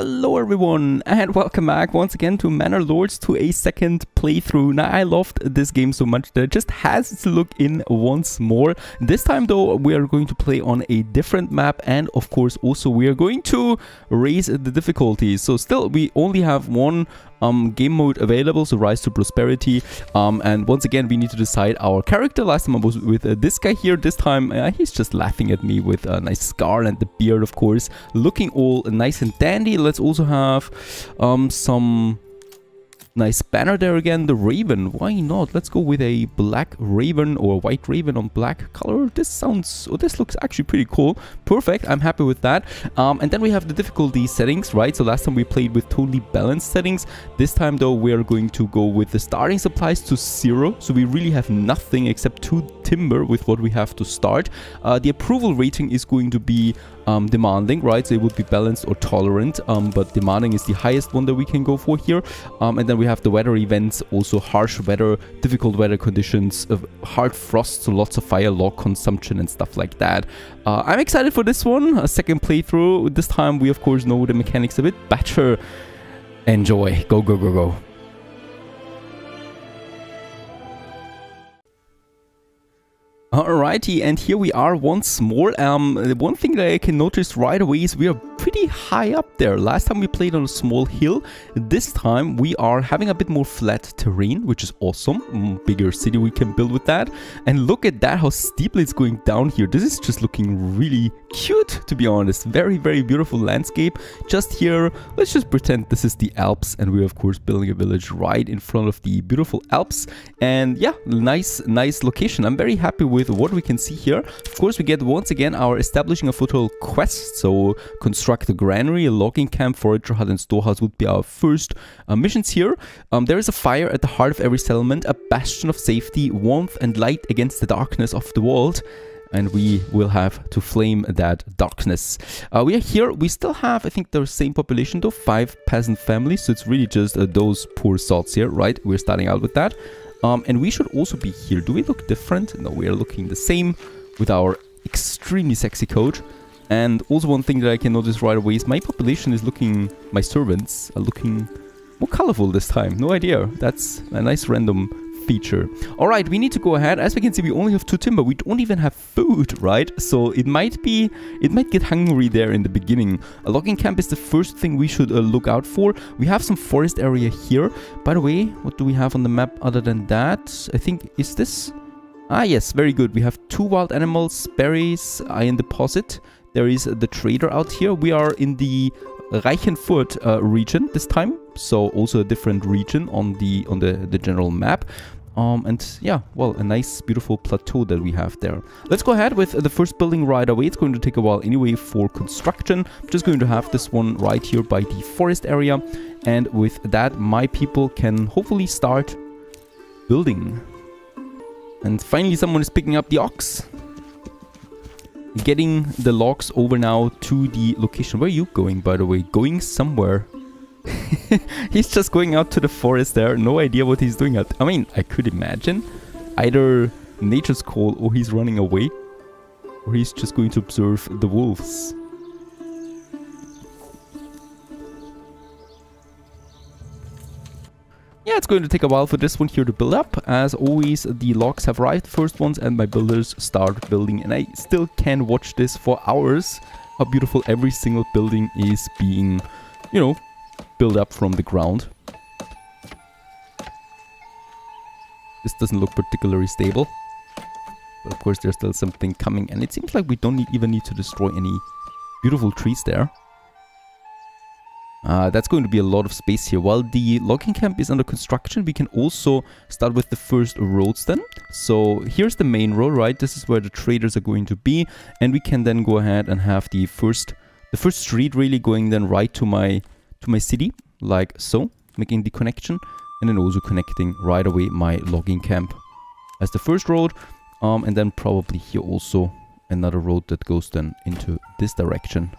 Hello everyone and welcome back once again to Manor Lords to a second playthrough. Now I loved this game so much that it just has to look in once more. This time though we are going to play on a different map and of course also we are going to raise the difficulty. So still we only have one um, game mode available, so Rise to Prosperity. Um, and once again, we need to decide our character. Last time I was with uh, this guy here. This time, uh, he's just laughing at me with a nice scar and the beard, of course. Looking all nice and dandy. Let's also have um, some Nice banner there again, the Raven. Why not? Let's go with a black Raven or white Raven on black color. This sounds, oh, this looks actually pretty cool. Perfect, I'm happy with that. Um, and then we have the difficulty settings, right? So last time we played with totally balanced settings. This time though, we are going to go with the starting supplies to zero. So we really have nothing except two timber with what we have to start. Uh, the approval rating is going to be um, demanding, right? So it would be balanced or tolerant, um, but demanding is the highest one that we can go for here. Um, and then we have the weather events, also harsh weather, difficult weather conditions, uh, hard frost, so lots of fire log consumption and stuff like that. Uh, I'm excited for this one, a second playthrough. This time we of course know the mechanics a bit better. Enjoy, go, go, go, go. Alrighty, and here we are once more. Um, one thing that I can notice right away is we are pretty high up there. Last time we played on a small hill. This time we are having a bit more flat terrain, which is awesome. Mm, bigger city we can build with that. And look at that, how steeply it's going down here. This is just looking really cute, to be honest. Very, very beautiful landscape. Just here, let's just pretend this is the Alps. And we're, of course, building a village right in front of the beautiful Alps. And yeah, nice, nice location. I'm very happy with what we can see here. Of course, we get once again our establishing a foothold quest. So construct a granary, a logging camp, forager hut and storehouse would be our first uh, missions here. Um, there is a fire at the heart of every settlement, a bastion of safety, warmth and light against the darkness of the world and we will have to flame that darkness. Uh, we are here, we still have, I think, the same population though, five peasant families, so it's really just uh, those poor sods here, right? We're starting out with that. Um, and we should also be here. Do we look different? No, we are looking the same with our extremely sexy coat. And also one thing that I can notice right away is my population is looking, my servants are looking more colorful this time. No idea. That's a nice random feature. Alright, we need to go ahead. As we can see, we only have two timber. We don't even have food, right? So it might be, it might get hungry there in the beginning. A logging camp is the first thing we should uh, look out for. We have some forest area here. By the way, what do we have on the map other than that? I think, is this? Ah, yes, very good. We have two wild animals, berries, iron deposit. There is the trader out here. We are in the Reichenfurt uh, region this time, so also a different region on the on the, the general map. Um, and yeah, well, a nice, beautiful plateau that we have there. Let's go ahead with the first building right away. It's going to take a while anyway for construction. I'm just going to have this one right here by the forest area. And with that, my people can hopefully start building. And finally, someone is picking up the ox getting the logs over now to the location. Where are you going, by the way? Going somewhere. he's just going out to the forest there. No idea what he's doing. I mean, I could imagine either nature's call or he's running away or he's just going to observe the wolves. Yeah, it's going to take a while for this one here to build up. As always, the logs have arrived, first ones, and my builders start building. And I still can watch this for hours. How beautiful every single building is being, you know, built up from the ground. This doesn't look particularly stable. But of course, there's still something coming. And it seems like we don't need, even need to destroy any beautiful trees there. Uh, that's going to be a lot of space here. While the logging camp is under construction, we can also start with the first roads then. So here's the main road, right? This is where the traders are going to be. And we can then go ahead and have the first the first street really going then right to my to my city, like so, making the connection. And then also connecting right away my logging camp as the first road. Um, and then probably here also another road that goes then into this direction.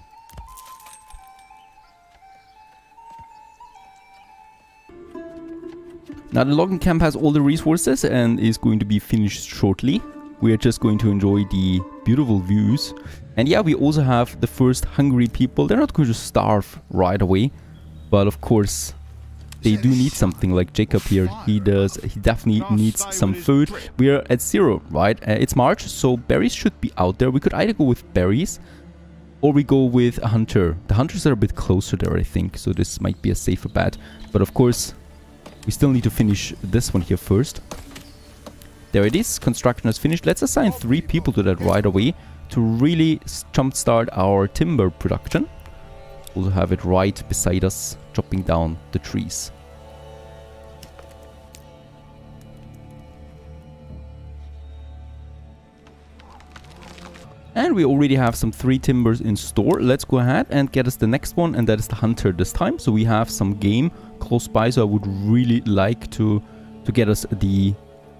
Now the logging camp has all the resources and is going to be finished shortly. We are just going to enjoy the beautiful views. And yeah, we also have the first hungry people. They're not going to starve right away. But of course, they do need something like Jacob here. He does, he definitely needs some food. We are at zero, right? Uh, it's March, so berries should be out there. We could either go with berries or we go with a hunter. The hunters are a bit closer there, I think, so this might be a safer bet. But of course, we still need to finish this one here first. There it is, construction is finished. Let's assign three people to that right away to really jumpstart our timber production. Also have it right beside us, chopping down the trees. And we already have some three timbers in store. Let's go ahead and get us the next one and that is the hunter this time. So we have some game close by so I would really like to to get us the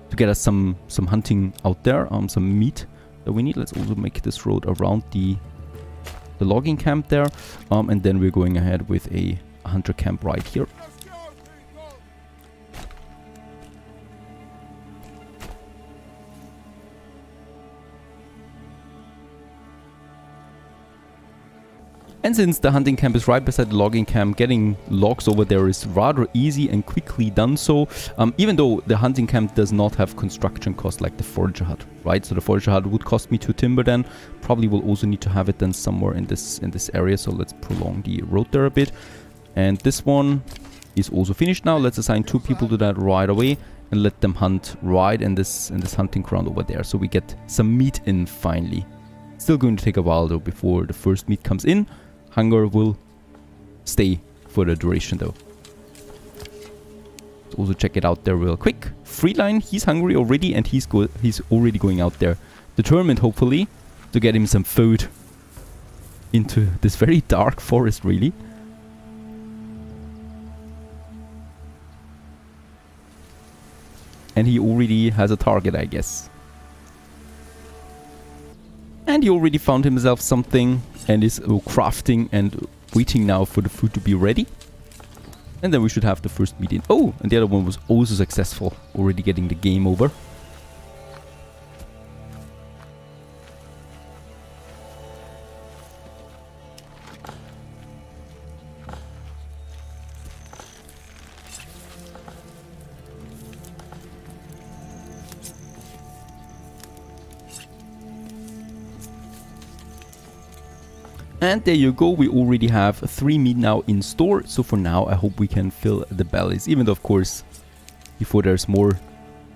to get us some some hunting out there, um some meat that we need. Let's also make this road around the the logging camp there. Um, and then we're going ahead with a hunter camp right here. And since the hunting camp is right beside the logging camp, getting logs over there is rather easy and quickly done so, um, even though the hunting camp does not have construction cost like the forager hut, right? So the forager hut would cost me two timber then, probably will also need to have it then somewhere in this in this area, so let's prolong the road there a bit. And this one is also finished now, let's assign two people to that right away and let them hunt right in this in this hunting ground over there, so we get some meat in finally. Still going to take a while though before the first meat comes in, hunger will stay for the duration though. Let's also check it out there real quick. Freeline, he's hungry already and he's go he's already going out there. Determined hopefully to get him some food into this very dark forest really. And he already has a target I guess. And he already found himself something and is uh, crafting and waiting now for the food to be ready. And then we should have the first meeting. Oh, and the other one was also successful, already getting the game over. And there you go, we already have 3 meat now in store. So for now, I hope we can fill the bellies. Even though, of course, before there's more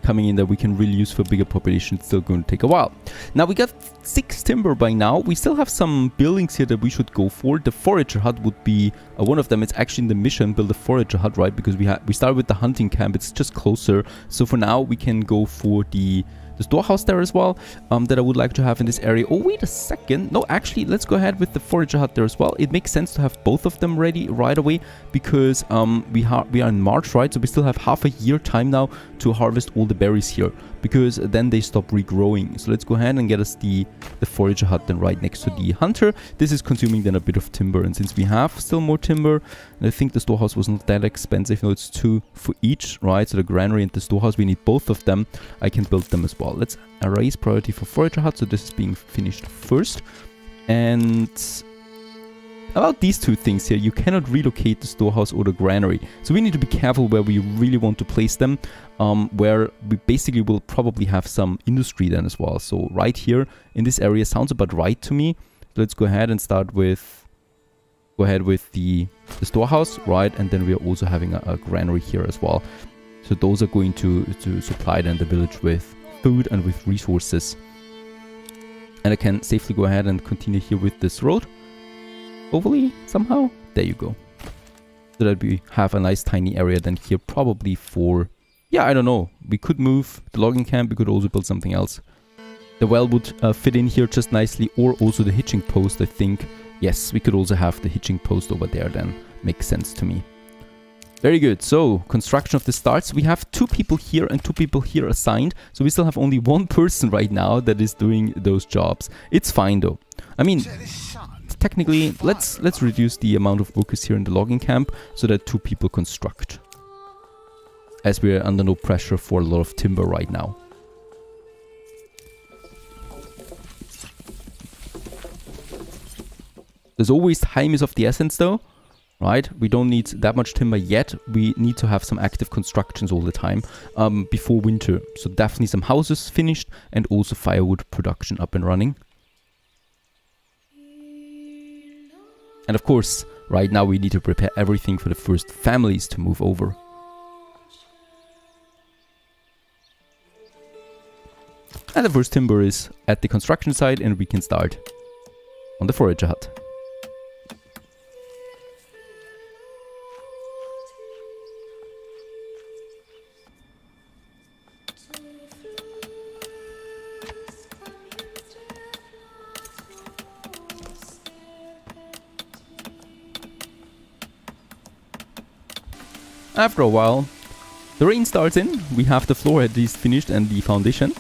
coming in that we can really use for bigger population, it's still going to take a while. Now we got 6 timber by now. We still have some buildings here that we should go for. The forager hut would be uh, one of them. It's actually in the mission, build a forager hut, right? Because we, we start with the hunting camp. It's just closer. So for now, we can go for the the storehouse there as well um, that I would like to have in this area. Oh, wait a second. No, actually, let's go ahead with the forager hut there as well. It makes sense to have both of them ready right away because um, we, we are in March, right? So we still have half a year time now to harvest all the berries here because then they stop regrowing. So let's go ahead and get us the, the forager hut then right next to the hunter. This is consuming then a bit of timber and since we have still more timber, I think the storehouse was not that expensive. No, it's two for each, right? So the granary and the storehouse, we need both of them. I can build them as well. Let's erase priority for forager hut. So this is being finished first. And about these two things here, you cannot relocate the storehouse or the granary. So we need to be careful where we really want to place them, um, where we basically will probably have some industry then as well. So right here in this area sounds about right to me. Let's go ahead and start with, go ahead with the, the storehouse, right? And then we are also having a, a granary here as well. So those are going to, to supply then the village with food and with resources. And I can safely go ahead and continue here with this road hopefully somehow there you go so that we have a nice tiny area then here probably for yeah i don't know we could move the logging camp we could also build something else the well would uh, fit in here just nicely or also the hitching post i think yes we could also have the hitching post over there then makes sense to me very good. So, construction of the starts. We have two people here and two people here assigned. So we still have only one person right now that is doing those jobs. It's fine though. I mean, Technically, let's let's reduce the amount of workers here in the logging camp so that two people construct. As we're under no pressure for a lot of timber right now. There's always time is of the essence though, right? We don't need that much timber yet. We need to have some active constructions all the time um, before winter. So definitely some houses finished and also firewood production up and running. And of course, right now we need to prepare everything for the first families to move over. And the first timber is at the construction site and we can start on the forager hut. After a while, the rain starts in, we have the floor at least finished and the foundation.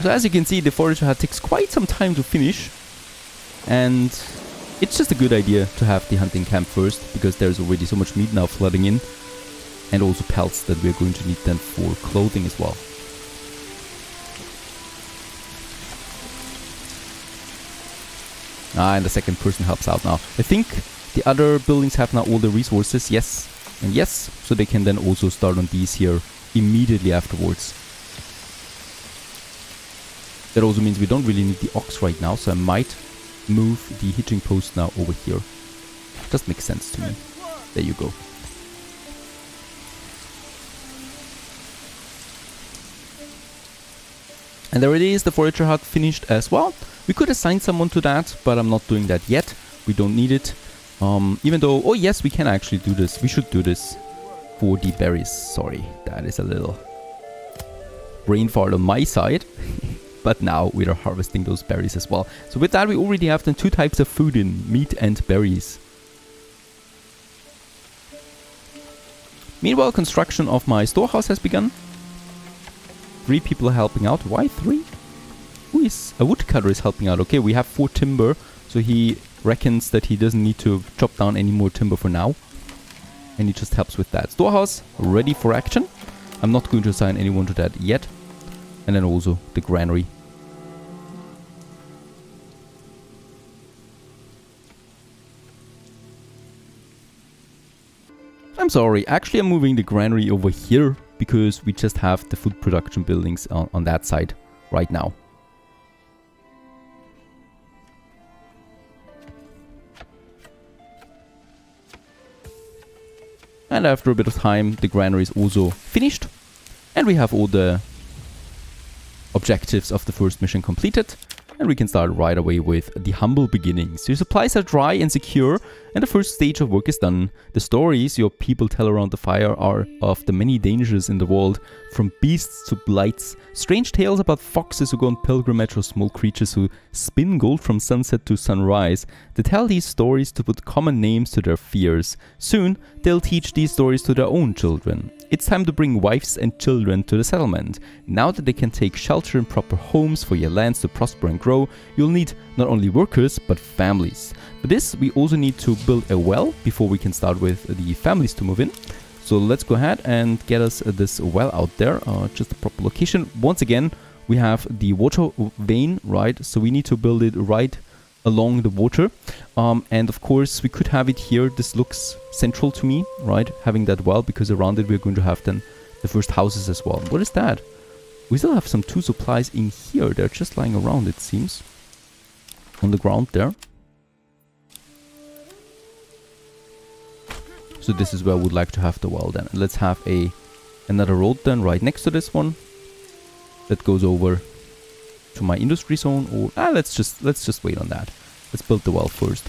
So as you can see, the forager hut takes quite some time to finish. And it's just a good idea to have the hunting camp first, because there's already so much meat now flooding in. And also pelts that we're going to need then for clothing as well. Ah, and the second person helps out now. I think the other buildings have now all the resources, yes and yes, so they can then also start on these here immediately afterwards. That also means we don't really need the ox right now, so I might move the hitching post now over here. Just makes sense to me. There you go. And there it is, the forager hut finished as well. We could assign someone to that, but I'm not doing that yet. We don't need it. Um, even though, oh yes, we can actually do this. We should do this for the berries. Sorry, that is a little brain fart on my side. but now we are harvesting those berries as well. So with that, we already have the two types of food in, meat and berries. Meanwhile, construction of my storehouse has begun. Three people helping out. Why three? Who is... A woodcutter is helping out. Okay, we have four timber, so he reckons that he doesn't need to chop down any more timber for now. And he just helps with that. Storehouse, ready for action. I'm not going to assign anyone to that yet. And then also the granary I'm sorry, actually I'm moving the granary over here because we just have the food production buildings on, on that side right now. And after a bit of time, the granary is also finished. And we have all the objectives of the first mission completed. And we can start right away with the humble beginnings. Your supplies are dry and secure, and the first stage of work is done. The stories your people tell around the fire are of the many dangers in the world, from beasts to blights, strange tales about foxes who go on pilgrimage or small creatures who spin gold from sunset to sunrise. They tell these stories to put common names to their fears. Soon, they'll teach these stories to their own children. It's time to bring wives and children to the settlement. Now that they can take shelter in proper homes for your lands to prosper and grow, you'll need not only workers but families. For this, we also need to build a well before we can start with the families to move in. So let's go ahead and get us this well out there, uh, just the proper location. Once again, we have the water vein, right? So we need to build it right along the water. Um, and of course, we could have it here. This looks central to me, right? Having that well, because around it we're going to have then the first houses as well. What is that? We still have some two supplies in here. They're just lying around, it seems. On the ground there. So this is where I would like to have the well then. Let's have a another road then right next to this one. That goes over to my industry zone or ah, let's just let's just wait on that. Let's build the well first.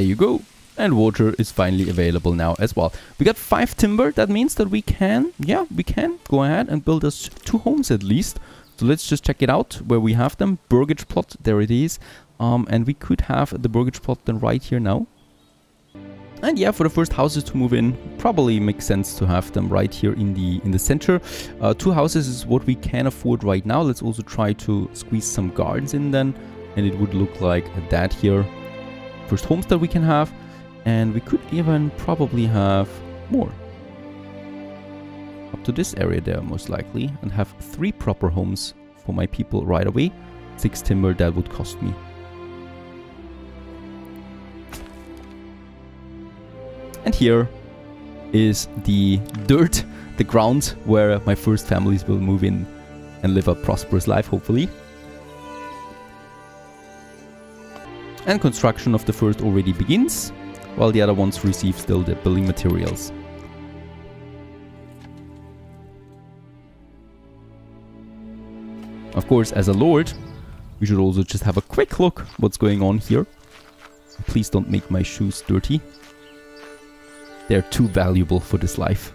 There you go. And water is finally available now as well. We got five timber. That means that we can, yeah, we can go ahead and build us two homes at least. So let's just check it out where we have them. Burgage plot, there it is. Um, and we could have the burgage plot then right here now. And yeah, for the first houses to move in, probably makes sense to have them right here in the in the center. Uh, two houses is what we can afford right now. Let's also try to squeeze some gardens in then. And it would look like that here. First homes that we can have. And we could even probably have more. Up to this area there, most likely. And have three proper homes for my people right away. Six timber, that would cost me And here is the dirt, the ground where my first families will move in and live a prosperous life, hopefully. And construction of the first already begins, while the other ones receive still the building materials. Of course, as a lord, we should also just have a quick look what's going on here. Please don't make my shoes dirty. They're too valuable for this life.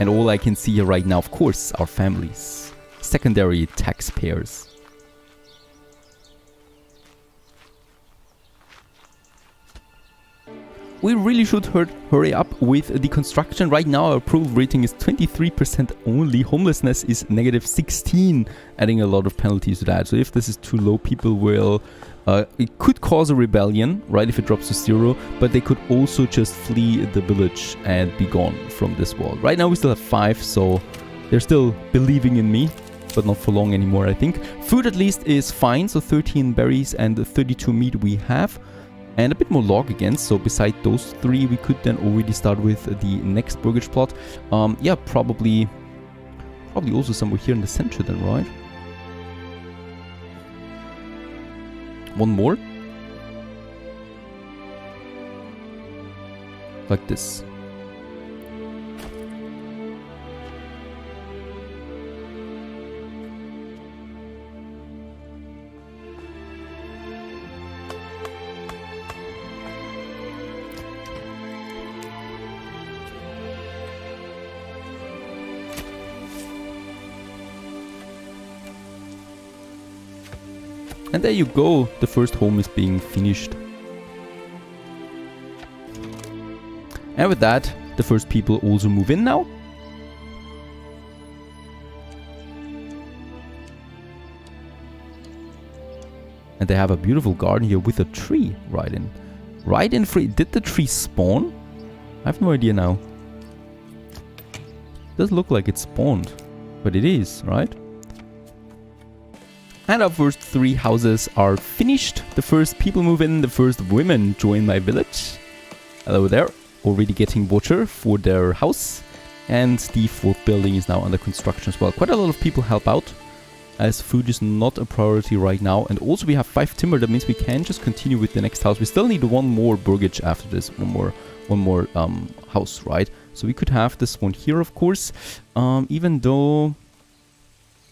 And all I can see here right now, of course, are families. Secondary taxpayers. We really should hurry up with the construction. Right now our approval rating is 23% only. Homelessness is negative 16, adding a lot of penalties to that. So if this is too low, people will... Uh, it could cause a rebellion, right, if it drops to zero, but they could also just flee the village and be gone from this wall. Right now we still have five, so they're still believing in me but not for long anymore, I think. Food at least is fine, so 13 berries and 32 meat we have and a bit more log again. So beside those three, we could then already start with the next burgage plot. Um, yeah, probably, probably also somewhere here in the center then, right? One more. Like this. And there you go, the first home is being finished. And with that, the first people also move in now. And they have a beautiful garden here with a tree right in. Right in free. Did the tree spawn? I have no idea now. It does look like it spawned. But it is, right? And our first three houses are finished. The first people move in, the first women join my village. Hello there, already getting water for their house. And the fourth building is now under construction as well. Quite a lot of people help out as food is not a priority right now. And also we have five timber, that means we can just continue with the next house. We still need one more burgage after this, one more one more um, house, right? So we could have this one here, of course, um, even though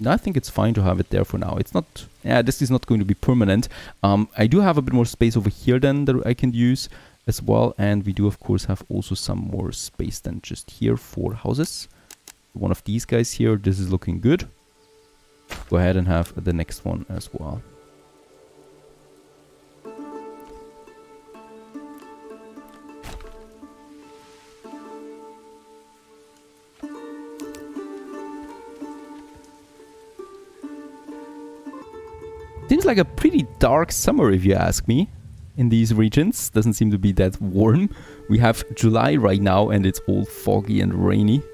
I think it's fine to have it there for now. It's not, yeah, this is not going to be permanent. Um, I do have a bit more space over here then that I can use as well. And we do, of course, have also some more space than just here for houses. One of these guys here, this is looking good. Go ahead and have the next one as well. Seems like a pretty dark summer if you ask me in these regions. Doesn't seem to be that warm. We have July right now and it's all foggy and rainy.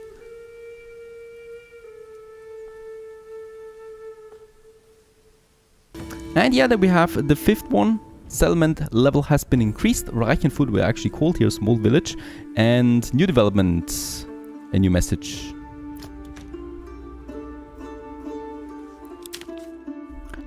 And yeah, then we have the fifth one. Settlement level has been increased. Reichenfurt, we're actually called here, small village. And new development, a new message.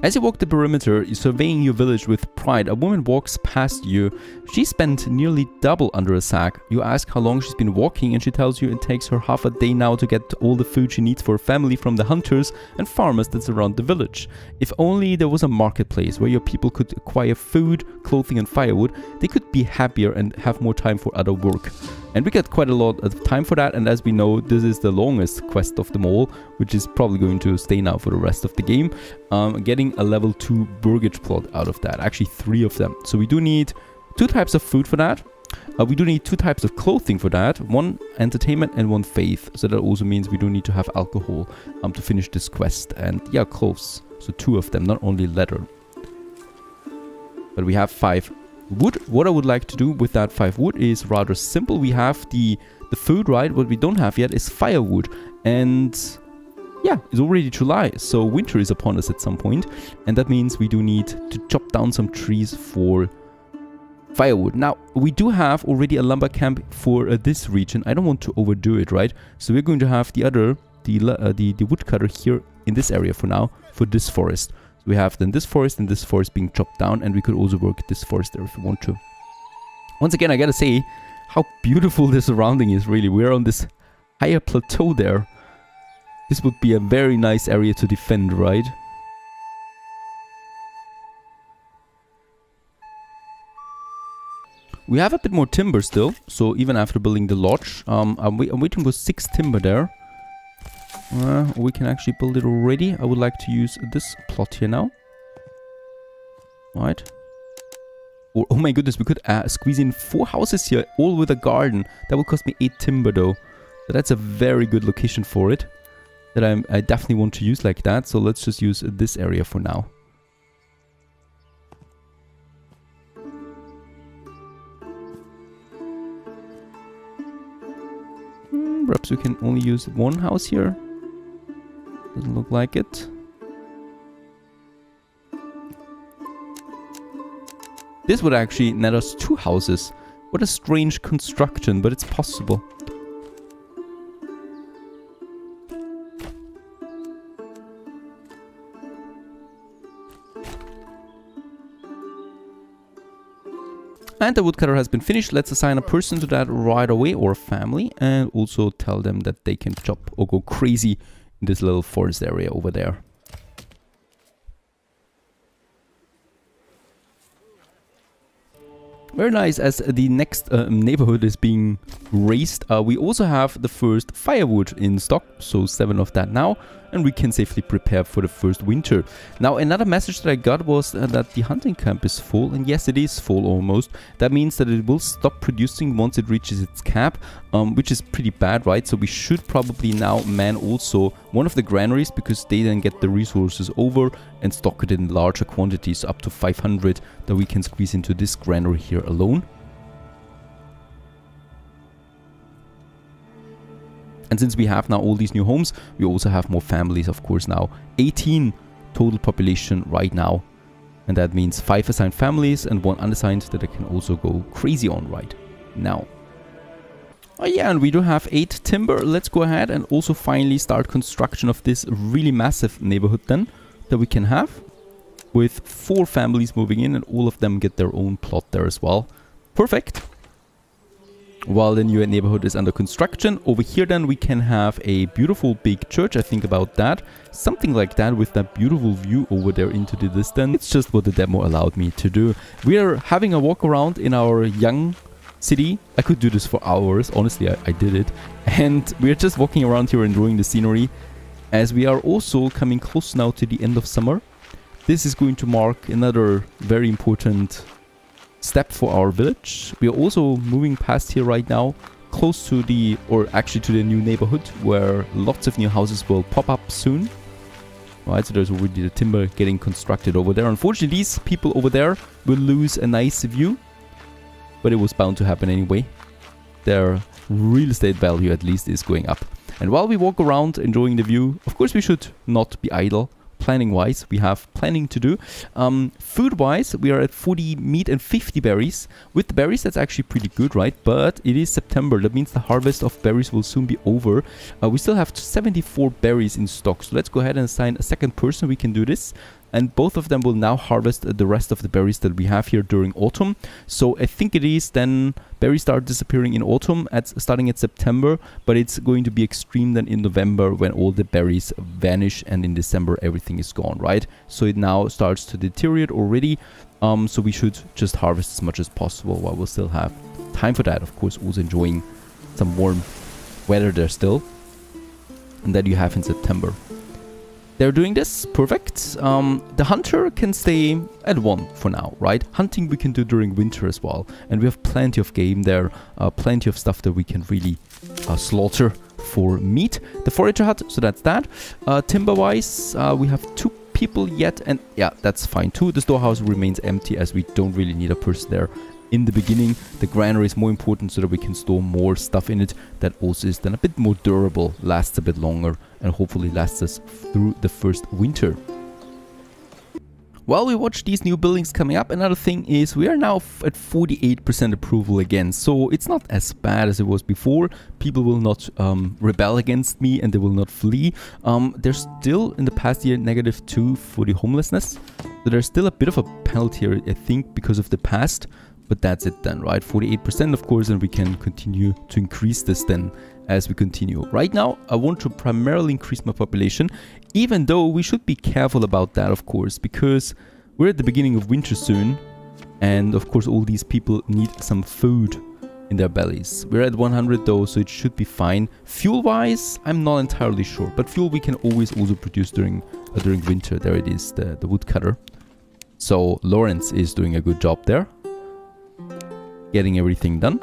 As you walk the perimeter, surveying your village with pride, A woman walks past you. She spent nearly double under a sack. You ask how long she's been walking and she tells you it takes her half a day now to get all the food she needs for her family from the hunters and farmers that surround the village. If only there was a marketplace where your people could acquire food, clothing and firewood, they could be happier and have more time for other work. And we get quite a lot of time for that and as we know this is the longest quest of them all which is probably going to stay now for the rest of the game. Um, getting a level 2 burgage plot out of that, actually 3 of them. So we do need two types of food for that. Uh, we do need two types of clothing for that, one entertainment and one faith. So that also means we do need to have alcohol um, to finish this quest. And yeah, clothes. So two of them, not only leather. But we have five wood. What I would like to do with that five wood is rather simple. We have the, the food, right? What we don't have yet is firewood. And yeah, it's already July, so winter is upon us at some point, and that means we do need to chop down some trees for firewood. Now, we do have already a lumber camp for uh, this region. I don't want to overdo it, right? So we're going to have the other, the, uh, the, the woodcutter here in this area for now, for this forest. So we have then this forest and this forest being chopped down, and we could also work this forest there if we want to. Once again, I gotta say how beautiful the surrounding is, really. We're on this higher plateau there. This would be a very nice area to defend, right? We have a bit more timber still, so even after building the lodge, um, I'm, I'm waiting for 6 timber there. Uh, we can actually build it already. I would like to use this plot here now. Right. Oh, oh my goodness, we could uh, squeeze in 4 houses here, all with a garden. That would cost me 8 timber though. So that's a very good location for it. That I'm, I definitely want to use like that. So let's just use this area for now. Perhaps we can only use one house here. Doesn't look like it. This would actually net us two houses. What a strange construction, but it's possible. And the woodcutter has been finished. Let's assign a person to that right away or family and also tell them that they can chop or go crazy in this little forest area over there. Very nice, as the next uh, neighborhood is being raised, uh, we also have the first firewood in stock, so 7 of that now and we can safely prepare for the first winter. Now another message that I got was uh, that the hunting camp is full and yes it is full almost. That means that it will stop producing once it reaches its cap, um, which is pretty bad right? So we should probably now man also one of the granaries because they then get the resources over and stock it in larger quantities up to 500 that we can squeeze into this granary here alone. And since we have now all these new homes, we also have more families, of course, now. 18 total population right now. And that means 5 assigned families and 1 unassigned that I can also go crazy on right now. Oh yeah, and we do have 8 timber. Let's go ahead and also finally start construction of this really massive neighborhood then that we can have. With 4 families moving in and all of them get their own plot there as well. Perfect while the new neighborhood is under construction. Over here then we can have a beautiful big church, I think about that. Something like that with that beautiful view over there into the distance. It's just what the demo allowed me to do. We are having a walk around in our young city. I could do this for hours, honestly I, I did it. And we're just walking around here enjoying the scenery as we are also coming close now to the end of summer. This is going to mark another very important step for our village. We are also moving past here right now, close to the, or actually to the new neighborhood, where lots of new houses will pop up soon. Right, so there's already the timber getting constructed over there. Unfortunately, these people over there will lose a nice view, but it was bound to happen anyway. Their real estate value at least is going up. And while we walk around enjoying the view, of course we should not be idle planning wise we have planning to do. Um, food wise we are at 40 meat and 50 berries. With the berries that's actually pretty good right? But it is september. That means the harvest of berries will soon be over. Uh, we still have 74 berries in stock. So let's go ahead and assign a second person. We can do this and both of them will now harvest the rest of the berries that we have here during autumn. So I think it is then berries start disappearing in autumn at starting at September, but it's going to be extreme then in November when all the berries vanish and in December everything is gone, right? So it now starts to deteriorate already. Um, so we should just harvest as much as possible while we'll still have time for that. Of course, also enjoying some warm weather there still. And that you have in September. They're doing this, perfect. Um, the hunter can stay at 1 for now, right? Hunting we can do during winter as well. And we have plenty of game there, uh, plenty of stuff that we can really uh, slaughter for meat. The forager hut, so that's that. Uh, Timber-wise, uh, we have two people yet, and yeah, that's fine too. The storehouse remains empty as we don't really need a person there in the beginning. The granary is more important so that we can store more stuff in it that also is then a bit more durable, lasts a bit longer and hopefully lasts us through the first winter. While we watch these new buildings coming up, another thing is we are now at 48% approval again. So it's not as bad as it was before. People will not um, rebel against me and they will not flee. Um, there's still in the past year negative 2 for the homelessness. So there's still a bit of a penalty here, I think, because of the past but that's it then, right? 48% of course, and we can continue to increase this then as we continue. Right now, I want to primarily increase my population, even though we should be careful about that, of course, because we're at the beginning of winter soon, and of course all these people need some food in their bellies. We're at 100 though, so it should be fine. Fuel-wise, I'm not entirely sure, but fuel we can always also produce during uh, during winter. There it is, the, the woodcutter. So Lawrence is doing a good job there getting everything done.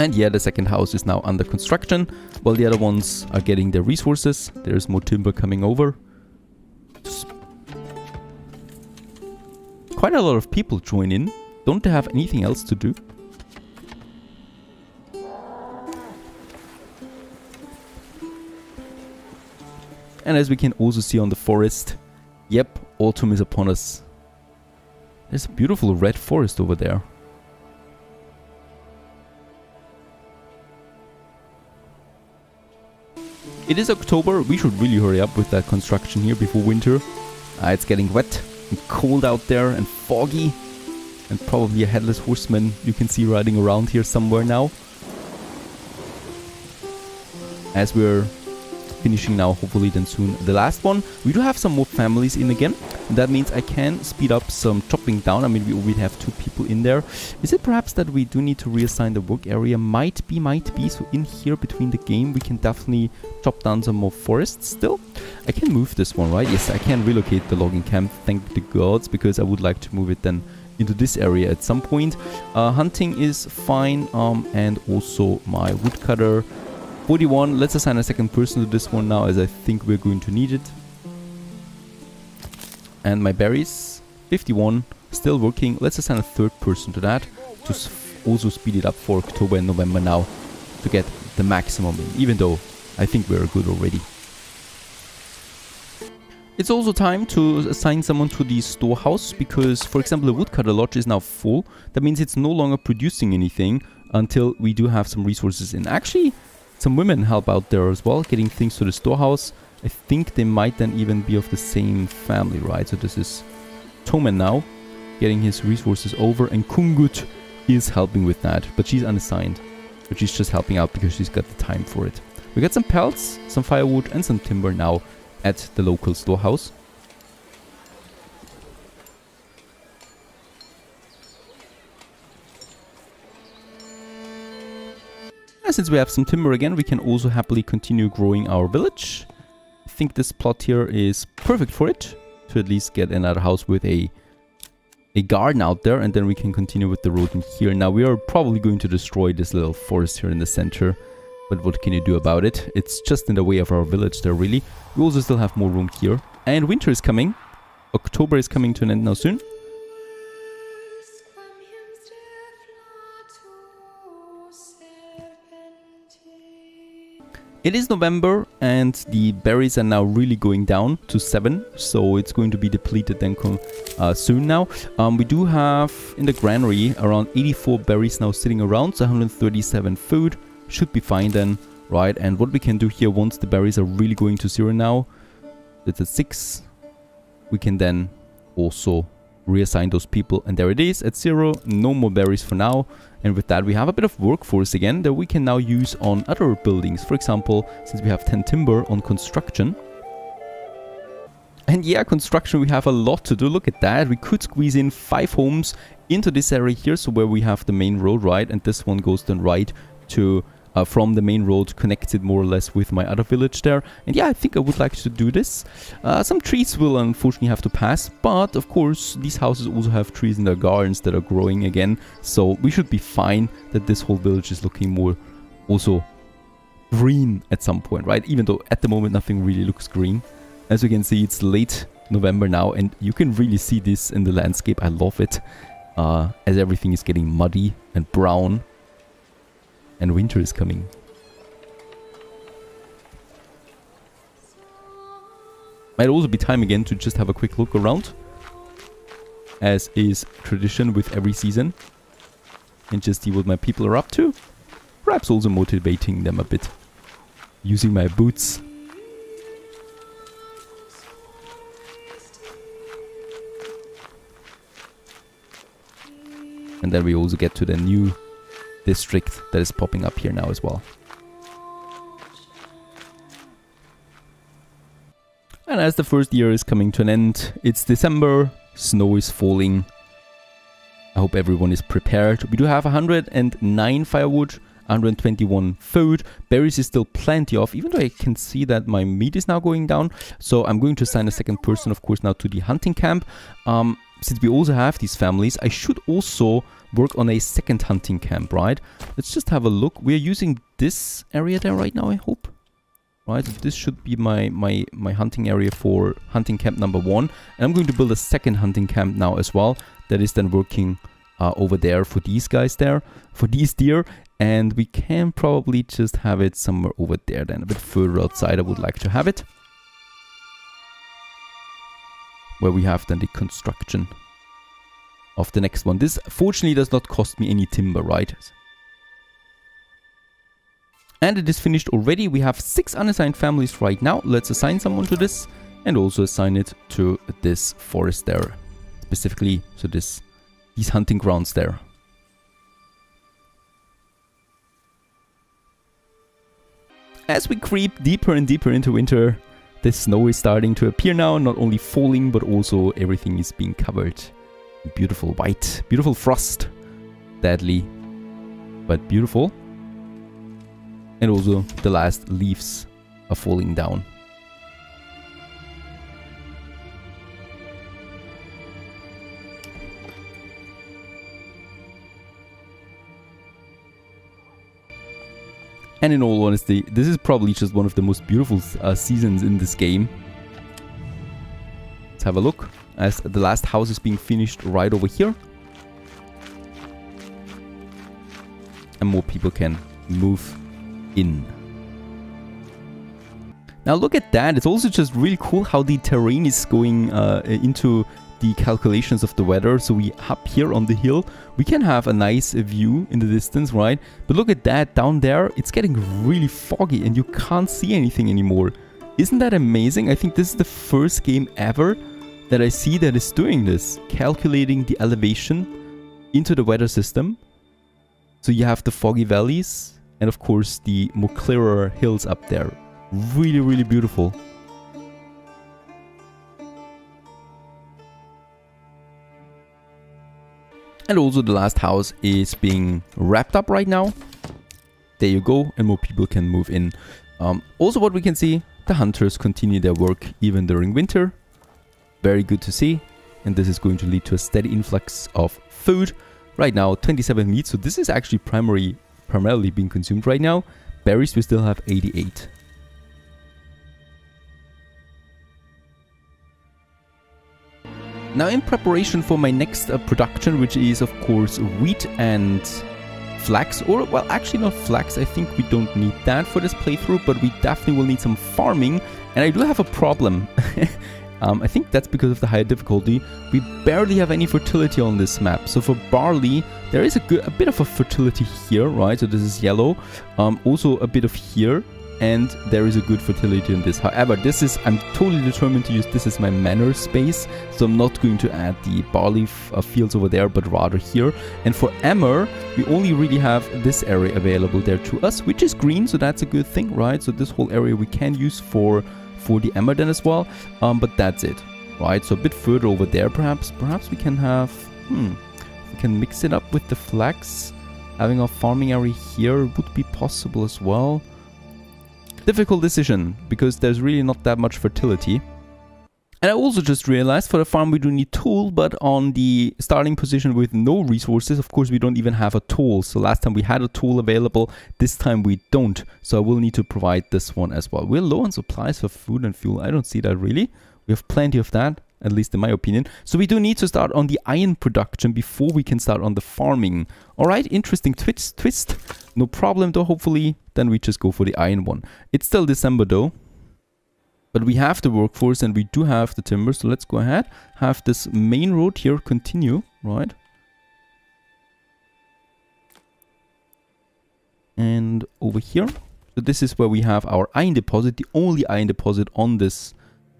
And yeah, the second house is now under construction, while the other ones are getting their resources. There's more timber coming over. Quite a lot of people join in. Don't they have anything else to do? And as we can also see on the forest, yep, autumn is upon us. There's a beautiful red forest over there. It is October, we should really hurry up with that construction here before winter. Uh, it's getting wet and cold out there and foggy. And probably a headless horseman you can see riding around here somewhere now. As we're finishing now, hopefully then soon the last one. We do have some more families in again. That means I can speed up some chopping down. I mean, we already have two people in there. Is it perhaps that we do need to reassign the work area? Might be, might be. So in here between the game, we can definitely chop down some more forests still. I can move this one, right? Yes, I can relocate the logging camp, thank the gods, because I would like to move it then into this area at some point. Uh, hunting is fine, um, and also my woodcutter 41, let's assign a second person to this one now as I think we're going to need it. And my berries, 51, still working. Let's assign a third person to that to also speed it up for October and November now to get the maximum in, even though I think we're good already. It's also time to assign someone to the storehouse because, for example, the woodcutter lodge is now full. That means it's no longer producing anything until we do have some resources in. Actually, some women help out there as well, getting things to the storehouse. I think they might then even be of the same family, right? So this is Toman now, getting his resources over, and Kungut is helping with that, but she's unassigned. But she's just helping out because she's got the time for it. We got some pelts, some firewood, and some timber now at the local storehouse. Since we have some timber again, we can also happily continue growing our village. I think this plot here is perfect for it. To at least get another house with a a garden out there and then we can continue with the road in here. Now we are probably going to destroy this little forest here in the center. But what can you do about it? It's just in the way of our village there really. We also still have more room here. And winter is coming. October is coming to an end now soon. It is November and the berries are now really going down to 7, so it's going to be depleted then uh, soon now. Um, we do have in the granary around 84 berries now sitting around, so 137 food. Should be fine then, right? And what we can do here once the berries are really going to zero now, it's at 6. We can then also reassign those people. And there it is at 0. No more berries for now. And with that, we have a bit of workforce again that we can now use on other buildings. For example, since we have 10 timber on construction. And yeah, construction, we have a lot to do. Look at that. We could squeeze in 5 homes into this area here. So where we have the main road, right? And this one goes then right to uh, from the main road connected more or less with my other village there. And yeah, I think I would like to do this. Uh, some trees will unfortunately have to pass, but of course these houses also have trees in their gardens that are growing again. So we should be fine that this whole village is looking more also green at some point, right? Even though at the moment nothing really looks green. As you can see, it's late November now and you can really see this in the landscape. I love it uh, as everything is getting muddy and brown and winter is coming. Might also be time again to just have a quick look around, as is tradition with every season, and just see what my people are up to. Perhaps also motivating them a bit, using my boots. And then we also get to the new district that is popping up here now as well. And as the first year is coming to an end, it's December, snow is falling. I hope everyone is prepared. We do have 109 firewood, 121 food. Berries is still plenty of, even though I can see that my meat is now going down. So I'm going to assign a second person, of course, now to the hunting camp. Um, since we also have these families, I should also work on a second hunting camp, right? Let's just have a look. We're using this area there right now, I hope. Right, this should be my, my, my hunting area for hunting camp number one. And I'm going to build a second hunting camp now as well. That is then working uh, over there for these guys there, for these deer. And we can probably just have it somewhere over there then, a bit further outside I would like to have it where we have then the construction of the next one. This fortunately does not cost me any timber, right? And it is finished already. We have six unassigned families right now. Let's assign someone to this and also assign it to this forest there. Specifically to this these hunting grounds there. As we creep deeper and deeper into winter, the snow is starting to appear now, not only falling, but also everything is being covered. Beautiful white, beautiful frost. Deadly, but beautiful. And also the last leaves are falling down. And in all honesty, this is probably just one of the most beautiful uh, seasons in this game. Let's have a look as the last house is being finished right over here. And more people can move in. Now look at that, it's also just really cool how the terrain is going uh, into the calculations of the weather. So we up here on the hill, we can have a nice view in the distance, right? But look at that, down there, it's getting really foggy and you can't see anything anymore. Isn't that amazing? I think this is the first game ever that I see that is doing this, calculating the elevation into the weather system. So you have the foggy valleys and of course the more clearer hills up there. Really, really beautiful. And also the last house is being wrapped up right now. There you go, and more people can move in. Um, also what we can see, the hunters continue their work even during winter. Very good to see. And this is going to lead to a steady influx of food. Right now, 27 meat, so this is actually primary, primarily being consumed right now. Berries, we still have 88. Now in preparation for my next uh, production, which is of course wheat and flax, or well actually not flax, I think we don't need that for this playthrough, but we definitely will need some farming, and I do have a problem. um, I think that's because of the higher difficulty. We barely have any fertility on this map, so for barley, there is a, good, a bit of a fertility here, right, so this is yellow, um, also a bit of here, and there is a good fertility in this. However, this is, I'm totally determined to use this as my manor space, so I'm not going to add the barley uh, fields over there, but rather here. And for emmer, we only really have this area available there to us, which is green, so that's a good thing, right? So this whole area we can use for, for the emmer then as well, um, but that's it, right? So a bit further over there perhaps, perhaps we can have, hmm, we can mix it up with the flax. Having a farming area here would be possible as well. Difficult decision, because there's really not that much fertility. And I also just realized for the farm we do need tool, but on the starting position with no resources, of course we don't even have a tool. So last time we had a tool available, this time we don't. So I will need to provide this one as well. We're low on supplies for food and fuel. I don't see that really. We have plenty of that at least in my opinion. So we do need to start on the iron production before we can start on the farming. Alright, interesting twist, twist. No problem though, hopefully. Then we just go for the iron one. It's still December though. But we have the workforce and we do have the timber. So let's go ahead. Have this main road here continue, right? And over here. So this is where we have our iron deposit, the only iron deposit on this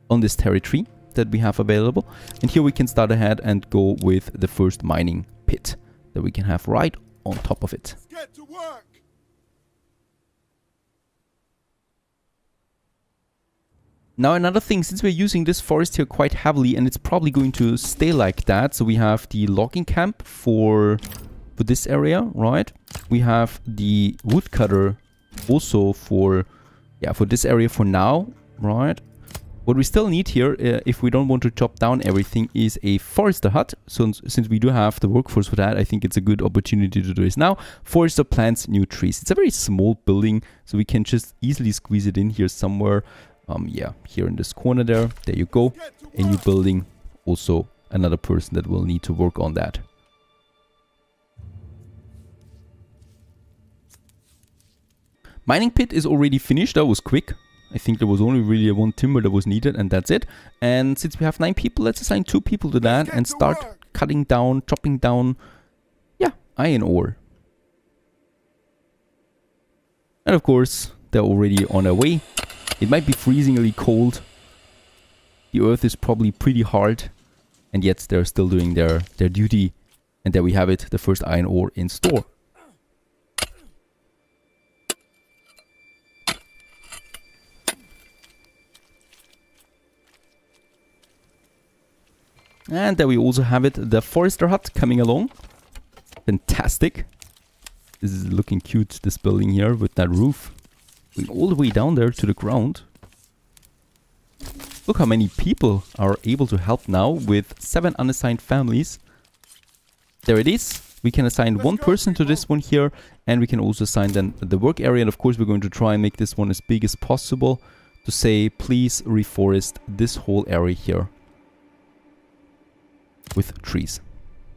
on this territory that we have available. And here we can start ahead and go with the first mining pit that we can have right on top of it. Now another thing, since we're using this forest here quite heavily and it's probably going to stay like that, so we have the logging camp for, for this area, right? We have the woodcutter also for, yeah, for this area for now, right? What we still need here, uh, if we don't want to chop down everything, is a forester hut. So since we do have the workforce for that, I think it's a good opportunity to do this now. Forester plants new trees. It's a very small building, so we can just easily squeeze it in here somewhere. Um, yeah, here in this corner there. There you go. A new building. Also another person that will need to work on that. Mining pit is already finished. That was quick. I think there was only really one timber that was needed and that's it. And since we have nine people, let's assign two people to that and start cutting down, chopping down, yeah, iron ore. And of course, they're already on their way. It might be freezingly cold. The earth is probably pretty hard. And yet they're still doing their, their duty. And there we have it, the first iron ore in store. And there we also have it, the Forester Hut coming along. Fantastic. This is looking cute, this building here with that roof. Going all the way down there to the ground. Look how many people are able to help now with seven unassigned families. There it is. We can assign one person to this one here and we can also assign then the work area. And of course, we're going to try and make this one as big as possible to say, please reforest this whole area here with trees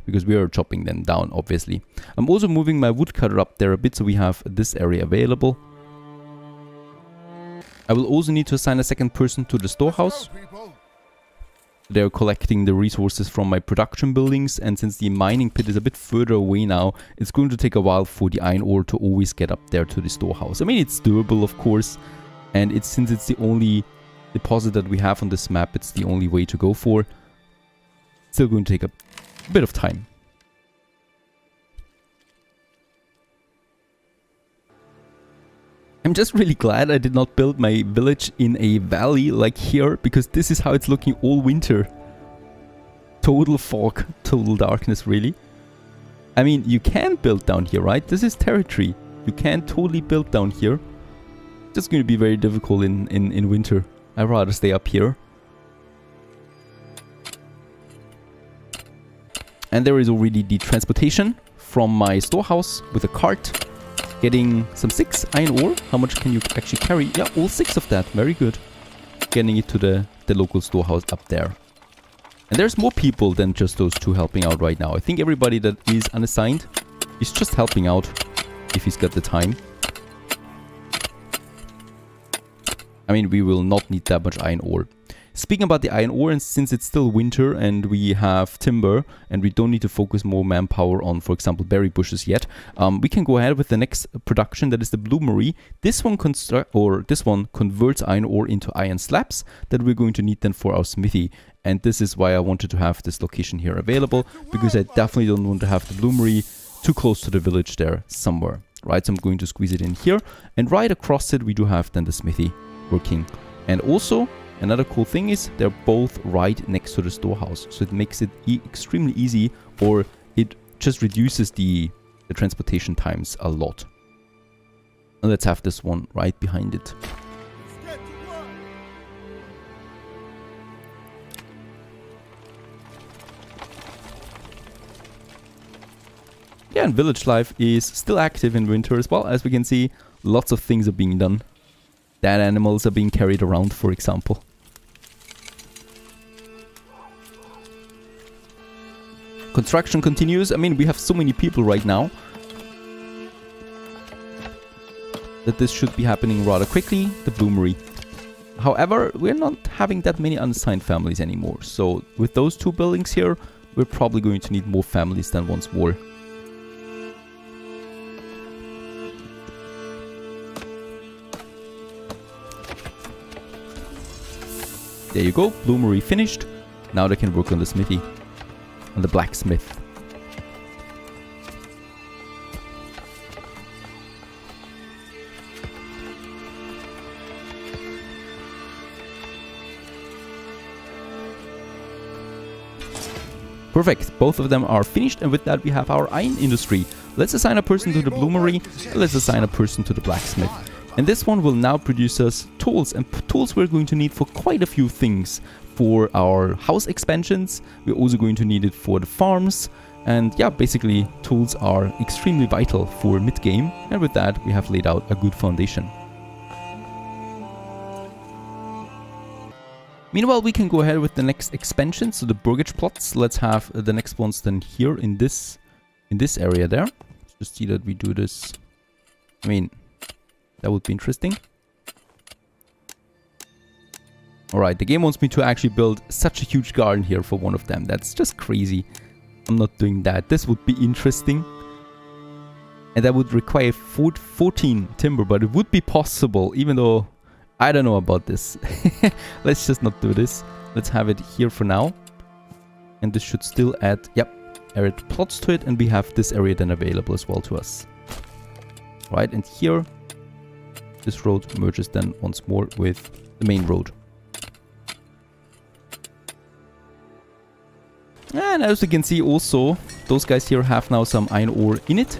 because we are chopping them down obviously. I'm also moving my woodcutter up there a bit so we have this area available. I will also need to assign a second person to the storehouse. They're collecting the resources from my production buildings and since the mining pit is a bit further away now, it's going to take a while for the iron ore to always get up there to the storehouse. I mean, it's doable of course, and it's since it's the only deposit that we have on this map, it's the only way to go for. Still going to take a bit of time. I'm just really glad I did not build my village in a valley like here, because this is how it's looking all winter. Total fog, total darkness really. I mean, you can build down here, right? This is territory. You can totally build down here. Just going to be very difficult in, in, in winter. I'd rather stay up here. And there is already the transportation from my storehouse with a cart. Getting some six iron ore. How much can you actually carry? Yeah, all six of that. Very good. Getting it to the, the local storehouse up there. And there's more people than just those two helping out right now. I think everybody that is unassigned is just helping out if he's got the time. I mean, we will not need that much iron ore. Speaking about the iron ore, and since it's still winter and we have timber and we don't need to focus more manpower on, for example, berry bushes yet, um, we can go ahead with the next production that is the bloomery. This one construct or this one converts iron ore into iron slabs that we're going to need then for our smithy. And this is why I wanted to have this location here available because I definitely don't want to have the bloomery too close to the village there somewhere. Right, so I'm going to squeeze it in here and right across it we do have then the smithy working. And also Another cool thing is they're both right next to the storehouse, so it makes it e extremely easy or it just reduces the, the transportation times a lot. And let's have this one right behind it. Yeah, and village life is still active in winter as well. As we can see, lots of things are being done. Dead animals are being carried around, for example. Construction continues. I mean, we have so many people right now. That this should be happening rather quickly. The bloomery. However, we're not having that many unassigned families anymore. So with those two buildings here, we're probably going to need more families than once more. There you go, bloomery finished. Now they can work on the smithy and the blacksmith. Perfect, both of them are finished and with that we have our iron industry. Let's assign a person to the bloomery, let's assign a person to the blacksmith. And this one will now produce us tools and tools we're going to need for quite a few things for our house expansions. We're also going to need it for the farms. And yeah, basically tools are extremely vital for mid-game. And with that, we have laid out a good foundation. Meanwhile, we can go ahead with the next expansion, so the burgage plots. Let's have the next ones then here in this in this area there. Just see that we do this. I mean, that would be interesting. Alright, the game wants me to actually build such a huge garden here for one of them. That's just crazy. I'm not doing that. This would be interesting. And that would require 14 timber, but it would be possible, even though I don't know about this. Let's just not do this. Let's have it here for now. And this should still add, yep, add plots to it, and we have this area then available as well to us. Right, and here, this road merges then once more with the main road. And as you can see also, those guys here have now some iron ore in it.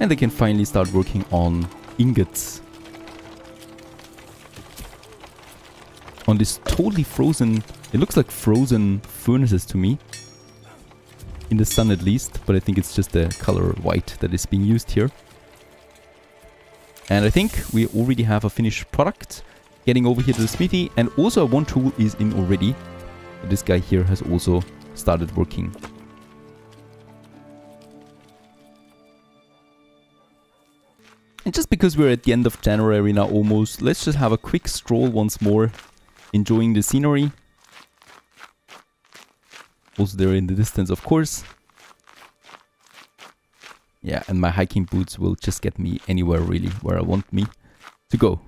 And they can finally start working on ingots. On this totally frozen, it looks like frozen furnaces to me. In the sun at least, but I think it's just the color white that is being used here. And I think we already have a finished product getting over here to the smithy. And also one tool is in already. This guy here has also started working. And just because we're at the end of January now almost, let's just have a quick stroll once more, enjoying the scenery. Also there in the distance, of course. Yeah, and my hiking boots will just get me anywhere really where I want me to go.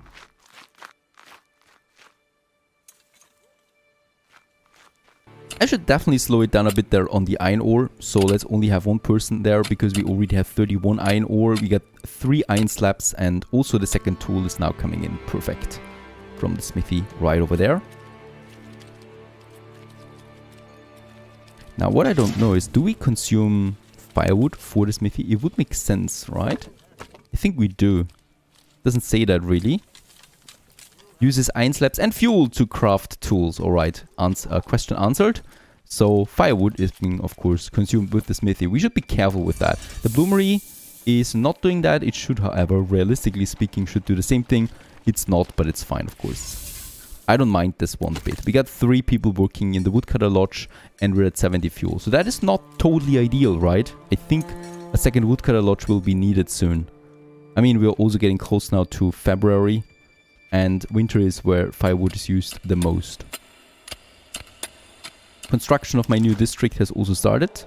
I should definitely slow it down a bit there on the iron ore. So let's only have one person there because we already have 31 iron ore. We got three iron slabs and also the second tool is now coming in perfect from the smithy right over there. Now what I don't know is do we consume firewood for the smithy? It would make sense, right? I think we do. Doesn't say that really. Uses iron slabs and fuel to craft tools. Alright, Ans uh, question answered. So firewood is being, of course, consumed with the smithy. We should be careful with that. The bloomery is not doing that. It should, however, realistically speaking, should do the same thing. It's not, but it's fine, of course. I don't mind this one bit. We got three people working in the woodcutter lodge and we're at 70 fuel. So that is not totally ideal, right? I think a second woodcutter lodge will be needed soon. I mean, we're also getting close now to February and winter is where firewood is used the most. Construction of my new district has also started.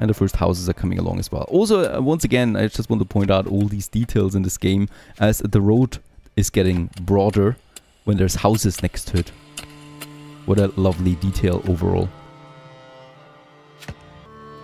And the first houses are coming along as well. Also, uh, once again, I just want to point out all these details in this game as the road is getting broader when there's houses next to it. What a lovely detail overall.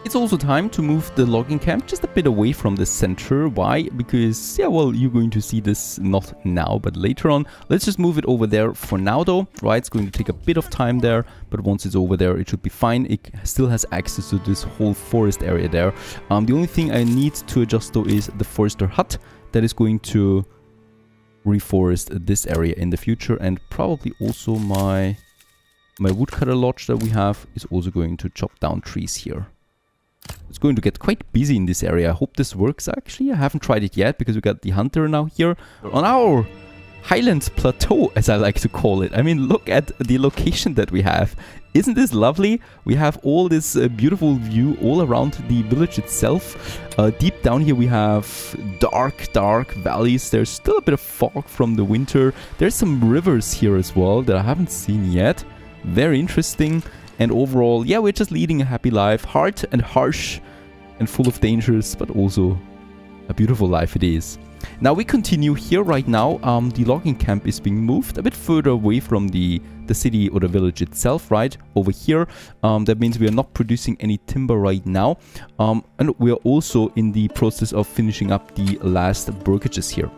It's also time to move the logging camp just a bit away from the center. Why? Because, yeah, well, you're going to see this not now, but later on. Let's just move it over there for now, though, right? It's going to take a bit of time there, but once it's over there, it should be fine. It still has access to this whole forest area there. Um, the only thing I need to adjust, though, is the forester hut that is going to reforest this area in the future, and probably also my my woodcutter lodge that we have is also going to chop down trees here. It's going to get quite busy in this area. I hope this works actually. I haven't tried it yet because we got the hunter now here on our Highlands Plateau, as I like to call it. I mean, look at the location that we have. Isn't this lovely? We have all this uh, beautiful view all around the village itself. Uh, deep down here we have dark, dark valleys. There's still a bit of fog from the winter. There's some rivers here as well that I haven't seen yet. Very interesting. And overall, yeah, we're just leading a happy life. Hard and harsh and full of dangers, but also a beautiful life it is. Now we continue here right now. Um, the logging camp is being moved a bit further away from the, the city or the village itself, right? Over here. Um, that means we are not producing any timber right now. Um, and we are also in the process of finishing up the last burgages here.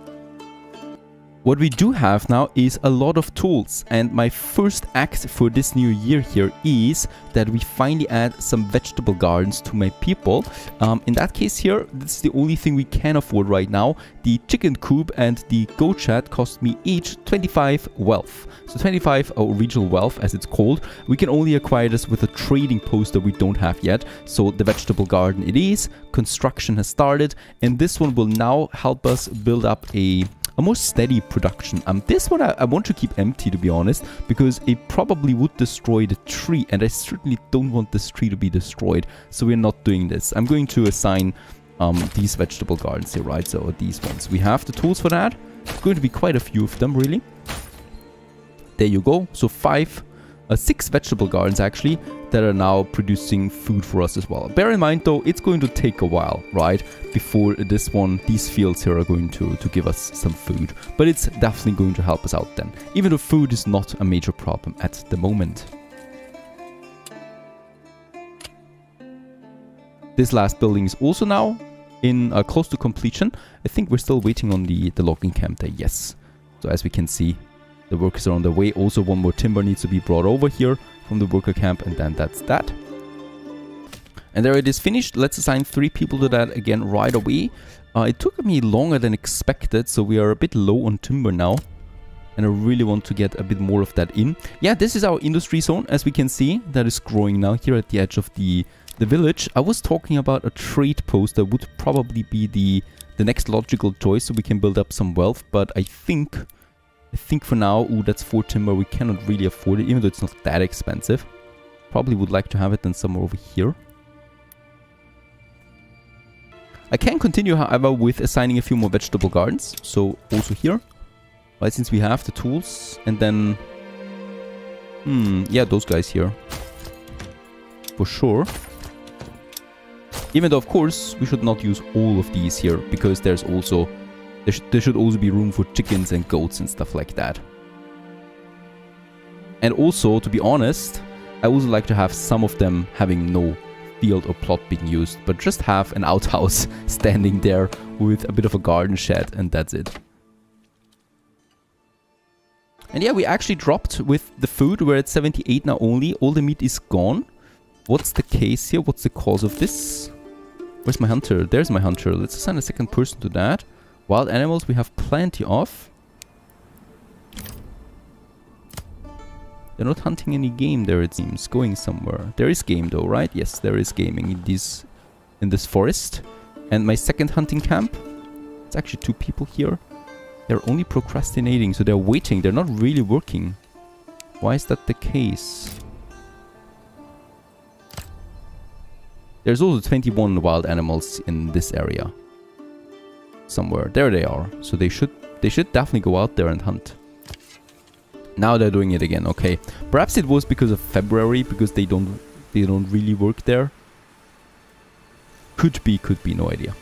What we do have now is a lot of tools and my first act for this new year here is that we finally add some vegetable gardens to my people. Um, in that case here, this is the only thing we can afford right now. The chicken coop and the goat shed cost me each 25 wealth. So 25 uh, regional wealth as it's called. We can only acquire this with a trading post that we don't have yet. So the vegetable garden it is, construction has started and this one will now help us build up a a more steady production. Um, this one I, I, want to keep empty to be honest, because it probably would destroy the tree, and I certainly don't want this tree to be destroyed, so we're not doing this. I'm going to assign um, these vegetable gardens here, right, so these ones. We have the tools for that. It's going to be quite a few of them, really. There you go. So five uh, six vegetable gardens actually that are now producing food for us as well. Bear in mind though, it's going to take a while, right? Before this one, these fields here are going to, to give us some food. But it's definitely going to help us out then. Even though food is not a major problem at the moment. This last building is also now in uh, close to completion. I think we're still waiting on the, the logging camp there, yes. So as we can see, the workers are on the way. Also, one more timber needs to be brought over here from the worker camp, and then that's that. And there it is finished. Let's assign three people to that again right away. Uh, it took me longer than expected, so we are a bit low on timber now. And I really want to get a bit more of that in. Yeah, this is our industry zone, as we can see. That is growing now here at the edge of the, the village. I was talking about a trade post that would probably be the, the next logical choice so we can build up some wealth. But I think I think for now, ooh, that's 4 timber, we cannot really afford it, even though it's not that expensive. Probably would like to have it then somewhere over here. I can continue, however, with assigning a few more vegetable gardens. So also here, right, since we have the tools. And then, hmm, yeah, those guys here. For sure. Even though, of course, we should not use all of these here, because there's also there, sh there should also be room for chickens and goats and stuff like that. And also, to be honest, I also like to have some of them having no field or plot being used, but just have an outhouse standing there with a bit of a garden shed and that's it. And yeah, we actually dropped with the food. We're at 78 now only. All the meat is gone. What's the case here? What's the cause of this? Where's my hunter? There's my hunter. Let's assign a second person to that. Wild animals we have plenty of. They're not hunting any game there it seems, going somewhere. There is game though, right? Yes, there is gaming in this in this forest. And my second hunting camp, it's actually two people here. They're only procrastinating, so they're waiting, they're not really working. Why is that the case? There's also 21 wild animals in this area somewhere. There they are. So they should they should definitely go out there and hunt. Now they're doing it again, okay. Perhaps it was because of February, because they don't they don't really work there. Could be, could be, no idea.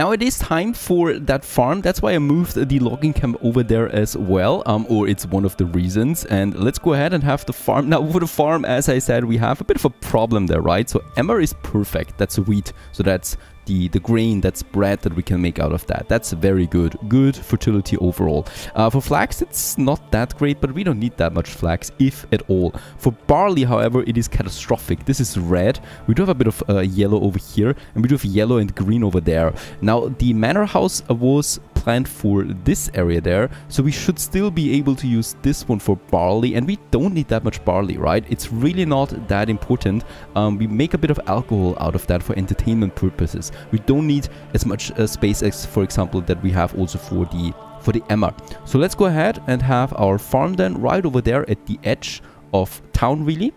Now it is time for that farm. That's why I moved the logging camp over there as well. Um, or it's one of the reasons. And let's go ahead and have the farm. Now for the farm, as I said, we have a bit of a problem there, right? So emmer is perfect. That's wheat. So that's the, the grain, that's bread that we can make out of that. That's very good. Good fertility overall. Uh, for flax, it's not that great, but we don't need that much flax, if at all. For barley, however, it is catastrophic. This is red. We do have a bit of uh, yellow over here, and we do have yellow and green over there. Now, the manor house was planned for this area there, so we should still be able to use this one for barley, and we don't need that much barley, right? It's really not that important. Um, we make a bit of alcohol out of that for entertainment purposes. We don't need as much uh, space as, for example, that we have also for the for the Emmer. So let's go ahead and have our farm then right over there at the edge of town really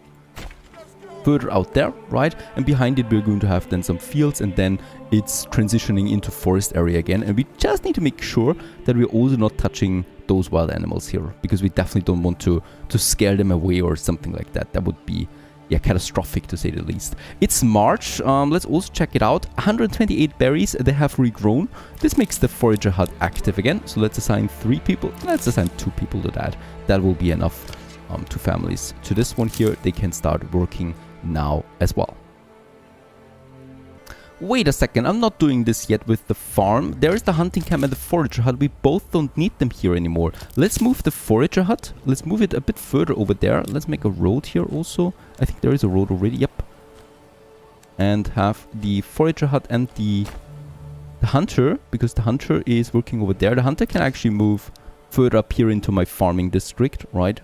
further out there, right? And behind it, we're going to have then some fields and then it's transitioning into forest area again. And we just need to make sure that we're also not touching those wild animals here because we definitely don't want to, to scare them away or something like that. That would be yeah, catastrophic to say the least. It's March, um, let's also check it out. 128 berries, they have regrown. This makes the forager hut active again, so let's assign three people. Let's assign two people to that. That will be enough. Um, two families. To this one here, they can start working now as well. Wait a second, I'm not doing this yet with the farm. There is the hunting camp and the forager hut. We both don't need them here anymore. Let's move the forager hut. Let's move it a bit further over there. Let's make a road here also. I think there is a road already. Yep. And have the forager hut and the, the hunter, because the hunter is working over there. The hunter can actually move further up here into my farming district, right?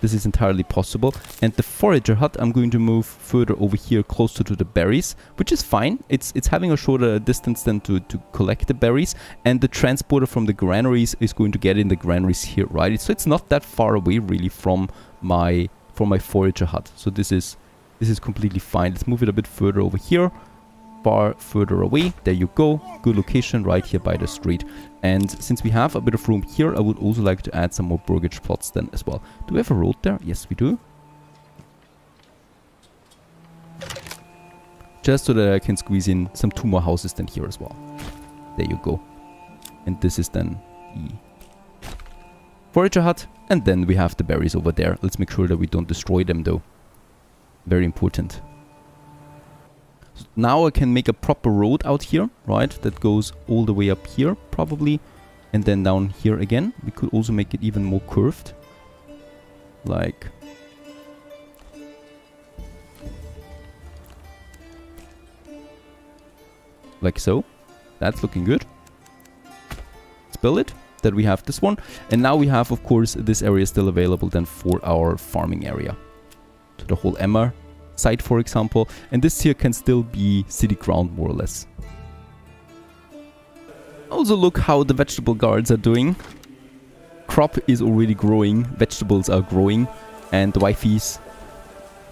This is entirely possible. And the forager hut, I'm going to move further over here closer to the berries, which is fine. It's it's having a shorter distance than to, to collect the berries. And the transporter from the granaries is going to get in the granaries here, right? So it's not that far away really from my from my forager hut. So this is this is completely fine. Let's move it a bit further over here far further away. There you go. Good location right here by the street. And since we have a bit of room here, I would also like to add some more burgage plots then as well. Do we have a road there? Yes, we do. Just so that I can squeeze in some two more houses then here as well. There you go. And this is then the forager hut. And then we have the berries over there. Let's make sure that we don't destroy them though. Very important now I can make a proper road out here, right? That goes all the way up here, probably. And then down here again. We could also make it even more curved. Like... Like so. That's looking good. Let's build it. That we have this one. And now we have, of course, this area still available then for our farming area. To the whole Emmer site, for example. And this here can still be city ground, more or less. Also look how the vegetable guards are doing. Crop is already growing, vegetables are growing, and the wifeys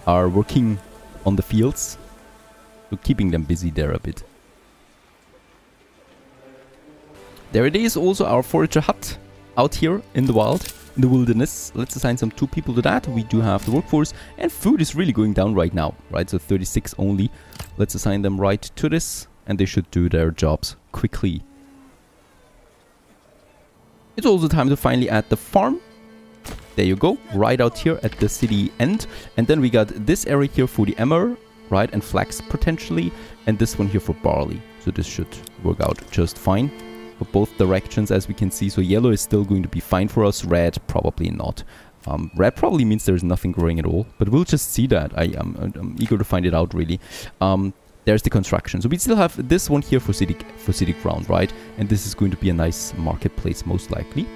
are working on the fields. So keeping them busy there a bit. There it is, also our forager hut out here in the wild the wilderness. Let's assign some two people to that. We do have the workforce and food is really going down right now, right? So 36 only. Let's assign them right to this and they should do their jobs quickly. It's also time to finally add the farm. There you go, right out here at the city end. And then we got this area here for the emmer, right, and flax potentially, and this one here for barley. So this should work out just fine for both directions as we can see. So yellow is still going to be fine for us. Red, probably not. Um, red probably means there's nothing growing at all. But we'll just see that. I, am eager to find it out, really. Um, there's the construction. So we still have this one here for city, for city ground, right? And this is going to be a nice marketplace, most likely.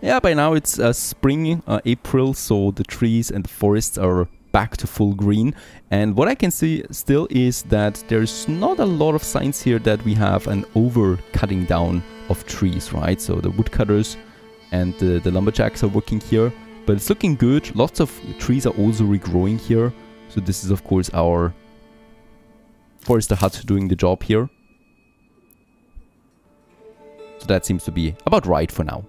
Yeah, by now it's uh, spring, uh, April, so the trees and the forests are back to full green. And what I can see still is that there's not a lot of signs here that we have an over cutting down of trees, right? So the woodcutters and the, the lumberjacks are working here, but it's looking good. Lots of trees are also regrowing here. So this is of course our forester hut doing the job here. So that seems to be about right for now.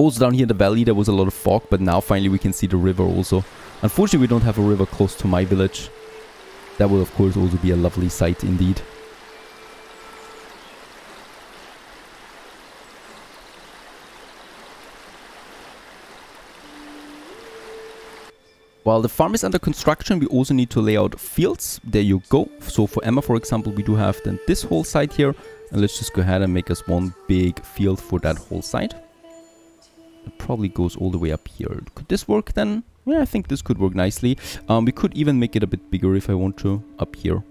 Also down here in the valley there was a lot of fog, but now finally we can see the river also. Unfortunately we don't have a river close to my village. That will of course also be a lovely sight indeed. While the farm is under construction, we also need to lay out fields. There you go. So for Emmer, for example, we do have then this whole side here. And let's just go ahead and make us one big field for that whole side. It probably goes all the way up here. Could this work then? Yeah, I think this could work nicely. Um, we could even make it a bit bigger if I want to, up here.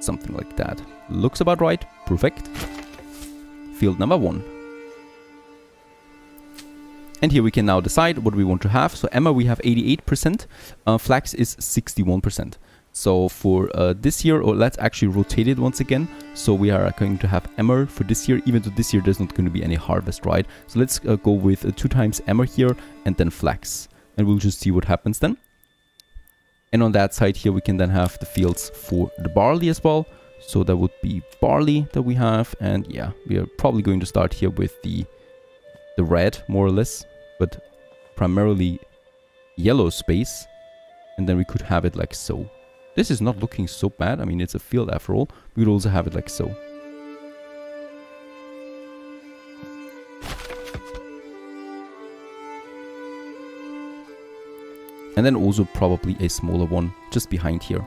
Something like that. Looks about right. Perfect. Field number one. And here we can now decide what we want to have. So Emmer, we have 88%. Uh, Flax is 61%. So for uh, this year, or let's actually rotate it once again. So we are going to have Emmer for this year, even though this year there's not going to be any harvest, right? So let's uh, go with uh, two times Emmer here and then Flax. And we'll just see what happens then. And on that side here, we can then have the fields for the barley as well. So that would be barley that we have. And yeah, we are probably going to start here with the the red, more or less, but primarily yellow space. And then we could have it like so. This is not looking so bad. I mean, it's a field after all. We could also have it like so. And then also probably a smaller one just behind here.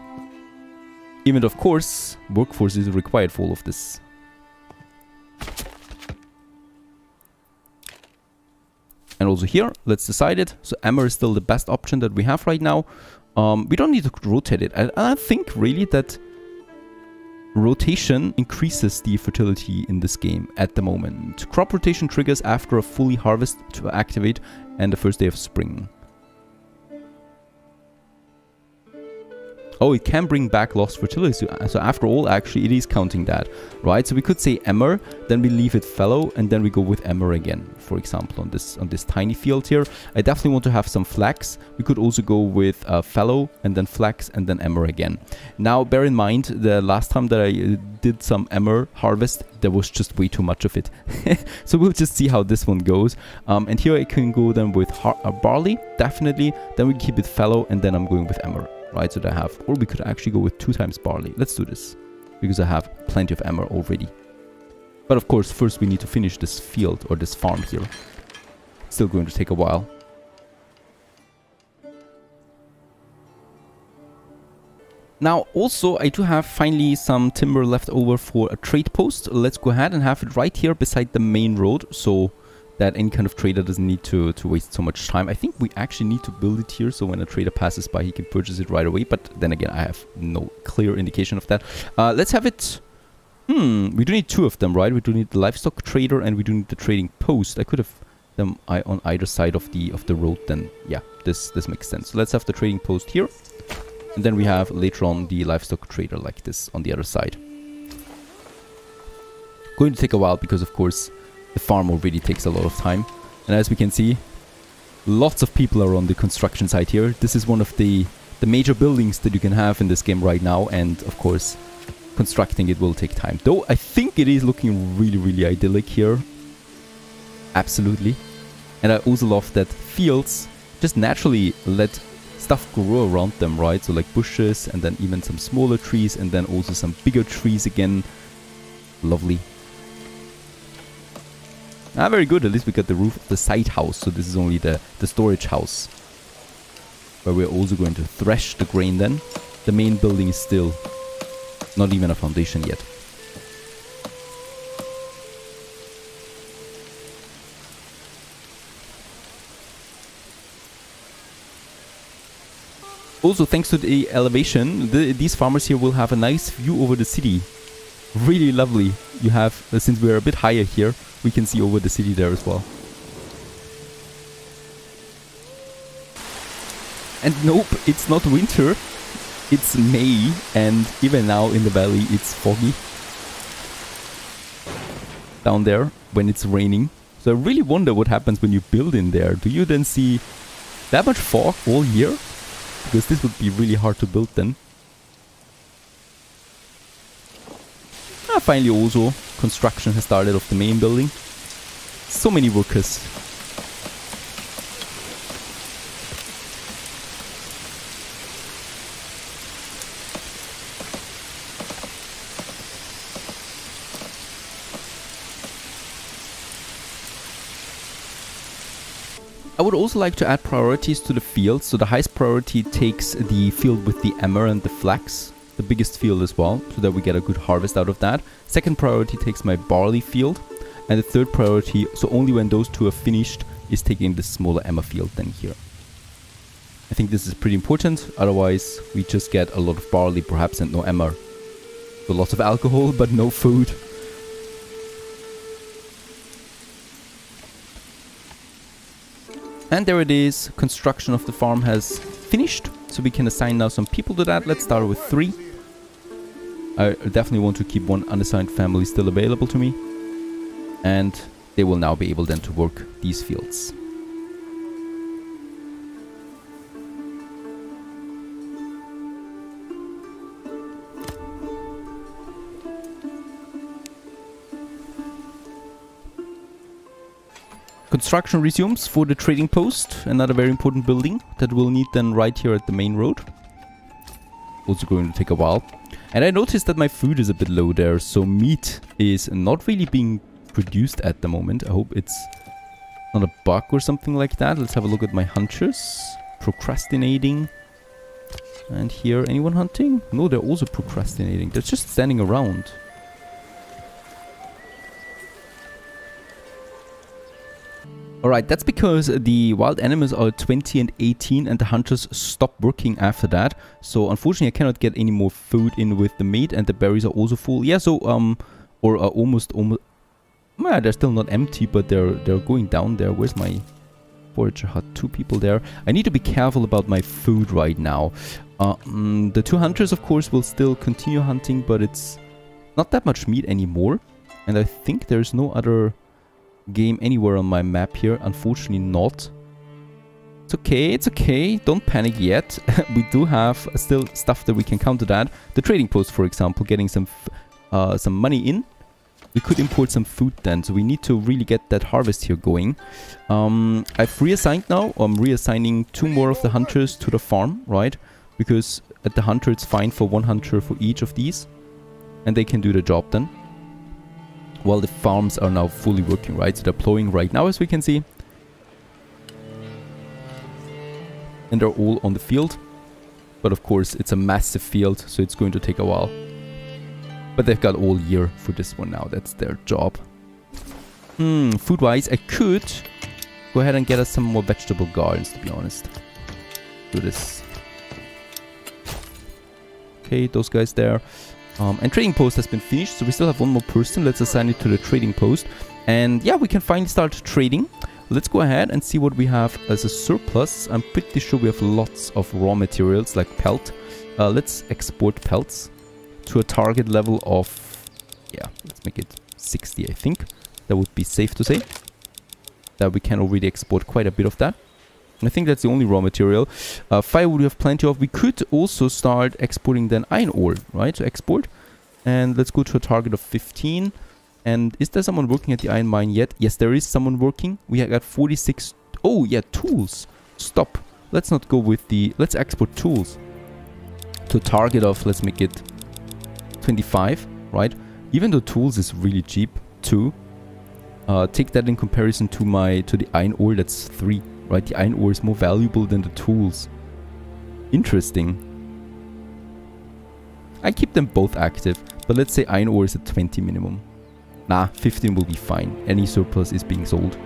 Even of course, workforce is required for all of this. And also here, let's decide it. So Emmer is still the best option that we have right now. Um, we don't need to rotate it. I, I think really that rotation increases the fertility in this game at the moment. Crop rotation triggers after a fully harvest to activate and the first day of spring. Oh, it can bring back lost fertility. So, after all, actually, it is counting that, right? So we could say emmer, then we leave it fallow, and then we go with emmer again, for example, on this on this tiny field here. I definitely want to have some flax. We could also go with uh, fallow, and then flax, and then emmer again. Now, bear in mind, the last time that I uh, did some emmer harvest, there was just way too much of it. so we'll just see how this one goes. Um, and here I can go then with uh, barley, definitely. Then we keep it fallow, and then I'm going with emmer right? So that I have, or we could actually go with two times barley. Let's do this because I have plenty of emmer already. But of course, first we need to finish this field or this farm here. Still going to take a while. Now, also, I do have finally some timber left over for a trade post. Let's go ahead and have it right here beside the main road. So that any kind of trader doesn't need to, to waste so much time. I think we actually need to build it here so when a trader passes by he can purchase it right away. But then again, I have no clear indication of that. Uh, let's have it... Hmm, we do need two of them, right? We do need the livestock trader and we do need the trading post. I could have them on either side of the of the road then. Yeah, this, this makes sense. So let's have the trading post here. And then we have later on the livestock trader like this on the other side. Going to take a while because of course the farm already takes a lot of time. And as we can see, lots of people are on the construction site here. This is one of the, the major buildings that you can have in this game right now. And of course, constructing it will take time. Though I think it is looking really, really idyllic here. Absolutely. And I also love that fields just naturally let stuff grow around them, right? So like bushes and then even some smaller trees and then also some bigger trees again. Lovely. Ah, very good. At least we got the roof of the side house. So this is only the, the storage house. Where we're also going to thresh the grain then. The main building is still not even a foundation yet. Also, thanks to the elevation, the, these farmers here will have a nice view over the city. Really lovely. You have, uh, since we're a bit higher here, we can see over the city there as well. And nope, it's not winter. It's May, and even now in the valley it's foggy. Down there, when it's raining. So I really wonder what happens when you build in there. Do you then see that much fog all year? Because this would be really hard to build then. Ah, finally also construction has started of the main building. So many workers. I would also like to add priorities to the fields. So the highest priority takes the field with the emmer and the flax, the biggest field as well, so that we get a good harvest out of that. Second priority takes my barley field. And the third priority, so only when those two are finished, is taking the smaller emmer field then here. I think this is pretty important, otherwise we just get a lot of barley perhaps and no emmer. So lots of alcohol, but no food. And there it is, construction of the farm has finished. So we can assign now some people to that. Let's start with three. I definitely want to keep one unassigned family still available to me. And they will now be able then to work these fields. Construction resumes for the trading post, another very important building that we'll need then right here at the main road. Also going to take a while. And I noticed that my food is a bit low there, so meat is not really being produced at the moment. I hope it's not a bug or something like that. Let's have a look at my hunters. Procrastinating. And here, anyone hunting? No, they're also procrastinating. They're just standing around. Alright, that's because the wild animals are 20 and 18 and the hunters stop working after that. So unfortunately I cannot get any more food in with the meat and the berries are also full. Yeah, so um or are almost almost yeah, they're still not empty, but they're they're going down there. Where's my forager hut? Two people there. I need to be careful about my food right now. Uh, mm, the two hunters, of course, will still continue hunting, but it's not that much meat anymore. And I think there's no other game anywhere on my map here. Unfortunately not. It's okay, it's okay. Don't panic yet. we do have still stuff that we can counter that. The trading post, for example, getting some uh, some money in. We could import some food then, so we need to really get that harvest here going. Um, I've reassigned now, I'm reassigning two more of the hunters to the farm, right? Because at the hunter it's fine for one hunter for each of these. And they can do the job then while the farms are now fully working, right? So they're plowing right now, as we can see. And they're all on the field. But of course, it's a massive field, so it's going to take a while. But they've got all year for this one now. That's their job. Hmm, food-wise, I could go ahead and get us some more vegetable gardens, to be honest. Do this. Okay, those guys there. Um, and trading post has been finished, so we still have one more person. Let's assign it to the trading post. And yeah, we can finally start trading. Let's go ahead and see what we have as a surplus. I'm pretty sure we have lots of raw materials like pelt. Uh, let's export pelts to a target level of, yeah, let's make it 60, I think. That would be safe to say. That we can already export quite a bit of that. I think that's the only raw material. Uh, firewood we have plenty of. We could also start exporting then iron ore, right? So export. And let's go to a target of 15. And is there someone working at the iron mine yet? Yes, there is someone working. We have got 46... Oh, yeah, tools. Stop. Let's not go with the... Let's export tools. To target of, let's make it 25, right? Even though tools is really cheap, too. Uh, take that in comparison to my to the iron ore, that's 3 right? The iron ore is more valuable than the tools. Interesting. I keep them both active, but let's say iron ore is at 20 minimum. Nah, 15 will be fine. Any surplus is being sold.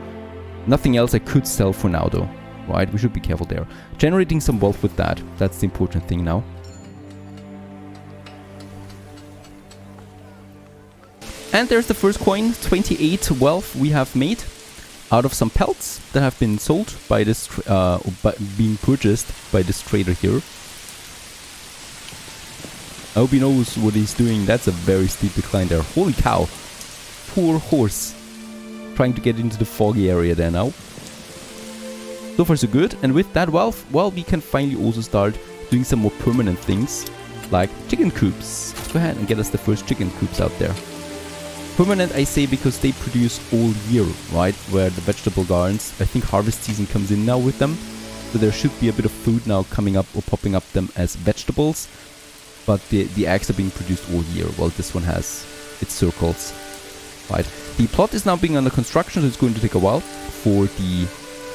Nothing else I could sell for now though, right? We should be careful there. Generating some wealth with that, that's the important thing now. And there's the first coin, 28 wealth we have made out of some pelts that have been sold by this, uh, by being purchased by this trader here. I hope he knows what he's doing. That's a very steep decline there. Holy cow. Poor horse. Trying to get into the foggy area there now. So far so good. And with that wealth, well, we can finally also start doing some more permanent things. Like chicken coops. Go ahead and get us the first chicken coops out there. Permanent I say because they produce all year, right? Where the vegetable gardens, I think harvest season comes in now with them. So there should be a bit of food now coming up or popping up them as vegetables. But the, the eggs are being produced all year, while this one has its circles. Right. The plot is now being under construction, so it's going to take a while for the...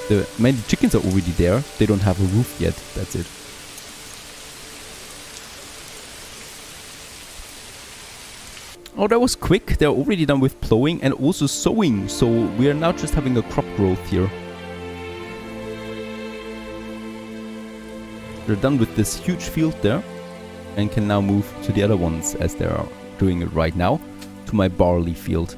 The many chickens are already there. They don't have a roof yet. That's it. Oh, that was quick. They're already done with plowing and also sowing. So we are now just having a crop growth here. They're done with this huge field there and can now move to the other ones as they are doing it right now to my barley field.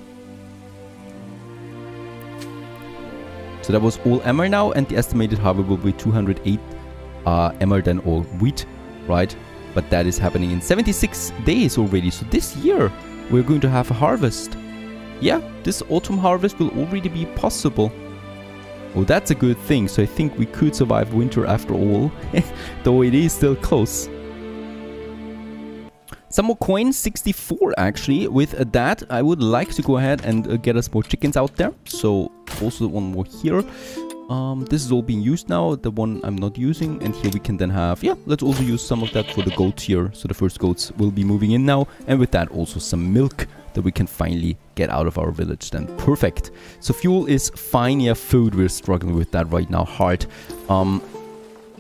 So that was all emmer now and the estimated harvest will be 208 uh, emmer than all wheat, right? But that is happening in 76 days already. So this year we're going to have a harvest. Yeah, this autumn harvest will already be possible. Oh, that's a good thing. So I think we could survive winter after all, though it is still close. Some more coins, 64 actually. With that, I would like to go ahead and uh, get us more chickens out there. So also one more here. Um, this is all being used now, the one I'm not using. And here we can then have, yeah, let's also use some of that for the goats here. So the first goats will be moving in now. And with that also some milk that we can finally get out of our village then. Perfect. So fuel is fine. Yeah, food, we're struggling with that right now hard. Um,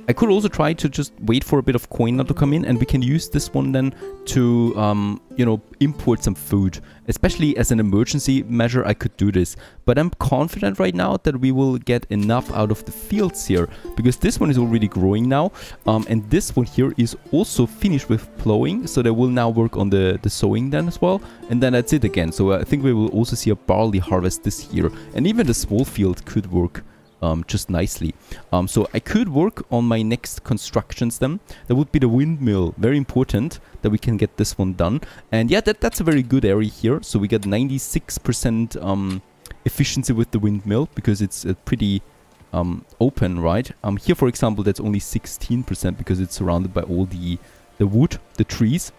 I could also try to just wait for a bit of coin now to come in and we can use this one then to, um, you know, import some food. Especially as an emergency measure, I could do this. But I'm confident right now that we will get enough out of the fields here because this one is already growing now. Um, and this one here is also finished with plowing. So they will now work on the, the sowing then as well. And then that's it again. So I think we will also see a barley harvest this year. And even the small field could work um, just nicely. Um, so I could work on my next constructions then. That would be the windmill. Very important that we can get this one done. And yeah, that, that's a very good area here. So we got 96% um, efficiency with the windmill because it's uh, pretty um, open, right? Um, here, for example, that's only 16% because it's surrounded by all the, the wood, the trees.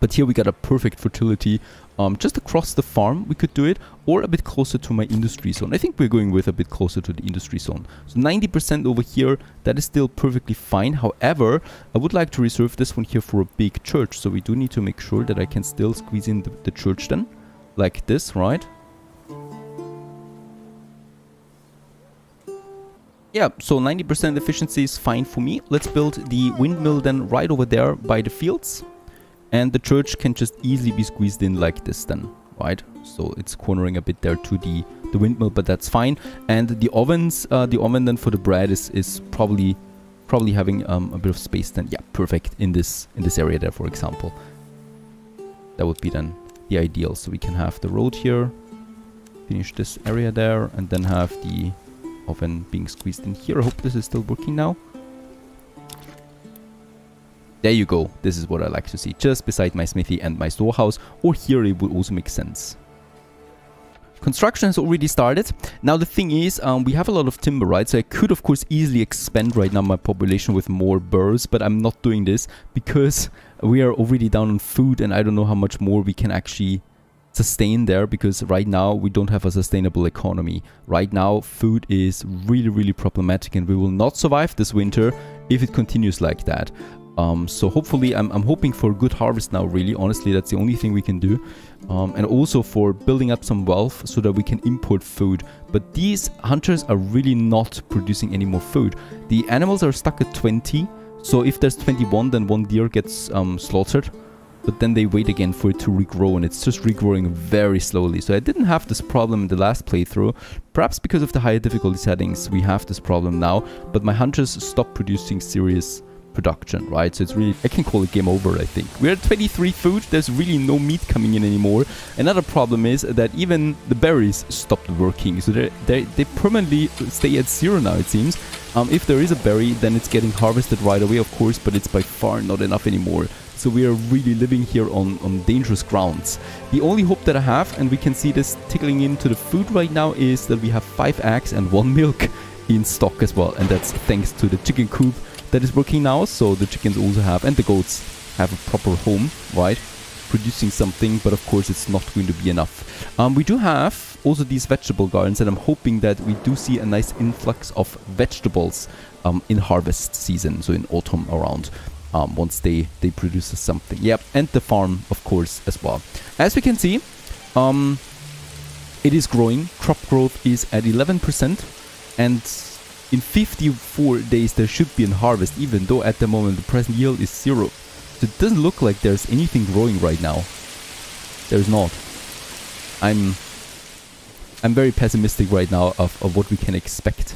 But here we got a perfect fertility um, just across the farm we could do it or a bit closer to my industry zone. I think we're going with a bit closer to the industry zone. So 90% over here, that is still perfectly fine. However, I would like to reserve this one here for a big church. So we do need to make sure that I can still squeeze in the, the church then. Like this, right? Yeah, so 90% efficiency is fine for me. Let's build the windmill then right over there by the fields and the church can just easily be squeezed in like this then right? So it's cornering a bit there to the the windmill but that's fine. And the ovens uh, the oven then for the bread is is probably probably having um, a bit of space then. Yeah perfect in this in this area there for example. That would be then the ideal. So we can have the road here finish this area there and then have the oven being squeezed in here. I hope this is still working now there you go, this is what I like to see, just beside my smithy and my storehouse, or here it would also make sense. Construction has already started. Now the thing is, um, we have a lot of timber, right? So I could of course easily expand right now my population with more burrs, but I'm not doing this because we are already down on food and I don't know how much more we can actually sustain there because right now we don't have a sustainable economy. Right now food is really really problematic and we will not survive this winter if it continues like that. Um, so hopefully, I'm, I'm hoping for good harvest now, really. Honestly, that's the only thing we can do. Um, and also for building up some wealth so that we can import food. But these hunters are really not producing any more food. The animals are stuck at 20. So if there's 21, then one deer gets um, slaughtered. But then they wait again for it to regrow and it's just regrowing very slowly. So I didn't have this problem in the last playthrough. Perhaps because of the higher difficulty settings, we have this problem now. But my hunters stopped producing serious production, right? So it's really, I can call it game over, I think. We're at 23 food, there's really no meat coming in anymore. Another problem is that even the berries stopped working, so they they permanently stay at zero now, it seems. Um, if there is a berry, then it's getting harvested right away, of course, but it's by far not enough anymore. So we are really living here on, on dangerous grounds. The only hope that I have, and we can see this tickling into the food right now, is that we have 5 eggs and 1 milk in stock as well. And that's thanks to the chicken coop that is working now. So the chickens also have, and the goats have a proper home, right? producing something, but of course it's not going to be enough. Um, we do have also these vegetable gardens, and I'm hoping that we do see a nice influx of vegetables um, in harvest season, so in autumn around. Um, once they they produce something, yep, and the farm of course as well. As we can see, um, it is growing. Crop growth is at 11%, and in 54 days there should be a harvest, even though at the moment the present yield is zero. So it doesn't look like there's anything growing right now. There's not. I'm I'm very pessimistic right now of, of what we can expect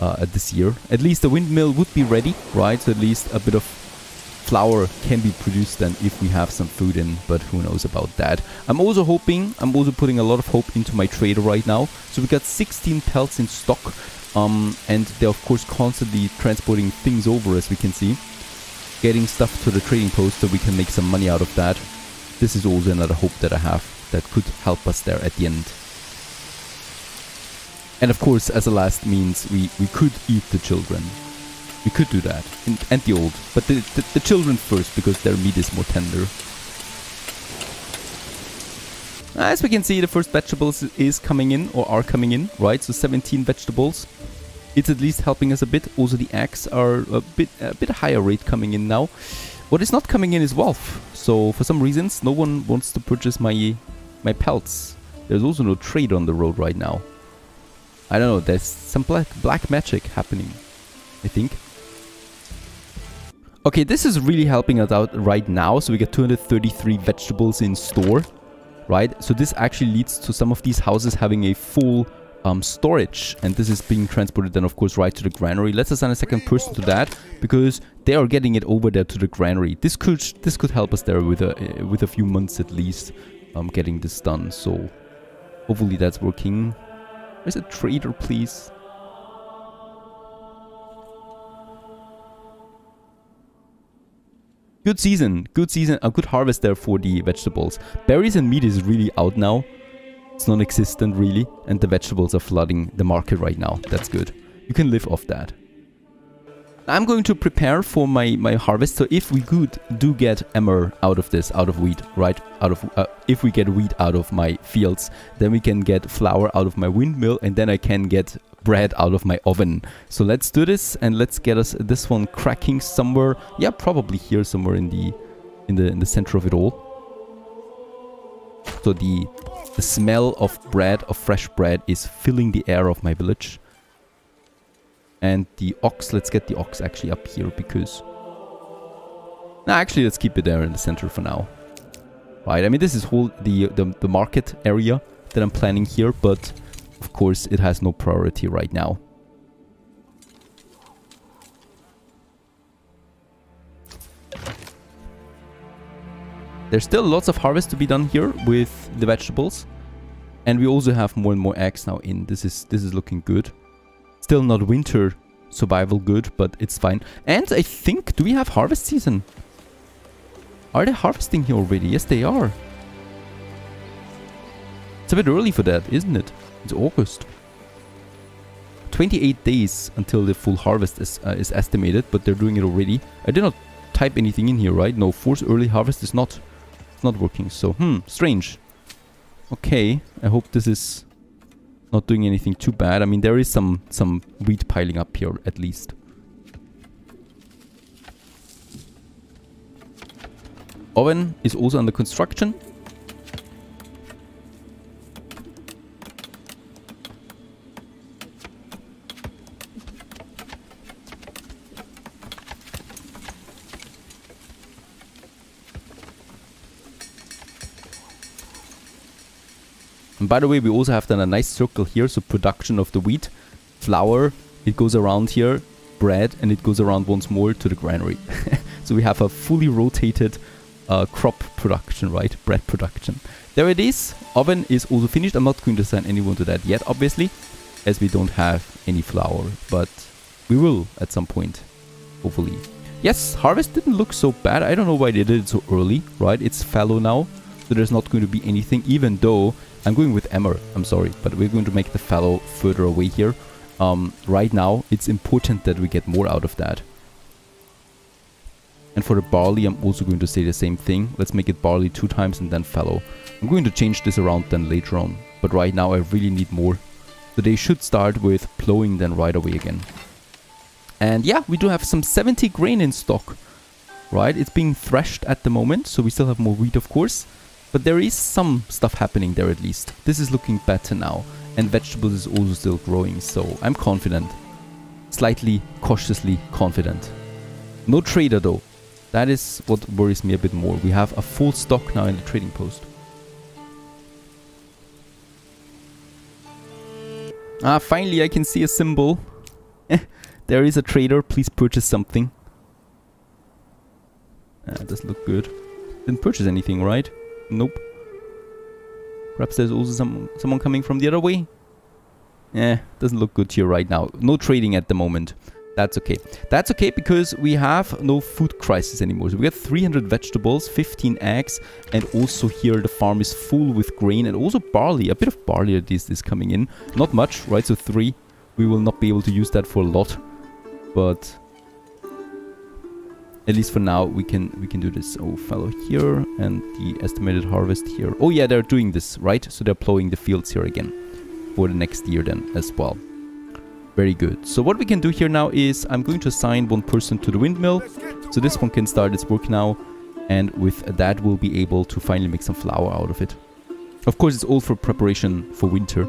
uh, this year. At least the windmill would be ready, right? So at least a bit of flour can be produced then if we have some food in, but who knows about that. I'm also hoping, I'm also putting a lot of hope into my trader right now. So we got 16 pelts in stock, um, and they're of course constantly transporting things over as we can see getting stuff to the trading post so we can make some money out of that. This is also another hope that I have that could help us there at the end. And of course, as a last means, we, we could eat the children. We could do that. And, and the old. But the, the, the children first, because their meat is more tender. As we can see, the first vegetables is coming in, or are coming in, right? So 17 vegetables it's at least helping us a bit. Also, the eggs are a bit a bit higher rate coming in now. What is not coming in is wealth. So for some reasons, no one wants to purchase my my pelts. There's also no trade on the road right now. I don't know. There's some black black magic happening. I think. Okay, this is really helping us out right now. So we get 233 vegetables in store, right? So this actually leads to some of these houses having a full um, storage. And this is being transported then of course right to the granary. Let's assign a second person to that because they are getting it over there to the granary. This could this could help us there with a uh, with a few months at least um, getting this done. So hopefully that's working. Where's a trader please Good season, good season, a good harvest there for the vegetables. Berries and meat is really out now. It's non-existent really, and the vegetables are flooding the market right now. That's good. You can live off that. I'm going to prepare for my, my harvest. So if we could do get emmer out of this, out of wheat, right? Out of uh, if we get wheat out of my fields, then we can get flour out of my windmill, and then I can get bread out of my oven. So let's do this, and let's get us this one cracking somewhere. Yeah, probably here somewhere in the in the in the center of it all. So the the smell of bread, of fresh bread, is filling the air of my village. And the ox, let's get the ox actually up here because... No, actually, let's keep it there in the center for now. Right, I mean, this is whole the, the, the market area that I'm planning here, but of course, it has no priority right now. There's still lots of harvest to be done here with the vegetables. And we also have more and more eggs now in. This is this is looking good. Still not winter survival good, but it's fine. And I think, do we have harvest season? Are they harvesting here already? Yes, they are. It's a bit early for that, isn't it? It's August. 28 days until the full harvest is, uh, is estimated, but they're doing it already. I did not type anything in here, right? No, force early harvest is not not working. So, hmm, strange. Okay, I hope this is not doing anything too bad. I mean, there is some, some wheat piling up here, at least. Oven is also under construction. And by the way, we also have done a nice circle here. So production of the wheat, flour, it goes around here, bread, and it goes around once more to the granary. so we have a fully rotated uh, crop production, right? Bread production. There it is. Oven is also finished. I'm not going to send anyone to that yet, obviously, as we don't have any flour. But we will at some point, hopefully. Yes, harvest didn't look so bad. I don't know why they did it so early, right? It's fallow now, so there's not going to be anything, even though I'm going with Emmer, I'm sorry, but we're going to make the fallow further away here. Um, right now, it's important that we get more out of that. And for the barley, I'm also going to say the same thing. Let's make it barley two times and then fallow. I'm going to change this around then later on. But right now I really need more. So they should start with plowing then right away again. And yeah, we do have some 70 grain in stock. Right, it's being threshed at the moment, so we still have more wheat of course. But there is some stuff happening there at least. This is looking better now. And vegetables is also still growing, so I'm confident. Slightly, cautiously confident. No trader though. That is what worries me a bit more. We have a full stock now in the trading post. Ah, finally I can see a symbol. there is a trader. Please purchase something. Ah, that doesn't look good. Didn't purchase anything, right? Nope. Perhaps there's also some someone coming from the other way. Eh, doesn't look good here right now. No trading at the moment. That's okay. That's okay because we have no food crisis anymore. So we got 300 vegetables, 15 eggs, and also here the farm is full with grain and also barley. A bit of barley at least is coming in. Not much, right? So three. We will not be able to use that for a lot. But at least for now we can we can do this. Oh, fallow here and the estimated harvest here. Oh yeah, they're doing this, right? So they're plowing the fields here again for the next year then as well. Very good. So what we can do here now is I'm going to assign one person to the windmill. So this one can start its work now. And with that we'll be able to finally make some flour out of it. Of course it's all for preparation for winter.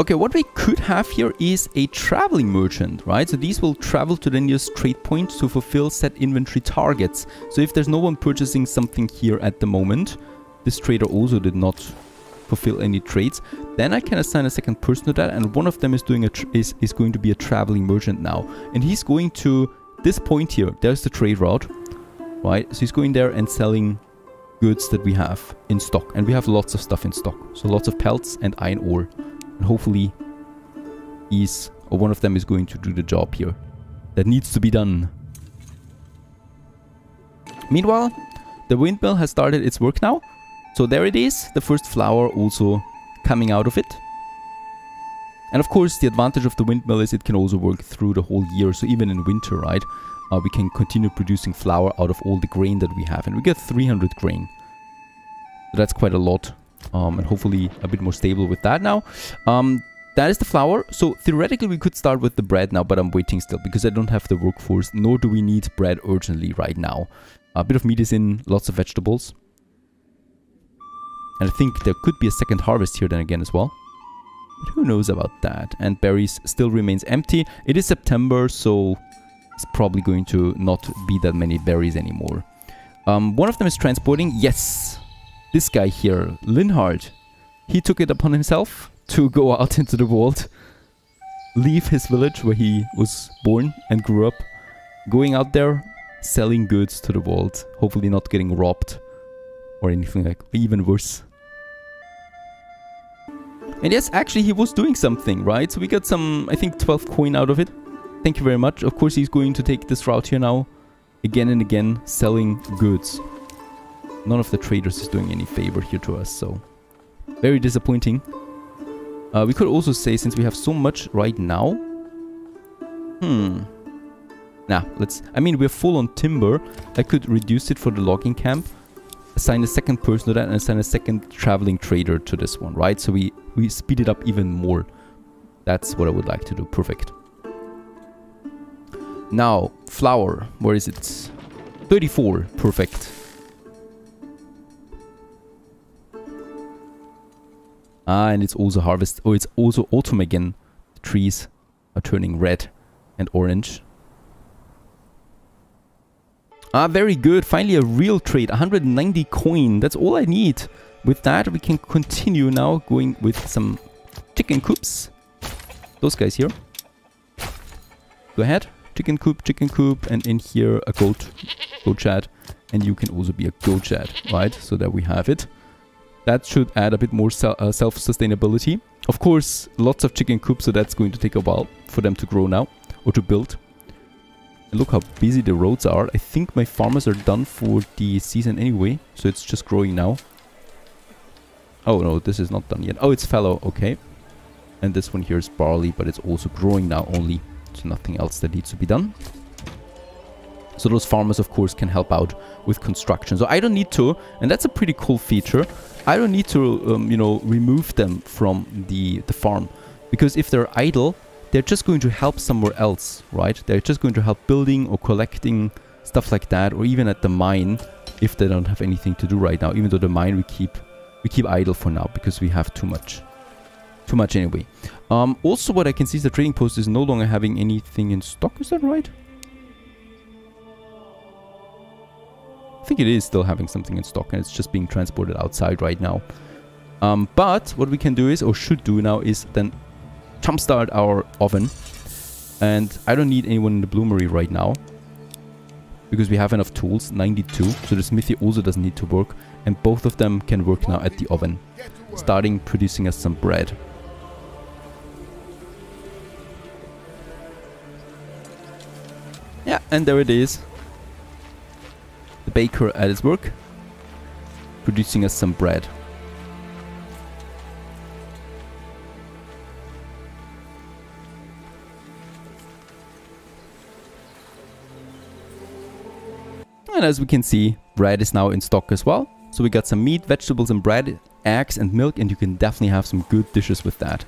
Okay, what we could have here is a traveling merchant, right? So these will travel to the nearest trade point to fulfill set inventory targets. So if there's no one purchasing something here at the moment, this trader also did not fulfill any trades, then I can assign a second person to that and one of them is doing a is, is going to be a traveling merchant now. And he's going to this point here, there's the trade route, right? So he's going there and selling goods that we have in stock. And we have lots of stuff in stock. So lots of pelts and iron ore. And hopefully he's or one of them is going to do the job here. That needs to be done. Meanwhile, the windmill has started its work now. So there it is, the first flour also coming out of it. And of course, the advantage of the windmill is it can also work through the whole year. So even in winter, right, uh, we can continue producing flour out of all the grain that we have. And we get 300 grain. So that's quite a lot um, and hopefully a bit more stable with that now. Um, that is the flour. So theoretically we could start with the bread now, but I'm waiting still because I don't have the workforce, nor do we need bread urgently right now. A bit of meat is in, lots of vegetables. And I think there could be a second harvest here then again as well. But who knows about that? And berries still remains empty. It is September, so it's probably going to not be that many berries anymore. Um, one of them is transporting. Yes, this guy here, Linhard, he took it upon himself to go out into the world, leave his village where he was born and grew up, going out there selling goods to the world, hopefully not getting robbed or anything like even worse. And yes, actually he was doing something, right? So we got some, I think 12 coin out of it. Thank you very much. Of course he's going to take this route here now, again and again, selling goods none of the traders is doing any favor here to us, so very disappointing. Uh, we could also say, since we have so much right now, hmm, nah, let's, I mean, we're full on timber. I could reduce it for the logging camp, assign a second person to that, and assign a second traveling trader to this one, right? So we, we speed it up even more. That's what I would like to do. Perfect. Now, flour. Where is it? 34. Perfect. Ah, and it's also harvest. Oh, it's also autumn again. The trees are turning red and orange. Ah, very good. Finally a real trade. 190 coin. That's all I need. With that, we can continue now going with some chicken coops. Those guys here. Go ahead. Chicken coop, chicken coop, and in here a goat, goat chat. And you can also be a goat chat, right? So there we have it. That should add a bit more uh, self-sustainability. Of course, lots of chicken coops, so that's going to take a while for them to grow now, or to build. Look how busy the roads are. I think my farmers are done for the season anyway, so it's just growing now. Oh no, this is not done yet. Oh, it's fallow. Okay. And this one here is barley, but it's also growing now only. So nothing else that needs to be done. So those farmers, of course, can help out with construction. So I don't need to, and that's a pretty cool feature. I don't need to, um, you know, remove them from the, the farm. Because if they're idle, they're just going to help somewhere else, right? They're just going to help building or collecting stuff like that, or even at the mine if they don't have anything to do right now. Even though the mine we keep we keep idle for now because we have too much. Too much anyway. Um, also what I can see is the trading post is no longer having anything in stock, is that right? Think it is still having something in stock and it's just being transported outside right now. Um, but what we can do is, or should do now, is then jumpstart our oven. And I don't need anyone in the bloomery right now. Because we have enough tools, 92. So the smithy also doesn't need to work. And both of them can work now at the oven. Starting producing us some bread. Yeah, and there it is. The baker at his work. Producing us some bread. And as we can see, bread is now in stock as well. So we got some meat, vegetables and bread, eggs and milk and you can definitely have some good dishes with that.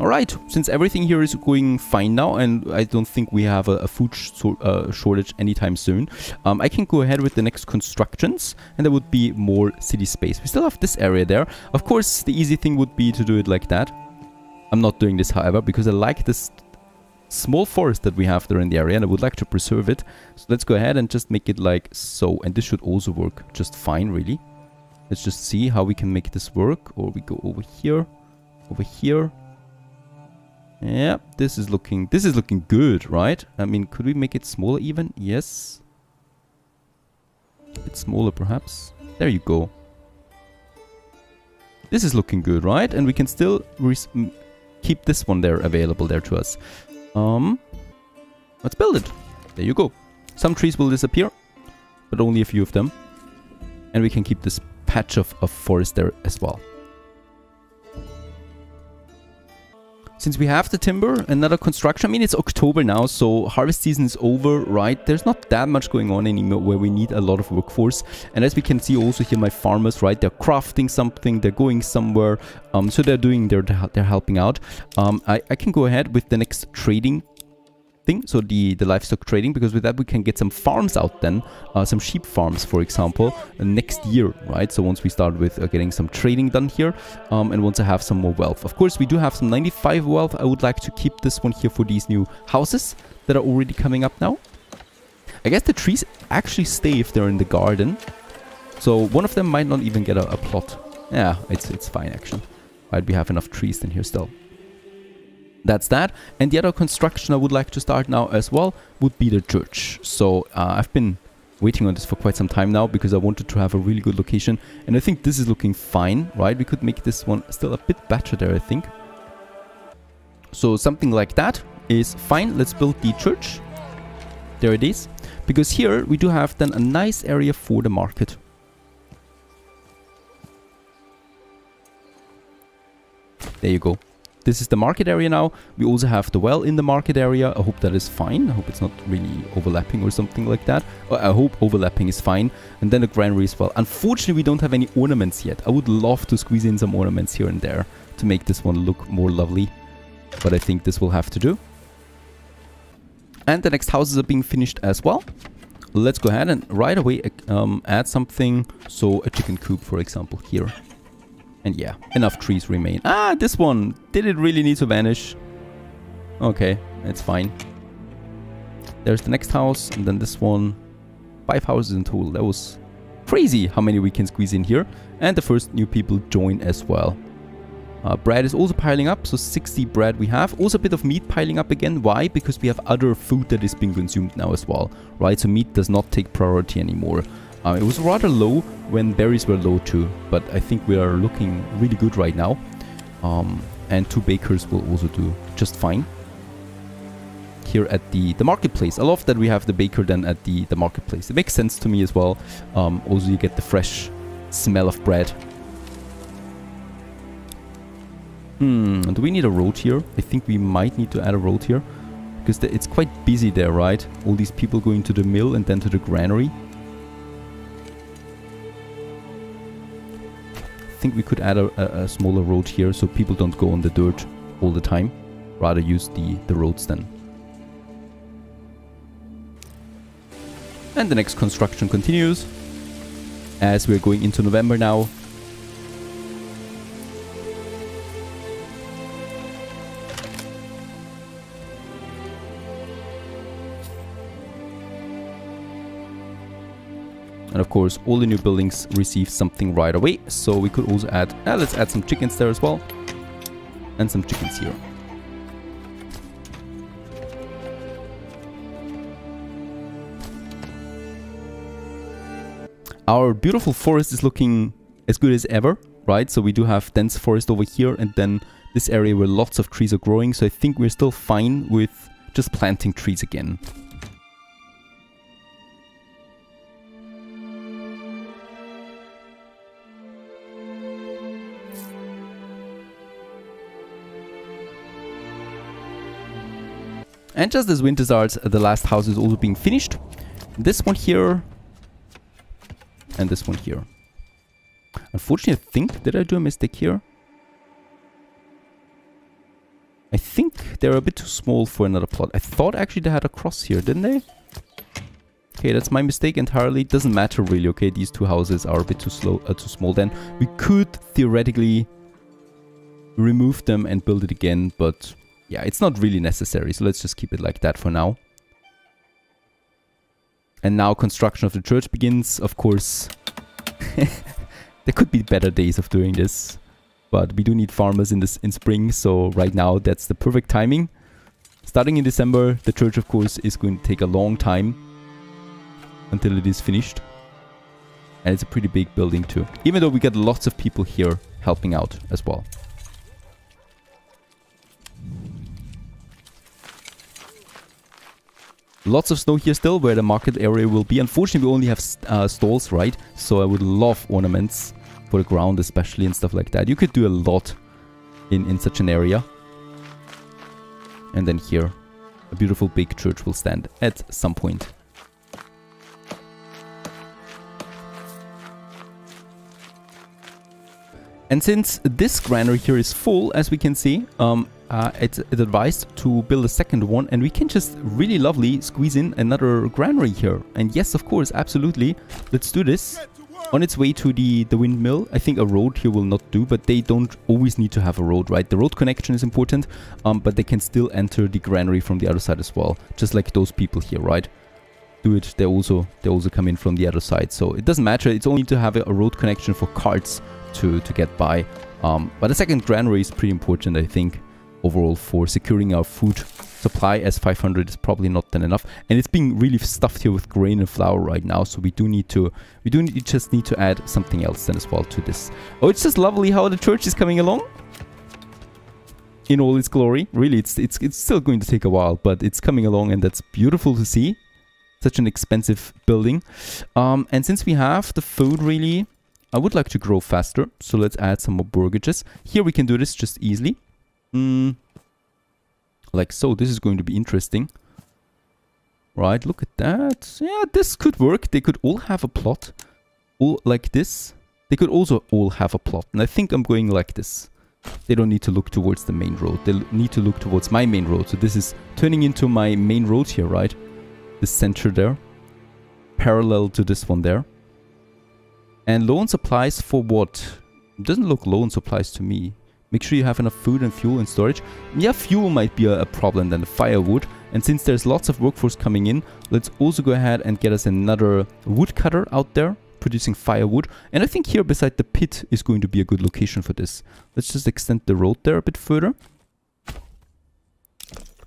Alright, since everything here is going fine now and I don't think we have a, a food sh uh, shortage anytime soon, um, I can go ahead with the next constructions and there would be more city space. We still have this area there. Of course, the easy thing would be to do it like that. I'm not doing this, however, because I like this small forest that we have there in the area and I would like to preserve it. So let's go ahead and just make it like so. And this should also work just fine, really. Let's just see how we can make this work. Or we go over here, over here, yeah, this is looking this is looking good, right? I mean, could we make it smaller even? Yes. A bit smaller perhaps. There you go. This is looking good, right? And we can still keep this one there available there to us. Um, let's build it. There you go. Some trees will disappear, but only a few of them. And we can keep this patch of, of forest there as well. Since we have the timber, another construction, I mean, it's October now, so harvest season is over, right? There's not that much going on anymore where we need a lot of workforce. And as we can see also here, my farmers, right? They're crafting something, they're going somewhere. Um, so they're doing, they're, they're helping out. Um, I, I can go ahead with the next trading thing, so the, the livestock trading, because with that we can get some farms out then, uh, some sheep farms, for example, uh, next year, right? So once we start with uh, getting some trading done here, um, and once I have some more wealth. Of course, we do have some 95 wealth. I would like to keep this one here for these new houses that are already coming up now. I guess the trees actually stay if they're in the garden. So one of them might not even get a, a plot. Yeah, it's, it's fine actually. Right, we have enough trees in here still that's that. And the other construction I would like to start now as well would be the church. So uh, I've been waiting on this for quite some time now because I wanted to have a really good location. And I think this is looking fine, right? We could make this one still a bit better there, I think. So something like that is fine. Let's build the church. There it is. Because here we do have then a nice area for the market. There you go. This is the market area now. We also have the well in the market area. I hope that is fine. I hope it's not really overlapping or something like that. I hope overlapping is fine. And then the granary as well. Unfortunately, we don't have any ornaments yet. I would love to squeeze in some ornaments here and there to make this one look more lovely. But I think this will have to do. And the next houses are being finished as well. Let's go ahead and right away um, add something. So a chicken coop, for example, here. And yeah, enough trees remain. Ah, this one. Did it really need to vanish? Okay, it's fine. There's the next house, and then this one. Five houses in total. That was crazy how many we can squeeze in here. And the first new people join as well. Uh, bread is also piling up, so 60 bread we have. Also a bit of meat piling up again. Why? Because we have other food that is being consumed now as well, right? So meat does not take priority anymore. Uh, it was rather low when berries were low too, but I think we are looking really good right now. Um, and two bakers will also do just fine. here at the, the marketplace. I love that we have the baker then at the, the marketplace. It makes sense to me as well. Um, also, you get the fresh smell of bread. Hmm, do we need a road here? I think we might need to add a road here. Because it's quite busy there, right? All these people going to the mill and then to the granary. Think we could add a, a, a smaller road here so people don't go on the dirt all the time. Rather use the, the roads then. And the next construction continues. As we're going into November now. And of course, all the new buildings receive something right away. So we could also add, uh, let's add some chickens there as well. And some chickens here. Our beautiful forest is looking as good as ever, right? So we do have dense forest over here and then this area where lots of trees are growing. So I think we're still fine with just planting trees again. And just as winter starts, the last house is also being finished. This one here. And this one here. Unfortunately, I think, did I do a mistake here? I think they're a bit too small for another plot. I thought actually they had a cross here, didn't they? Okay, that's my mistake entirely. It doesn't matter really, okay? These two houses are a bit too slow, uh, too small then. We could theoretically remove them and build it again, but yeah, it's not really necessary, so let's just keep it like that for now. And now construction of the church begins, of course. there could be better days of doing this, but we do need farmers in this in spring, so right now that's the perfect timing. Starting in December, the church of course is going to take a long time until it is finished. And it's a pretty big building too, even though we get lots of people here helping out as well. Lots of snow here still where the market area will be. Unfortunately, we only have uh, stalls, right? So I would love ornaments for the ground especially and stuff like that. You could do a lot in, in such an area. And then here, a beautiful big church will stand at some point. And since this granary here is full, as we can see, um, uh, it's, it's, advised to build a second one and we can just really lovely squeeze in another granary here. And yes, of course, absolutely. Let's do this. On its way to the, the windmill, I think a road here will not do, but they don't always need to have a road, right? The road connection is important, um, but they can still enter the granary from the other side as well, just like those people here, right? Do it, they also they also come in from the other side, so it doesn't matter. It's only to have a, road connection for carts to to get by. Um, but the second granary is pretty important, I think overall for securing our food supply as 500 is probably not then enough. And it's being really stuffed here with grain and flour right now so we do need to we do need, just need to add something else then as well to this. Oh it's just lovely how the church is coming along. In all its glory. Really it's it's it's still going to take a while but it's coming along and that's beautiful to see. Such an expensive building. Um, and since we have the food really I would like to grow faster so let's add some more burgages here we can do this just easily Mm, like so, this is going to be interesting. Right, look at that. Yeah, this could work. They could all have a plot. All like this. They could also all have a plot. And I think I'm going like this. They don't need to look towards the main road. They need to look towards my main road. So this is turning into my main road here, right? The center there. Parallel to this one there. And loan supplies for what? Doesn't look loan supplies to me. Make sure you have enough food and fuel and storage. Yeah, fuel might be a, a problem than the firewood. And since there's lots of workforce coming in, let's also go ahead and get us another woodcutter out there producing firewood. And I think here beside the pit is going to be a good location for this. Let's just extend the road there a bit further.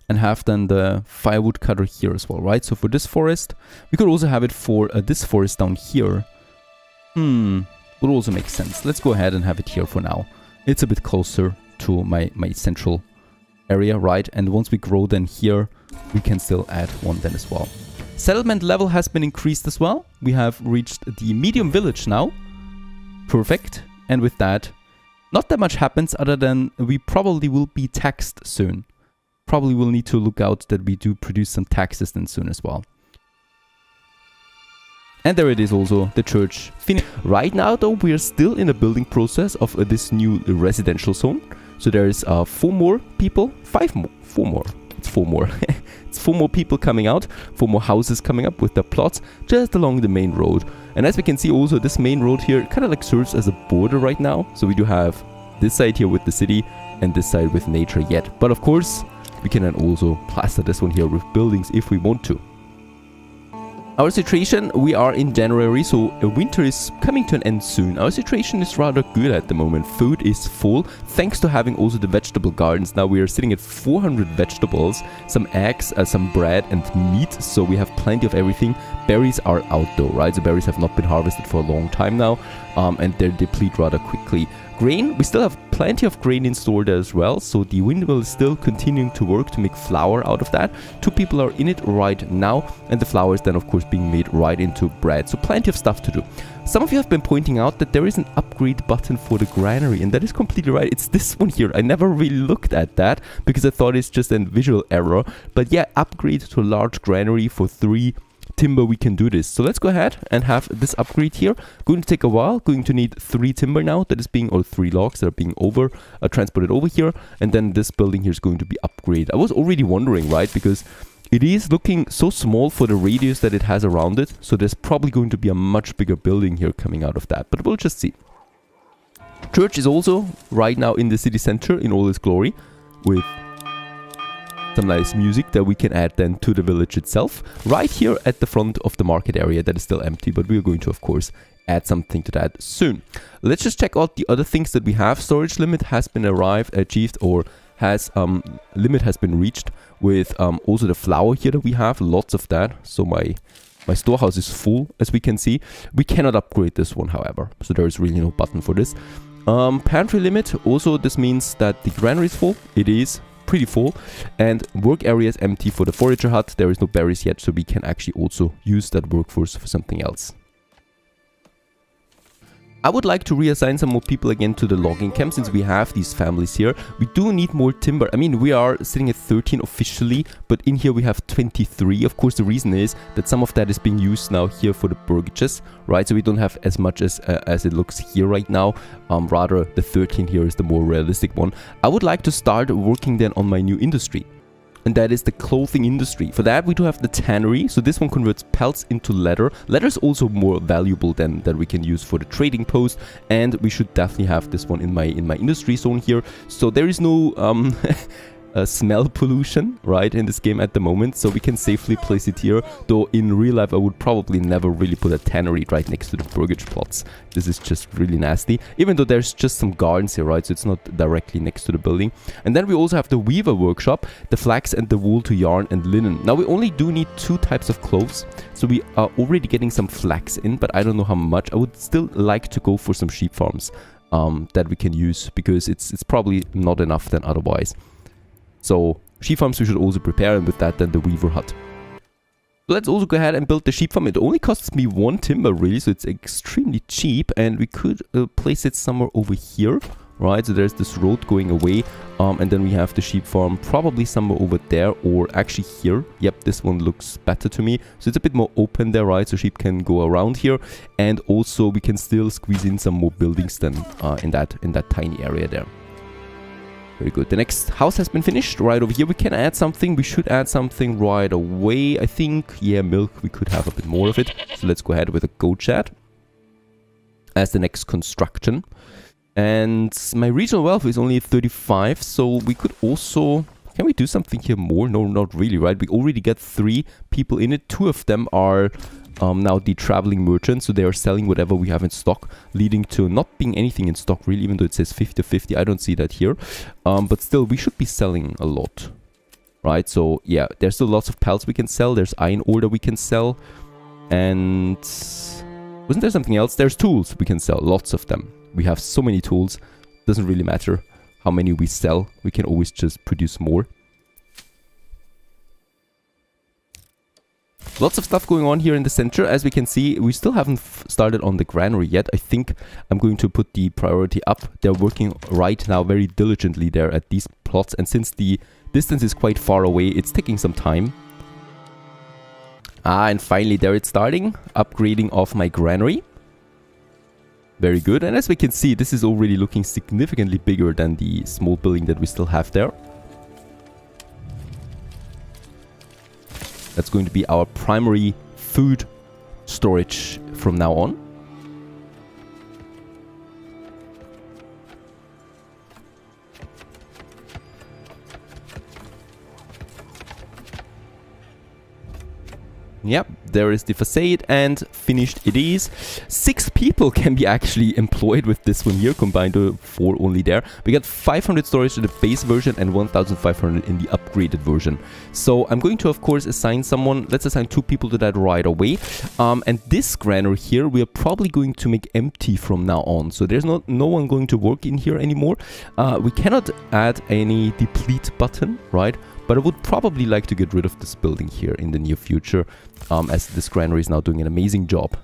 And have then the firewood cutter here as well, right? So for this forest, we could also have it for uh, this forest down here. Hmm, would also make sense. Let's go ahead and have it here for now. It's a bit closer to my, my central area, right? And once we grow then here, we can still add one then as well. Settlement level has been increased as well. We have reached the medium village now. Perfect. And with that, not that much happens other than we probably will be taxed soon. Probably will need to look out that we do produce some taxes then soon as well. And there it is also, the church. Right now though, we are still in the building process of uh, this new residential zone. So there's uh, four more people, five more, four more, it's four more. it's four more people coming out, four more houses coming up with their plots just along the main road. And as we can see also, this main road here kind of like serves as a border right now. So we do have this side here with the city and this side with nature yet. But of course, we can then also plaster this one here with buildings if we want to. Our situation, we are in January, so winter is coming to an end soon. Our situation is rather good at the moment. Food is full, thanks to having also the vegetable gardens. Now we are sitting at 400 vegetables, some eggs, uh, some bread and meat, so we have plenty of everything. Berries are out though, right? So berries have not been harvested for a long time now, um, and they deplete rather quickly. Grain, we still have plenty of grain in store there as well, so the windmill is still continuing to work to make flour out of that. Two people are in it right now, and the flour is then of course being made right into bread, so plenty of stuff to do. Some of you have been pointing out that there is an upgrade button for the granary, and that is completely right. It's this one here. I never really looked at that because I thought it's just a visual error. But yeah, upgrade to a large granary for three timber we can do this. So let's go ahead and have this upgrade here. Going to take a while, going to need three timber now that is being, or three logs that are being over, uh, transported over here. And then this building here is going to be upgraded. I was already wondering, right? Because it is looking so small for the radius that it has around it. So there's probably going to be a much bigger building here coming out of that. But we'll just see. Church is also right now in the city center in all its glory with some nice music that we can add then to the village itself right here at the front of the market area that is still empty but we're going to of course add something to that soon. Let's just check out the other things that we have. Storage limit has been arrived achieved or has um limit has been reached with um also the flour here that we have lots of that. So my my storehouse is full as we can see. We cannot upgrade this one however so there is really no button for this. Um, pantry limit also this means that the granary is full. It is pretty full. And work area is empty for the forager hut. There is no berries yet, so we can actually also use that workforce for something else. I would like to reassign some more people again to the logging camp since we have these families here. We do need more timber. I mean, we are sitting at 13 officially, but in here we have 23. Of course, the reason is that some of that is being used now here for the burgages, right? So we don't have as much as uh, as it looks here right now. Um, rather, the 13 here is the more realistic one. I would like to start working then on my new industry and that is the clothing industry. For that, we do have the tannery. So this one converts pelts into leather. Leather is also more valuable than that we can use for the trading post, and we should definitely have this one in my in my industry zone here. So there is no um, uh, smell pollution, right, in this game at the moment, so we can safely place it here, though in real life I would probably never really put a tannery right next to the burgage plots. This is just really nasty, even though there's just some gardens here, right, so it's not directly next to the building. And then we also have the weaver workshop, the flax and the wool to yarn and linen. Now we only do need two types of clothes, so we are already getting some flax in, but I don't know how much. I would still like to go for some sheep farms. Um, that we can use because it's it's probably not enough then otherwise. So sheep farms we should also prepare and with that then the weaver hut. Let's also go ahead and build the sheep farm. It only costs me one timber really, so it's extremely cheap and we could uh, place it somewhere over here. Right, so there's this road going away um, and then we have the sheep farm probably somewhere over there or actually here. Yep, this one looks better to me. So it's a bit more open there, right? So sheep can go around here and also we can still squeeze in some more buildings then uh, in that in that tiny area there. Very good. The next house has been finished. Right over here we can add something. We should add something right away. I think, yeah, milk, we could have a bit more of it. So let's go ahead with a goat shed as the next construction. And my regional wealth is only 35, so we could also... Can we do something here more? No, not really, right? We already get three people in it. Two of them are um, now the traveling merchants. So they are selling whatever we have in stock, leading to not being anything in stock really, even though it says 50-50. I don't see that here. Um, but still, we should be selling a lot, right? So yeah, there's still lots of pelts we can sell. There's iron ore that we can sell. And wasn't there something else? There's tools we can sell, lots of them. We have so many tools, doesn't really matter. how many we sell. We can always just produce more. Lots of stuff going on here in the center. As we can see, we still haven't started on the granary yet. I think I'm going to put the priority up. They're working right now very diligently there at these plots. And since the distance is quite far away, it's taking some time. Ah, and finally there it's starting. Upgrading of my granary. Very good. And as we can see, this is already looking significantly bigger than the small building that we still have there. That's going to be our primary food storage from now on. Yep, there is the facade and finished it is. Six people can be actually employed with this one here, combined to four only there. We got 500 storage in the base version and 1500 in the upgraded version. So I'm going to, of course, assign someone. Let's assign two people to that right away. Um, and this granary here, we are probably going to make empty from now on. So there's not no one going to work in here anymore. Uh, we cannot add any deplete button, right? But I would probably like to get rid of this building here in the near future, um, as this granary is now doing an amazing job.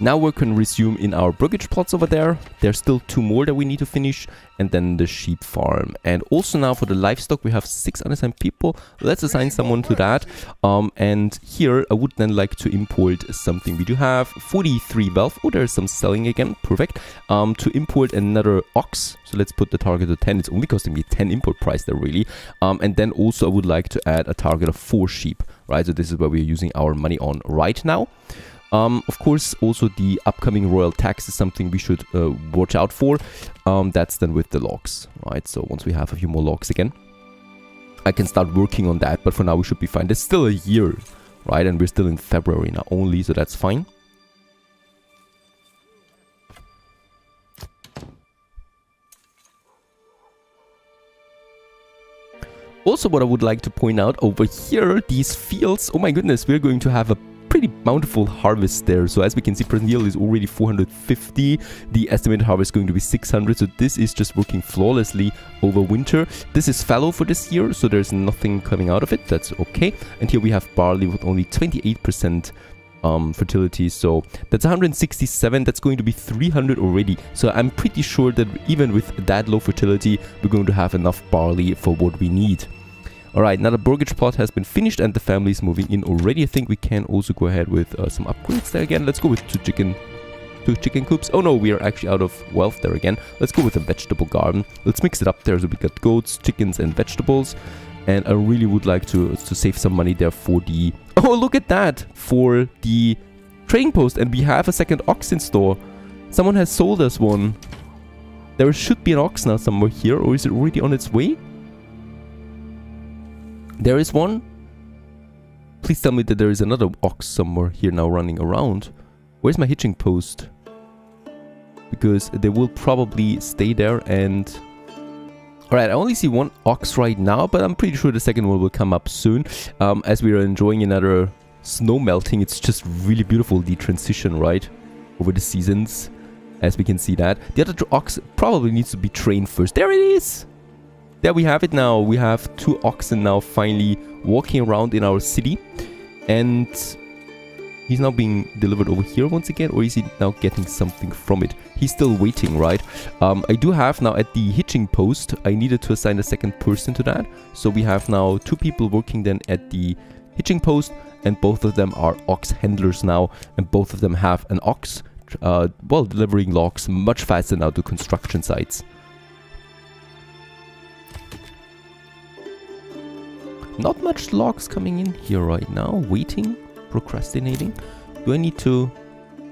Now we can resume in our burgage plots over there. There's still two more that we need to finish and then the sheep farm. And also now for the livestock we have six unassigned people. Let's assign someone to that. Um, and here I would then like to import something. We do have 43 wealth. Oh, there's some selling again. Perfect. Um, to import another ox. So let's put the target to 10. It's only costing me 10 import price there really. Um, and then also I would like to add a target of 4 sheep. Right, so this is where we're using our money on right now. Um, of course, also the upcoming royal tax is something we should uh, watch out for. Um, that's then with the logs, right? So once we have a few more logs again, I can start working on that. But for now, we should be fine. There's still a year, right? And we're still in February now only, so that's fine. Also, what I would like to point out over here, these fields, oh my goodness, we're going to have a pretty bountiful harvest there. So as we can see, present yield is already 450. The estimated harvest is going to be 600. So this is just working flawlessly over winter. This is fallow for this year, so there's nothing coming out of it. That's okay. And here we have barley with only 28% um, fertility. So that's 167. That's going to be 300 already. So I'm pretty sure that even with that low fertility, we're going to have enough barley for what we need. Alright, now the burgage plot has been finished and the family is moving in already. I think we can also go ahead with uh, some upgrades there again. Let's go with two chicken two chicken coops. Oh no, we are actually out of wealth there again. Let's go with a vegetable garden. Let's mix it up there. So we got goats, chickens and vegetables. And I really would like to, to save some money there for the... Oh, look at that! For the trading post. And we have a second ox in store. Someone has sold us one. There should be an ox now somewhere here. Or is it already on its way? There is one. Please tell me that there is another ox somewhere here now running around. Where's my hitching post? Because they will probably stay there and... Alright, I only see one ox right now, but I'm pretty sure the second one will come up soon. Um, as we are enjoying another snow melting, it's just really beautiful, the transition, right? Over the seasons, as we can see that. The other ox probably needs to be trained first. There it is! There we have it now. We have two oxen now finally walking around in our city. And he's now being delivered over here once again. Or is he now getting something from it? He's still waiting, right? Um, I do have now at the hitching post, I needed to assign a second person to that. So we have now two people working then at the hitching post. And both of them are ox handlers now. And both of them have an ox. Uh, well, delivering logs much faster now to construction sites. Not much logs coming in here right now. Waiting, procrastinating. Do I need to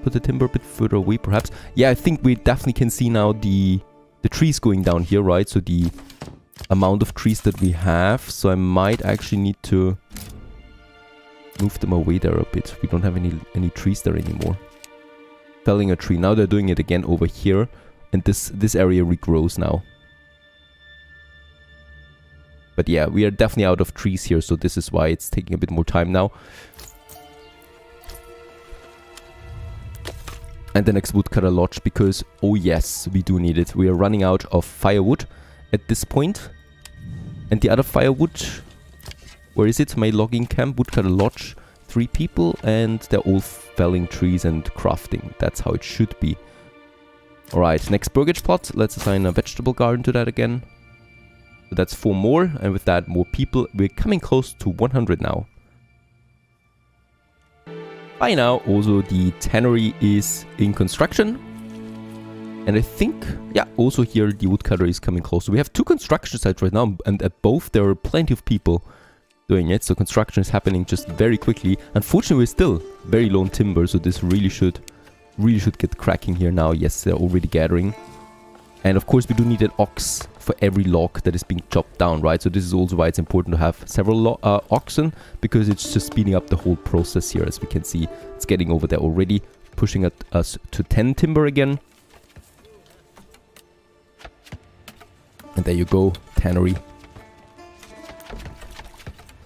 put the timber a bit further away perhaps? Yeah, I think we definitely can see now the, the trees going down here, right? So the amount of trees that we have. So I might actually need to move them away there a bit. We don't have any, any trees there anymore. Felling a tree. Now they're doing it again over here. And this, this area regrows now. But yeah, we are definitely out of trees here, so this is why it's taking a bit more time now. And the next woodcutter lodge because, oh yes, we do need it. We are running out of firewood at this point. And the other firewood, where is it? My logging camp, woodcutter lodge. Three people and they're all felling trees and crafting. That's how it should be. Alright, next burgage plot. Let's assign a vegetable garden to that again. That's four more, and with that more people. We're coming close to 100 now. By now, also the tannery is in construction. And I think, yeah, also here the woodcutter is coming close. So we have two construction sites right now, and at both there are plenty of people doing it. So construction is happening just very quickly. Unfortunately, we're still very low on timber, so this really should, really should get cracking here now. Yes, they're already gathering. And of course, we do need an ox for every log that is being chopped down, right? So this is also why it's important to have several uh, oxen, because it's just speeding up the whole process here. As we can see, it's getting over there already, pushing us to 10 timber again. And there you go, tannery.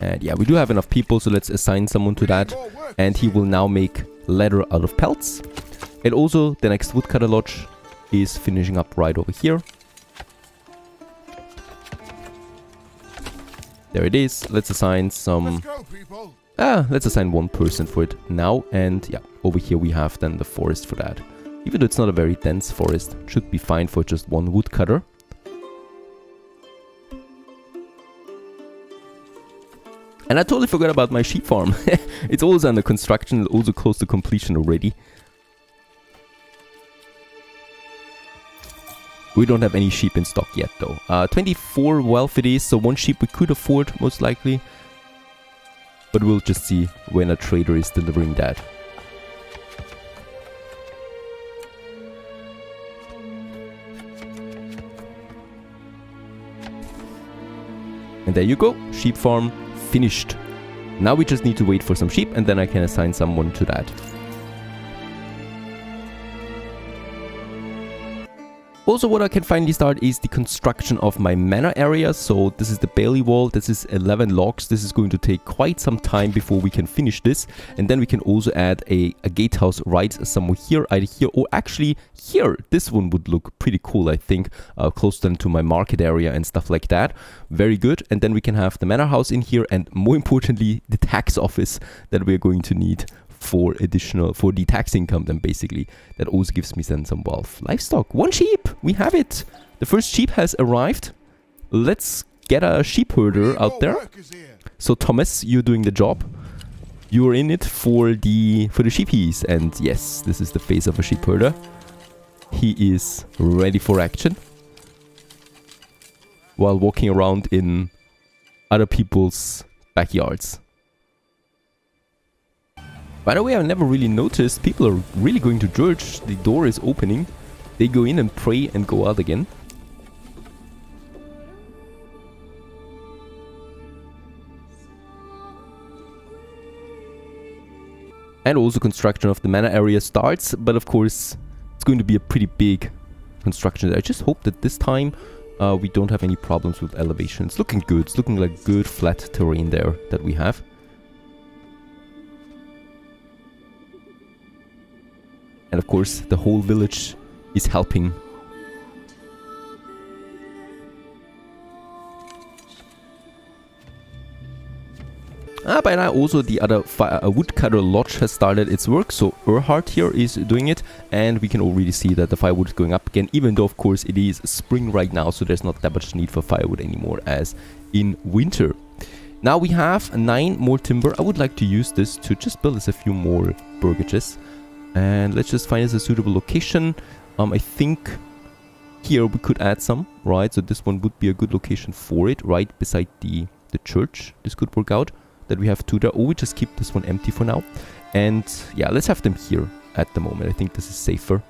And yeah, we do have enough people, so let's assign someone to that. And he will now make leather out of pelts. And also, the next woodcutter lodge is finishing up right over here. There it is. Let's assign some... Let's go, ah, let's assign one person for it now. And yeah, over here we have then the forest for that. Even though it's not a very dense forest, should be fine for just one woodcutter. And I totally forgot about my sheep farm. it's also under construction, also close to completion already. We don't have any sheep in stock yet though. Uh, 24 wealth it is, so one sheep we could afford most likely. But we'll just see when a trader is delivering that. And there you go, sheep farm finished. Now we just need to wait for some sheep and then I can assign someone to that. Also what I can finally start is the construction of my manor area. So this is the bailey wall. This is 11 logs. This is going to take quite some time before we can finish this. And then we can also add a, a gatehouse right somewhere here, either here or actually here. This one would look pretty cool, I think, uh, close then to my market area and stuff like that. Very good. And then we can have the manor house in here and more importantly, the tax office that we're going to need for additional for the tax income then basically that also gives me then some wealth. Livestock one sheep we have it. The first sheep has arrived. Let's get a sheep herder out there. so thomas you're doing the job. You're in it for the for the sheepies. And yes this is the face of a sheep herder. He is ready for action. While walking around in other people's backyards by the way, I've never really noticed people are really going to church. The door is opening. They go in and pray and go out again. And also construction of the manor area starts, but of course it's going to be a pretty big construction. I just hope that this time uh, we don't have any problems with elevation. It's looking good. It's looking like good flat terrain there that we have. And of course, the whole village is helping. Ah, by now also the other uh, woodcutter lodge has started its work, so Erhard here is doing it, and we can already see that the firewood is going up again, even though of course it is spring right now, so there's not that much need for firewood anymore as in winter. Now we have 9 more timber, I would like to use this to just build us a few more burgages. And let's just find us a suitable location. Um, I think here we could add some, right? So this one would be a good location for it, right beside the, the church. This could work out, that we have two there. Or we just keep this one empty for now. And yeah, let's have them here at the moment. I think this is safer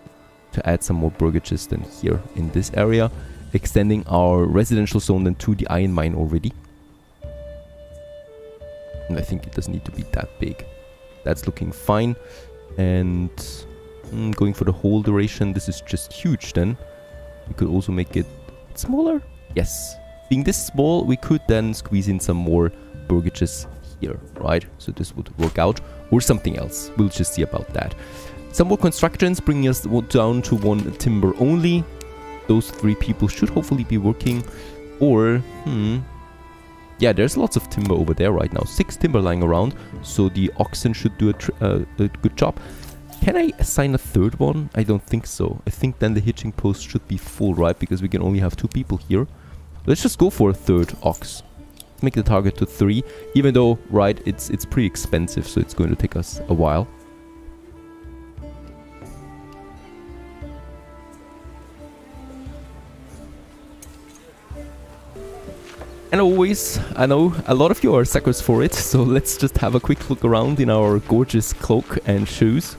to add some more burgages than here in this area. Extending our residential zone then to the iron mine already. And I think it doesn't need to be that big. That's looking fine. And mm, going for the whole duration, this is just huge then. We could also make it smaller. Yes. Being this small, we could then squeeze in some more burgages here, right? So this would work out. Or something else. We'll just see about that. Some more constructions bringing us down to one timber only. Those three people should hopefully be working. Or, hmm... Yeah, there's lots of timber over there right now. Six timber lying around. So the oxen should do a, uh, a good job. Can I assign a third one? I don't think so. I think then the hitching post should be full, right? Because we can only have two people here. Let's just go for a third ox. Make the target to three. Even though, right, it's, it's pretty expensive, so it's going to take us a while. And always, I know a lot of you are suckers for it, so let's just have a quick look around in our gorgeous cloak and shoes.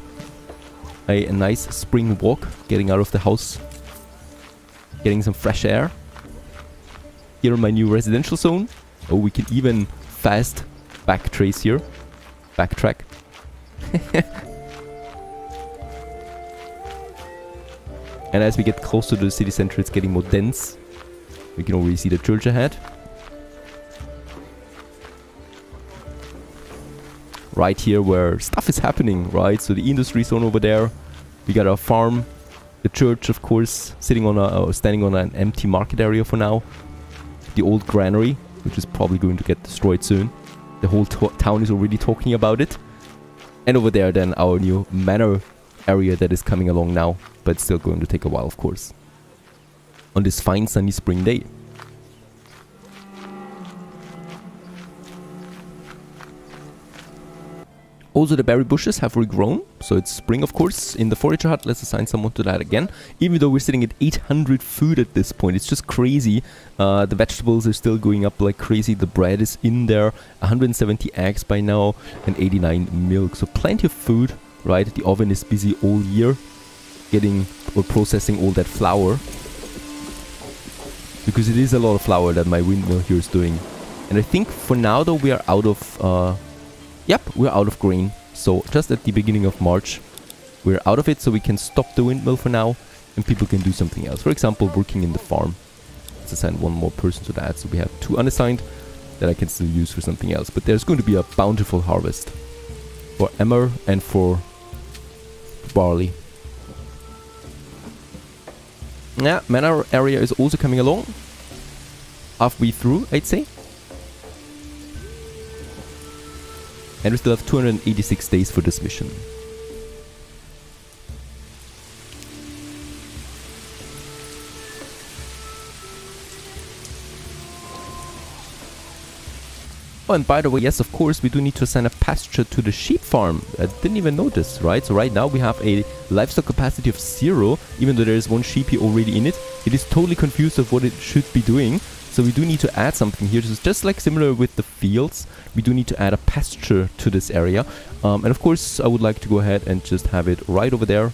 A, a nice spring walk, getting out of the house, getting some fresh air. Here in my new residential zone. Oh, we can even fast backtrace here. Backtrack. and as we get closer to the city center, it's getting more dense. We can already see the church ahead. Right here where stuff is happening, right? So the industry zone over there, we got our farm, the church, of course, sitting on a, uh, standing on an empty market area for now. The old granary, which is probably going to get destroyed soon. The whole town is already talking about it. And over there then our new manor area that is coming along now, but still going to take a while, of course. On this fine sunny spring day. Also the berry bushes have regrown, so it's spring of course. In the forager hut, let's assign someone to that again. Even though we're sitting at 800 food at this point, it's just crazy. Uh, the vegetables are still going up like crazy, the bread is in there, 170 eggs by now, and 89 milk. So plenty of food, right? The oven is busy all year, getting or processing all that flour. Because it is a lot of flour that my windmill here is doing. And I think for now though we are out of... Uh, Yep, we're out of grain. So just at the beginning of March, we're out of it so we can stop the windmill for now and people can do something else. For example, working in the farm. Let's assign one more person to that. So we have two unassigned that I can still use for something else. But there's going to be a bountiful harvest for emmer and for barley. Yeah, manor area is also coming along. Halfway through, I'd say. And we still have 286 days for this mission. Oh, and by the way, yes, of course, we do need to assign a pasture to the sheep farm. I didn't even notice, right? So right now we have a livestock capacity of zero, even though there is one sheepy already in it. It is totally confused of what it should be doing. So we do need to add something here. This is just like similar with the fields. We do need to add a pasture to this area. Um, and of course, I would like to go ahead and just have it right over there.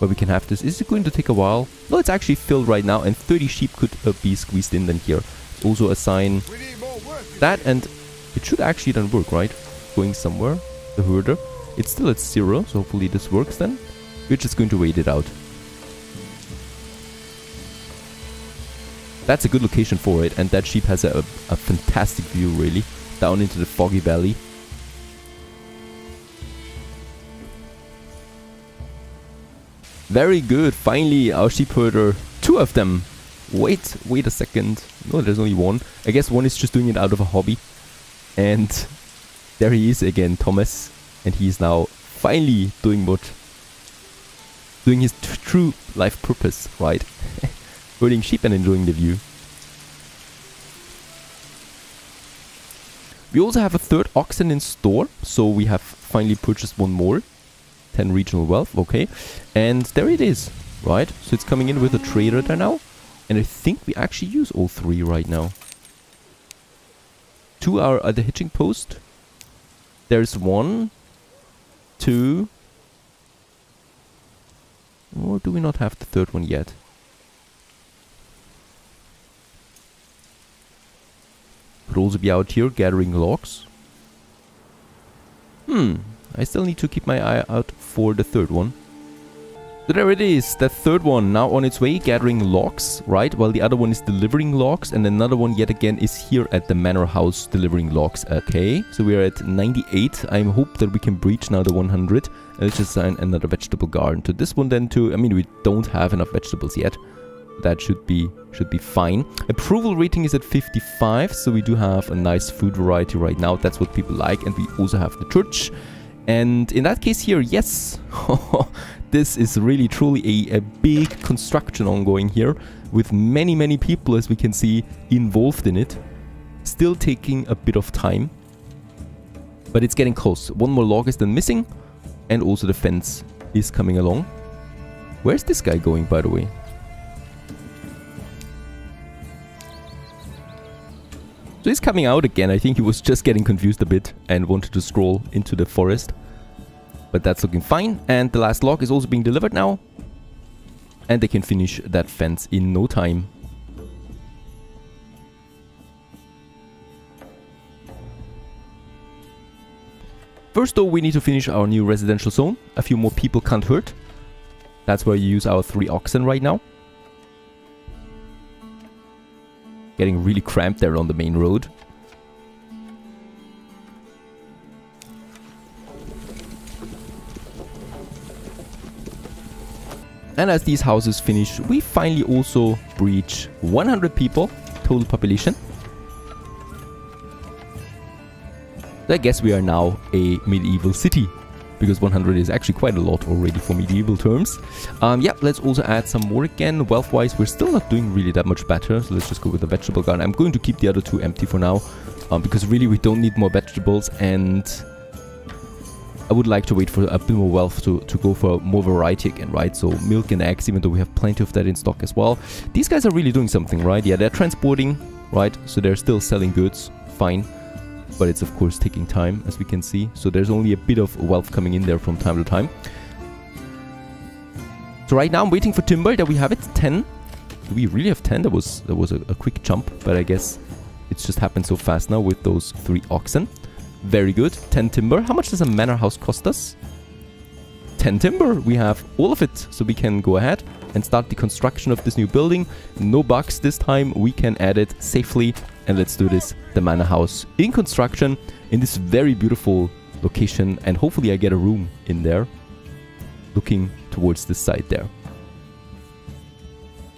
Where we can have this. Is it going to take a while? No, it's actually filled right now and 30 sheep could uh, be squeezed in then here. Also assign that and it should actually then work, right? Going somewhere, the herder. It's still at zero, so hopefully this works then. We're just going to wait it out. That's a good location for it, and that sheep has a, a fantastic view, really, down into the foggy valley. Very good, finally our sheep herder, two of them. Wait, wait a second. No, there's only one. I guess one is just doing it out of a hobby. And there he is again, Thomas. And he is now finally doing what? Doing his true life purpose, right? herding sheep and enjoying the view. We also have a third oxen in store, so we have finally purchased one more. 10 regional wealth, okay. And there it is, right? So it's coming in with a trader there now. And I think we actually use all three right now. Two are at the hitching post. There's one, two, or do we not have the third one yet? Could also be out here gathering logs. Hmm, I still need to keep my eye out for the third one. So there it is, the third one now on its way, gathering logs, right? While the other one is delivering logs, and another one yet again is here at the manor house delivering logs. Okay, so we are at 98. I hope that we can breach now the 100. let's just assign another vegetable garden to this one then too. I mean, we don't have enough vegetables yet. That should be should be fine. Approval rating is at 55, so we do have a nice food variety right now. That's what people like, and we also have the church. And in that case here, yes, this is really truly a, a big construction ongoing here with many, many people, as we can see, involved in it. Still taking a bit of time. But it's getting close. One more log is then missing. And also the fence is coming along. Where's this guy going, by the way? So he's coming out again. I think he was just getting confused a bit and wanted to scroll into the forest. But that's looking fine. And the last log is also being delivered now. And they can finish that fence in no time. First though, we need to finish our new residential zone. A few more people can't hurt. That's where you use our three oxen right now. Getting really cramped there on the main road. And as these houses finish, we finally also breach 100 people, total population. I guess we are now a medieval city, because 100 is actually quite a lot already for medieval terms. Um, yeah, let's also add some more again. Wealth-wise, we're still not doing really that much better, so let's just go with the vegetable garden. I'm going to keep the other two empty for now, um, because really we don't need more vegetables, and I would like to wait for a bit more wealth to, to go for more variety again, right? So milk and eggs, even though we have plenty of that in stock as well. These guys are really doing something, right? Yeah, they're transporting, right? So they're still selling goods, fine. But it's of course taking time, as we can see. So there's only a bit of wealth coming in there from time to time. So right now I'm waiting for timber. There we have it, 10. Do we really have 10? That was, that was a, a quick jump, but I guess it's just happened so fast now with those three oxen. Very good. 10 timber. How much does a manor house cost us? 10 timber. We have all of it. So we can go ahead and start the construction of this new building. No bugs this time. We can add it safely. And let's do this. The manor house in construction in this very beautiful location. And hopefully I get a room in there. Looking towards this side there.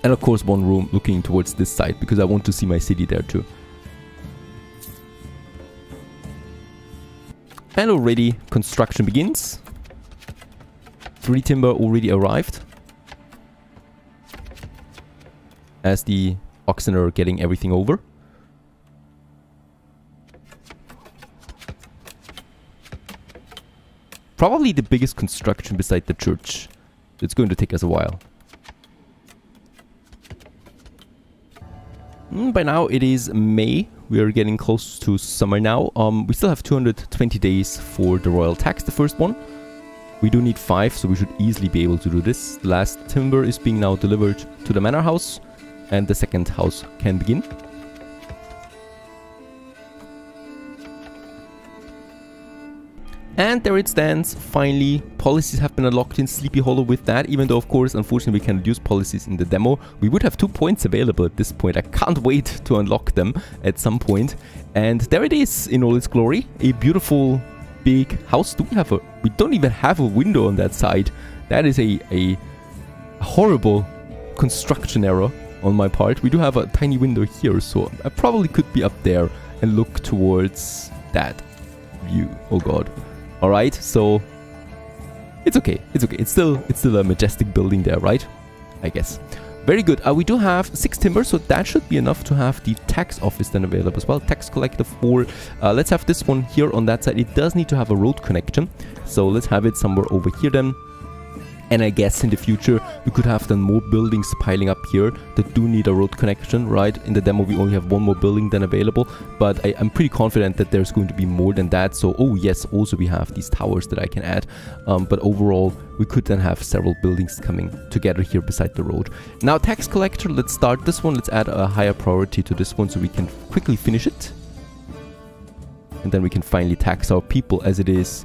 And of course one room looking towards this side because I want to see my city there too. And already construction begins. Three timber already arrived. As the oxen are getting everything over. Probably the biggest construction beside the church. It's going to take us a while. Mm, by now it is May we are getting close to summer now. Um, we still have 220 days for the royal tax, the first one. We do need 5, so we should easily be able to do this. The last timber is being now delivered to the manor house, and the second house can begin. And there it stands, finally, policies have been unlocked in Sleepy Hollow with that, even though of course, unfortunately we can use policies in the demo. We would have two points available at this point, I can't wait to unlock them at some point. And there it is in all its glory, a beautiful big house. Do we have a, we don't even have a window on that side. That is a, a horrible construction error on my part. We do have a tiny window here, so I probably could be up there and look towards that view. Oh god. All right, so it's okay. It's okay. It's still it's still a majestic building there, right? I guess. Very good. Uh, we do have six timber, so that should be enough to have the tax office then available as well. Tax collector for, uh, let's have this one here on that side. It does need to have a road connection, so let's have it somewhere over here then. And I guess in the future, we could have then more buildings piling up here that do need a road connection, right? In the demo, we only have one more building then available, but I, am pretty confident that there's going to be more than that. So, oh yes, also we have these towers that I can add. Um, but overall, we could then have several buildings coming together here beside the road. Now, tax collector, let's start this one. Let's add a higher priority to this one so we can quickly finish it. And then we can finally tax our people as it is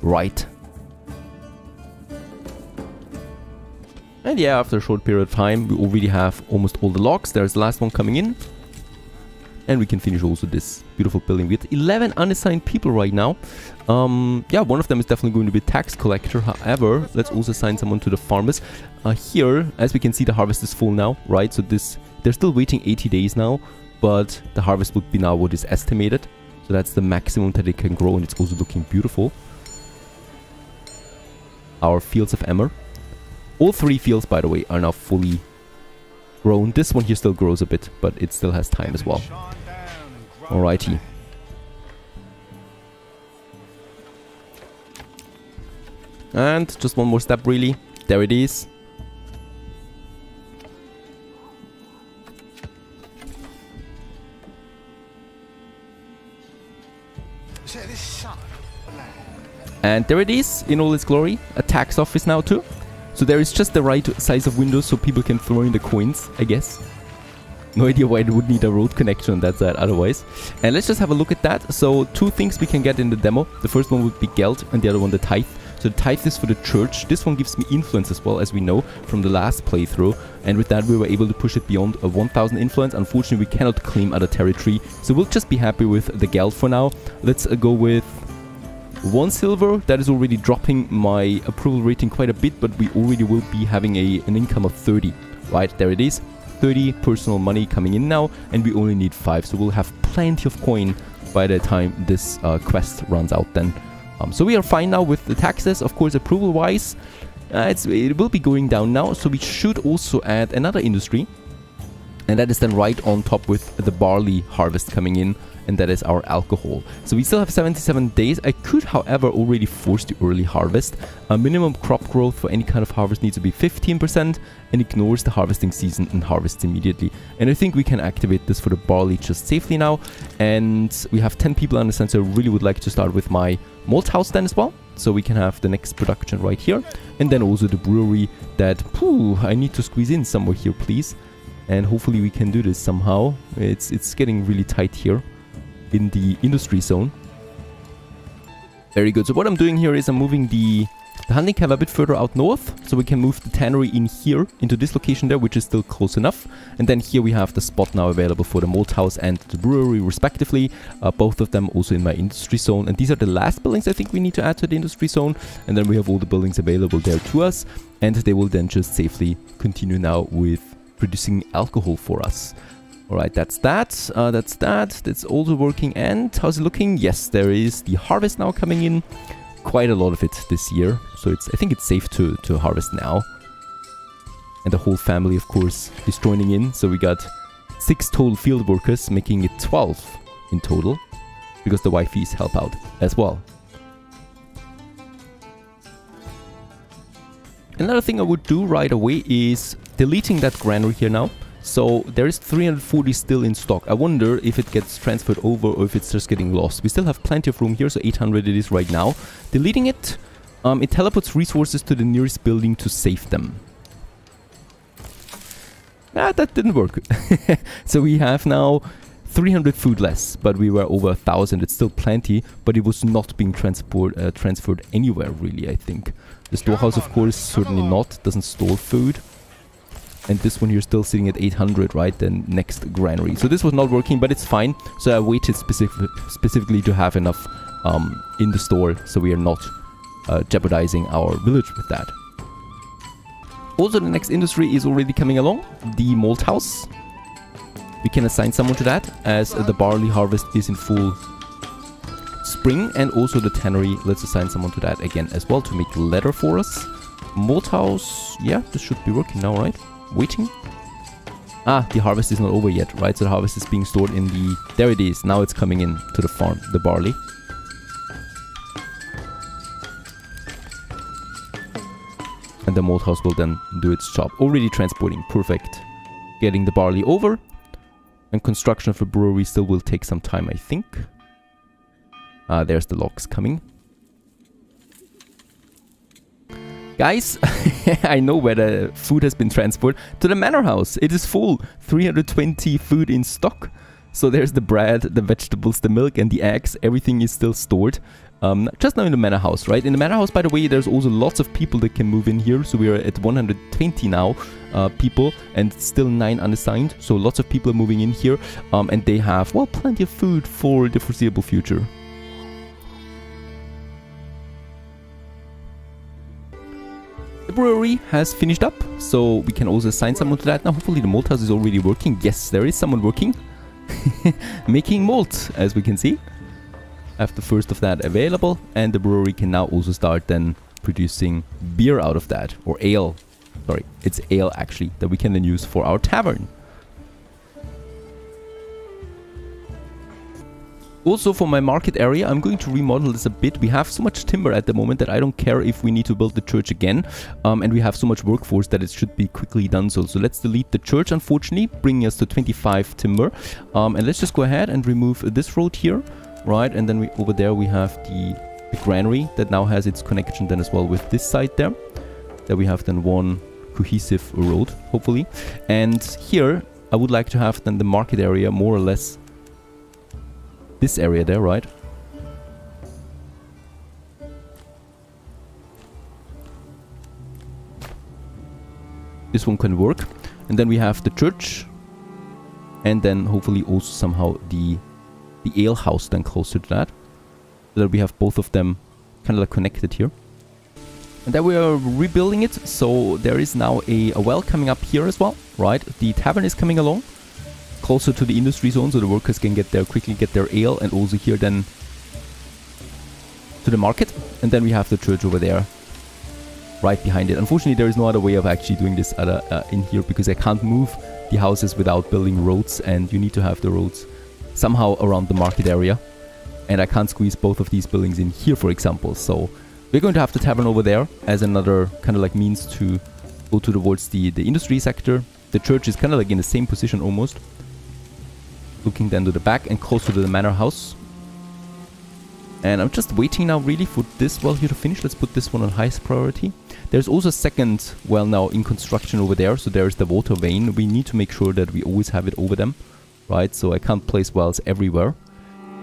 right And yeah, after a short period of time, we already have almost all the locks. There's the last one coming in. And we can finish also this beautiful building with 11 unassigned people right now. Um, yeah, one of them is definitely going to be tax collector. However, let's also assign someone to the farmers. Uh, here, as we can see, the harvest is full now, right? So this, they're still waiting 80 days now, but the harvest would be now what is estimated. So that's the maximum that it can grow, and it's also looking beautiful. Our fields of emmer. All three fields, by the way, are now fully grown. This one here still grows a bit, but it still has time as well. Alrighty. And just one more step really. There it is. And there it is in all its glory. A tax office now too. So there is just the right size of windows so people can throw in the coins, I guess. No idea why it would need a road connection on that side otherwise. And let's just have a look at that. So two things we can get in the demo. The first one would be Geld and the other one the Tithe. So the Tithe is for the church. This one gives me influence as well as we know from the last playthrough. And with that we were able to push it beyond a 1000 influence. Unfortunately we cannot claim other territory. So we'll just be happy with the Geld for now. Let's uh, go with one silver that is already dropping my approval rating quite a bit but we already will be having a an income of 30 right? There it is. 30 personal money coming in now and we only need 5 so we'll have plenty of coin by the time this uh, quest runs out then. Um, so we are fine now with the taxes of course approval wise uh, it will be going down now so we should also add another industry and that is then right on top with the barley harvest coming in and that is our alcohol. So we still have 77 days. I could, however, already force the early harvest. A minimum crop growth for any kind of harvest needs to be 15% and ignores the harvesting season and harvests immediately. And I think we can activate this for the barley just safely now. And we have 10 people on the so I really would like to start with my malt house then as well. So we can have the next production right here. And then also the brewery that, phew, I need to squeeze in somewhere here, please and hopefully we can do this somehow. It's it's getting really tight here in the industry zone. Very good. So what I'm doing here is I'm moving the, the hunting camp a bit further out north. So we can move the tannery in here into this location there, which is still close enough. And then here we have the spot now available for the malt house and the brewery respectively. Uh, both of them also in my industry zone. And these are the last buildings I think we need to add to the industry zone. And then we have all the buildings available there to us. And they will then just safely continue now with producing alcohol for us. Alright, that's that. Uh, that's that. That's also working. And how's it looking? Yes, there is the harvest now coming in. Quite a lot of it this year. So it's I think it's safe to, to harvest now. And the whole family, of course, is joining in. So we got six total field workers, making it 12 in total. Because the wifeys help out as well. Another thing I would do right away is deleting that granary here now so there is 340 still in stock. I wonder if it gets transferred over or if it's just getting lost. We still have plenty of room here, so 800 it is right now. Deleting it, um, it teleports resources to the nearest building to save them. Ah, that didn't work. so we have now 300 food less, but we were over a thousand. It's still plenty, but it was not being transport uh, transferred anywhere really. I think the storehouse, of course, certainly not. Doesn't store food and this one you're still sitting at 800 right then next granary. So this was not working but it's fine. So I waited specific specifically to have enough um, in the store so we are not uh, jeopardizing our village with that. Also the next industry is already coming along the malt house. We can assign someone to that as the barley harvest is in full spring and also the tannery let's assign someone to that again as well to make leather for us. Malt house yeah this should be working now right waiting. Ah, the harvest is not over yet, right? So the harvest is being stored in the... There it is. Now it's coming in to the farm, the barley. And the malt house will then do its job. Already transporting. Perfect. Getting the barley over. And construction of a brewery still will take some time, I think. Ah, there's the logs coming. Guys, I know where the food has been transported. To the manor house. It is full. 320 food in stock. So there's the bread, the vegetables, the milk and the eggs. Everything is still stored. Um, just now in the manor house, right? In the manor house, by the way, there's also lots of people that can move in here. So we are at 120 now uh, people and still 9 unassigned. So lots of people are moving in here um, and they have, well, plenty of food for the foreseeable future. The brewery has finished up, so we can also assign someone to that now. Hopefully the malt house is already working. Yes, there is someone working. Making malt, as we can see. Have the first of that available, and the brewery can now also start then producing beer out of that, or ale. Sorry, it's ale actually, that we can then use for our tavern. Also for my market area, I'm going to remodel this a bit. We have so much timber at the moment that I don't care if we need to build the church again. Um, and we have so much workforce that it should be quickly done so. So let's delete the church, unfortunately, bringing us to 25 timber. Um, and let's just go ahead and remove this road here, right? And then we, over there we have the, the granary that now has its connection then as well with this side there. That we have then one cohesive road, hopefully. And here, I would like to have then the market area more or less this area there, right? This one can work. And then we have the church. And then hopefully also somehow the the ale house then closer to that. So that we have both of them kind of like connected here. And then we are rebuilding it. So there is now a, a well coming up here as well, right? The tavern is coming along closer to the industry zone so the workers can get there quickly, get their ale and also here then to the market. And then we have the church over there right behind it. Unfortunately, there is no other way of actually doing this other, uh, in here because I can't move the houses without building roads and you need to have the roads somehow around the market area. And I can't squeeze both of these buildings in here, for example. So we're going to have the tavern over there as another kind of like means to go towards the, the industry sector. The church is kind of like in the same position almost. Looking then to the back and closer to the manor house. And I'm just waiting now really for this well here to finish. Let's put this one on highest priority. There's also a second well now in construction over there. So there's the water vein. We need to make sure that we always have it over them. Right, so I can't place wells everywhere.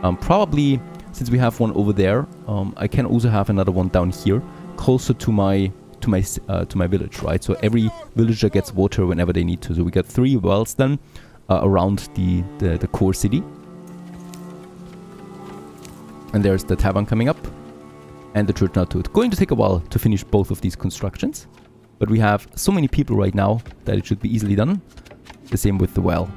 Um, probably, since we have one over there, um, I can also have another one down here, closer to my to my uh, to my village, right? So every villager gets water whenever they need to. So we got three wells then uh, around the, the, the core city. And there's the tavern coming up. And the church now too. It's going to take a while to finish both of these constructions. But we have so many people right now that it should be easily done. The same with the well.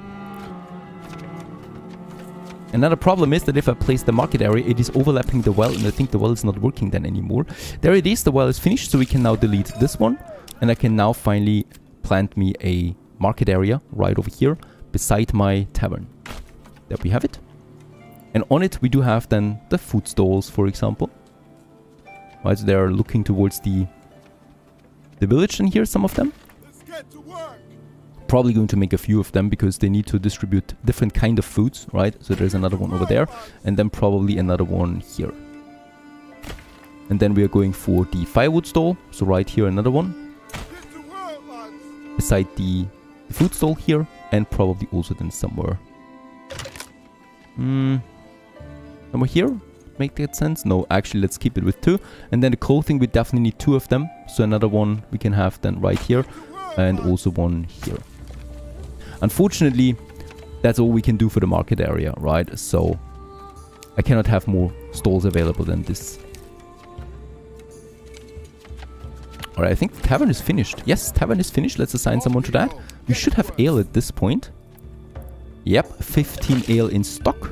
Another problem is that if I place the market area, it is overlapping the well, and I think the well is not working then anymore. There it is, the well is finished, so we can now delete this one. And I can now finally plant me a market area right over here beside my tavern. There we have it. And on it we do have then the food stalls, for example. Right, so they are looking towards the the village and here some of them. Probably going to make a few of them because they need to distribute different kind of foods, right? So there's another one over there and then probably another one here. And then we are going for the firewood stall. So right here another one. Beside the, the food stall here and probably also then somewhere. Hmm. Somewhere here? Make that sense? No, actually let's keep it with two. And then the clothing, we definitely need two of them. So another one we can have then right here. And also one here. Unfortunately, that's all we can do for the market area, right? So I cannot have more stalls available than this. Alright, I think tavern is finished. Yes, tavern is finished. Let's assign someone to that. We should have ale at this point. Yep, 15 ale in stock.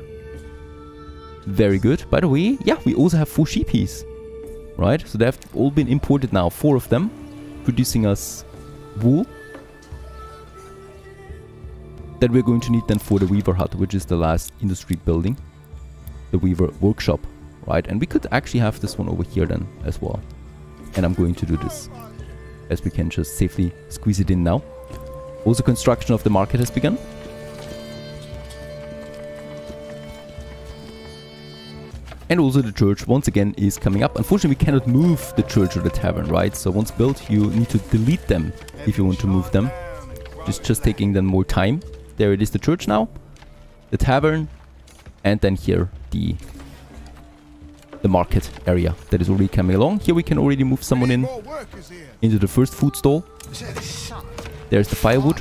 Very good. By the way, yeah, we also have four sheepies. Right, so they've all been imported now. Four of them. Producing us wool. That we're going to need then for the weaver hut, which is the last industry building. The weaver workshop. Right, and we could actually have this one over here then as well. And I'm going to do this. As we can just safely squeeze it in now. Also construction of the market has begun. And also the church, once again, is coming up. Unfortunately, we cannot move the church or the tavern, right? So once built, you need to delete them if you want to move them. It's just taking them more time. There it is, the church now. The tavern. And then here, the the market area that is already coming along. Here we can already move someone in into the first food stall. There's the firewood,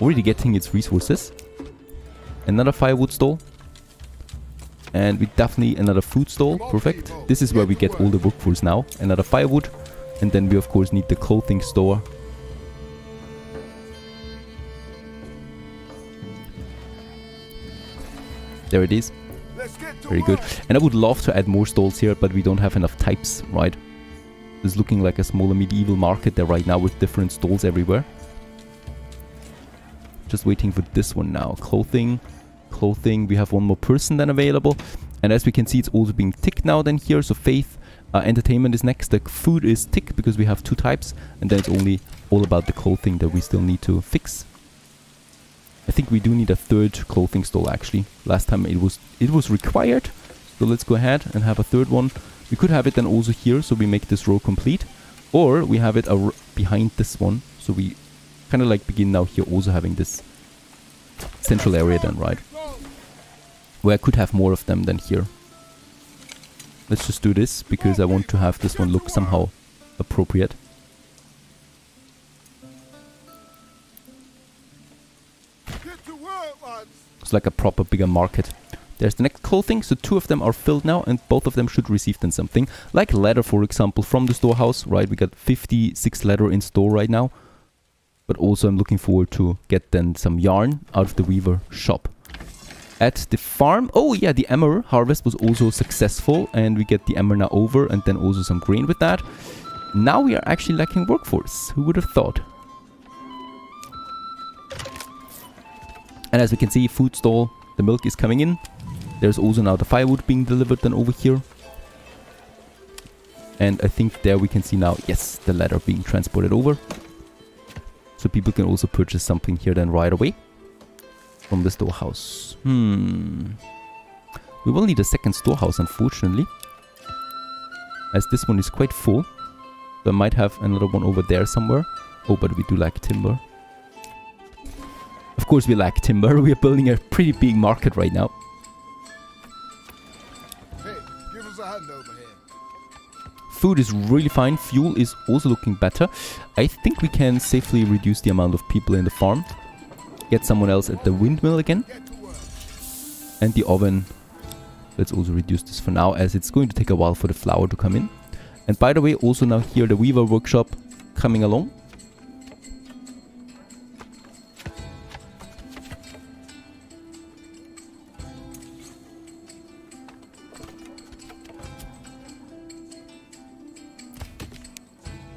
already getting its resources. Another firewood stall. And we definitely another food stall, perfect. This is where we get all the workforce now. Another firewood. And then we of course need the clothing store. There it is. Very good. And I would love to add more stalls here, but we don't have enough types, right? It's looking like a smaller medieval market there right now with different stalls everywhere. Just waiting for this one now. Clothing. Clothing. We have one more person then available. And as we can see, it's also being ticked now then here. So faith, uh, entertainment is next. The food is ticked because we have two types. And then it's only all about the clothing that we still need to fix. I think we do need a third clothing stall actually. Last time it was it was required. So let's go ahead and have a third one. We could have it then also here so we make this row complete. Or we have it behind this one. So we kind of like begin now here also having this central area then, right? Where I could have more of them than here. Let's just do this because I want to have this one look somehow appropriate. It's like a proper bigger market. There's the next cool thing. so two of them are filled now and both of them should receive then something. Like leather, for example, from the storehouse, right? We got 56 leather in store right now. But also I'm looking forward to get then some yarn out of the weaver shop. At the farm, oh yeah, the emmer harvest was also successful and we get the emmer now over and then also some grain with that. Now we are actually lacking workforce. Who would have thought? And as we can see, food stall, the milk is coming in. There's also now the firewood being delivered then over here. And I think there we can see now, yes, the ladder being transported over. So people can also purchase something here then right away. From the storehouse. Hmm. We will need a second storehouse, unfortunately. As this one is quite full. So I might have another one over there somewhere. Oh, but we do like timber. Of course we lack timber, we are building a pretty big market right now. Food is really fine, fuel is also looking better. I think we can safely reduce the amount of people in the farm. Get someone else at the windmill again. And the oven. Let's also reduce this for now as it's going to take a while for the flour to come in. And by the way, also now here the weaver workshop coming along.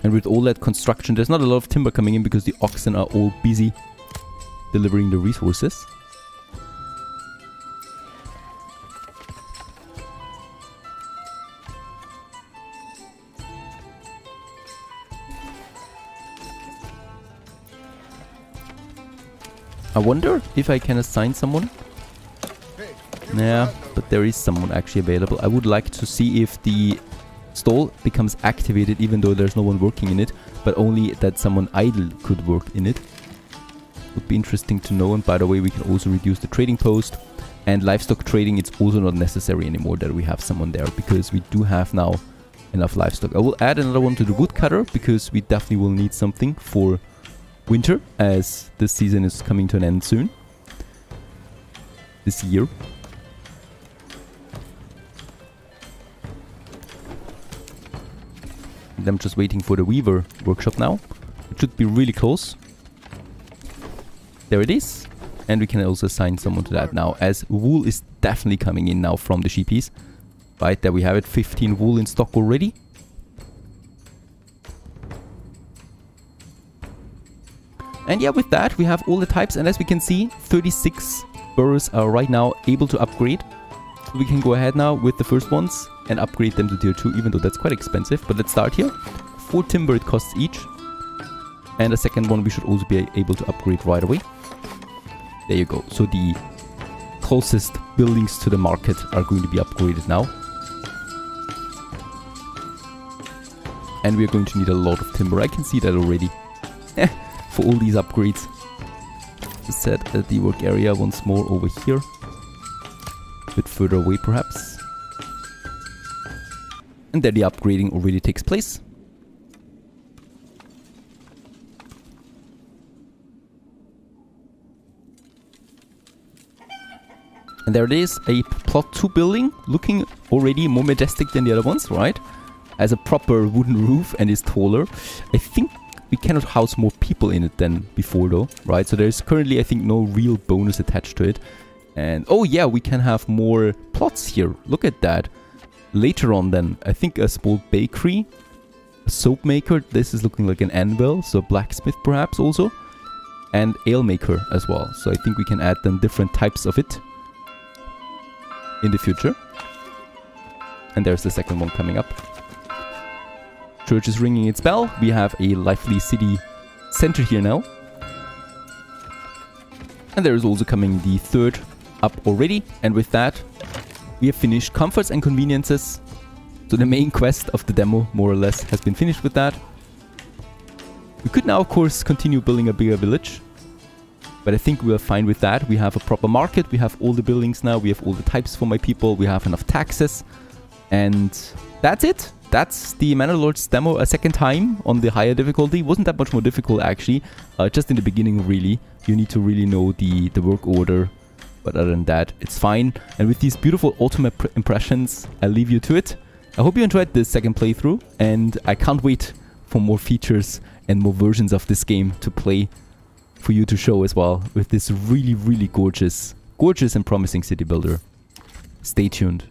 And with all that construction, there's not a lot of timber coming in because the oxen are all busy delivering the resources. I wonder if I can assign someone. Yeah, but there is someone actually available. I would like to see if the stall becomes activated even though there's no one working in it, but only that someone idle could work in it. Would be interesting to know, and by the way, we can also reduce the trading post. And livestock trading, it's also not necessary anymore that we have someone there, because we do have now enough livestock. I will add another one to the woodcutter, because we definitely will need something for winter, as this season is coming to an end soon. This year. I'm just waiting for the Weaver workshop now. It should be really close. There it is. And we can also assign someone to that now, as wool is definitely coming in now from the sheepies. Right, there we have it, 15 wool in stock already. And yeah, with that, we have all the types, and as we can see, 36 burrows are right now able to upgrade. We can go ahead now with the first ones and upgrade them to tier 2, even though that's quite expensive. But let's start here. 4 timber it costs each. And the second one we should also be able to upgrade right away. There you go. So the closest buildings to the market are going to be upgraded now. And we're going to need a lot of timber. I can see that already. Eh, for all these upgrades. Set the work area once more over here. A bit further away perhaps. And then the upgrading already takes place. And there it is, a plot 2 building, looking already more majestic than the other ones, right? Has a proper wooden roof and is taller. I think we cannot house more people in it than before though, right? So there's currently, I think, no real bonus attached to it. And, oh yeah, we can have more plots here. Look at that. Later on then, I think a small bakery, a soap maker. This is looking like an anvil, so blacksmith perhaps also. And ale maker as well. So I think we can add then different types of it in the future. And there's the second one coming up. Church is ringing its bell. We have a lively city center here now. And there is also coming the third up already. And with that, we have finished comforts and conveniences. So the main quest of the demo, more or less, has been finished with that. We could now, of course, continue building a bigger village. But I think we are fine with that. We have a proper market. We have all the buildings now. We have all the types for my people. We have enough taxes. And that's it. That's the Manor Lords demo a second time on the higher difficulty. Wasn't that much more difficult actually. Uh, just in the beginning really. You need to really know the, the work order. But other than that, it's fine. And with these beautiful ultimate impressions, I leave you to it. I hope you enjoyed this second playthrough. And I can't wait for more features and more versions of this game to play for you to show as well with this really, really gorgeous, gorgeous and promising city builder. Stay tuned.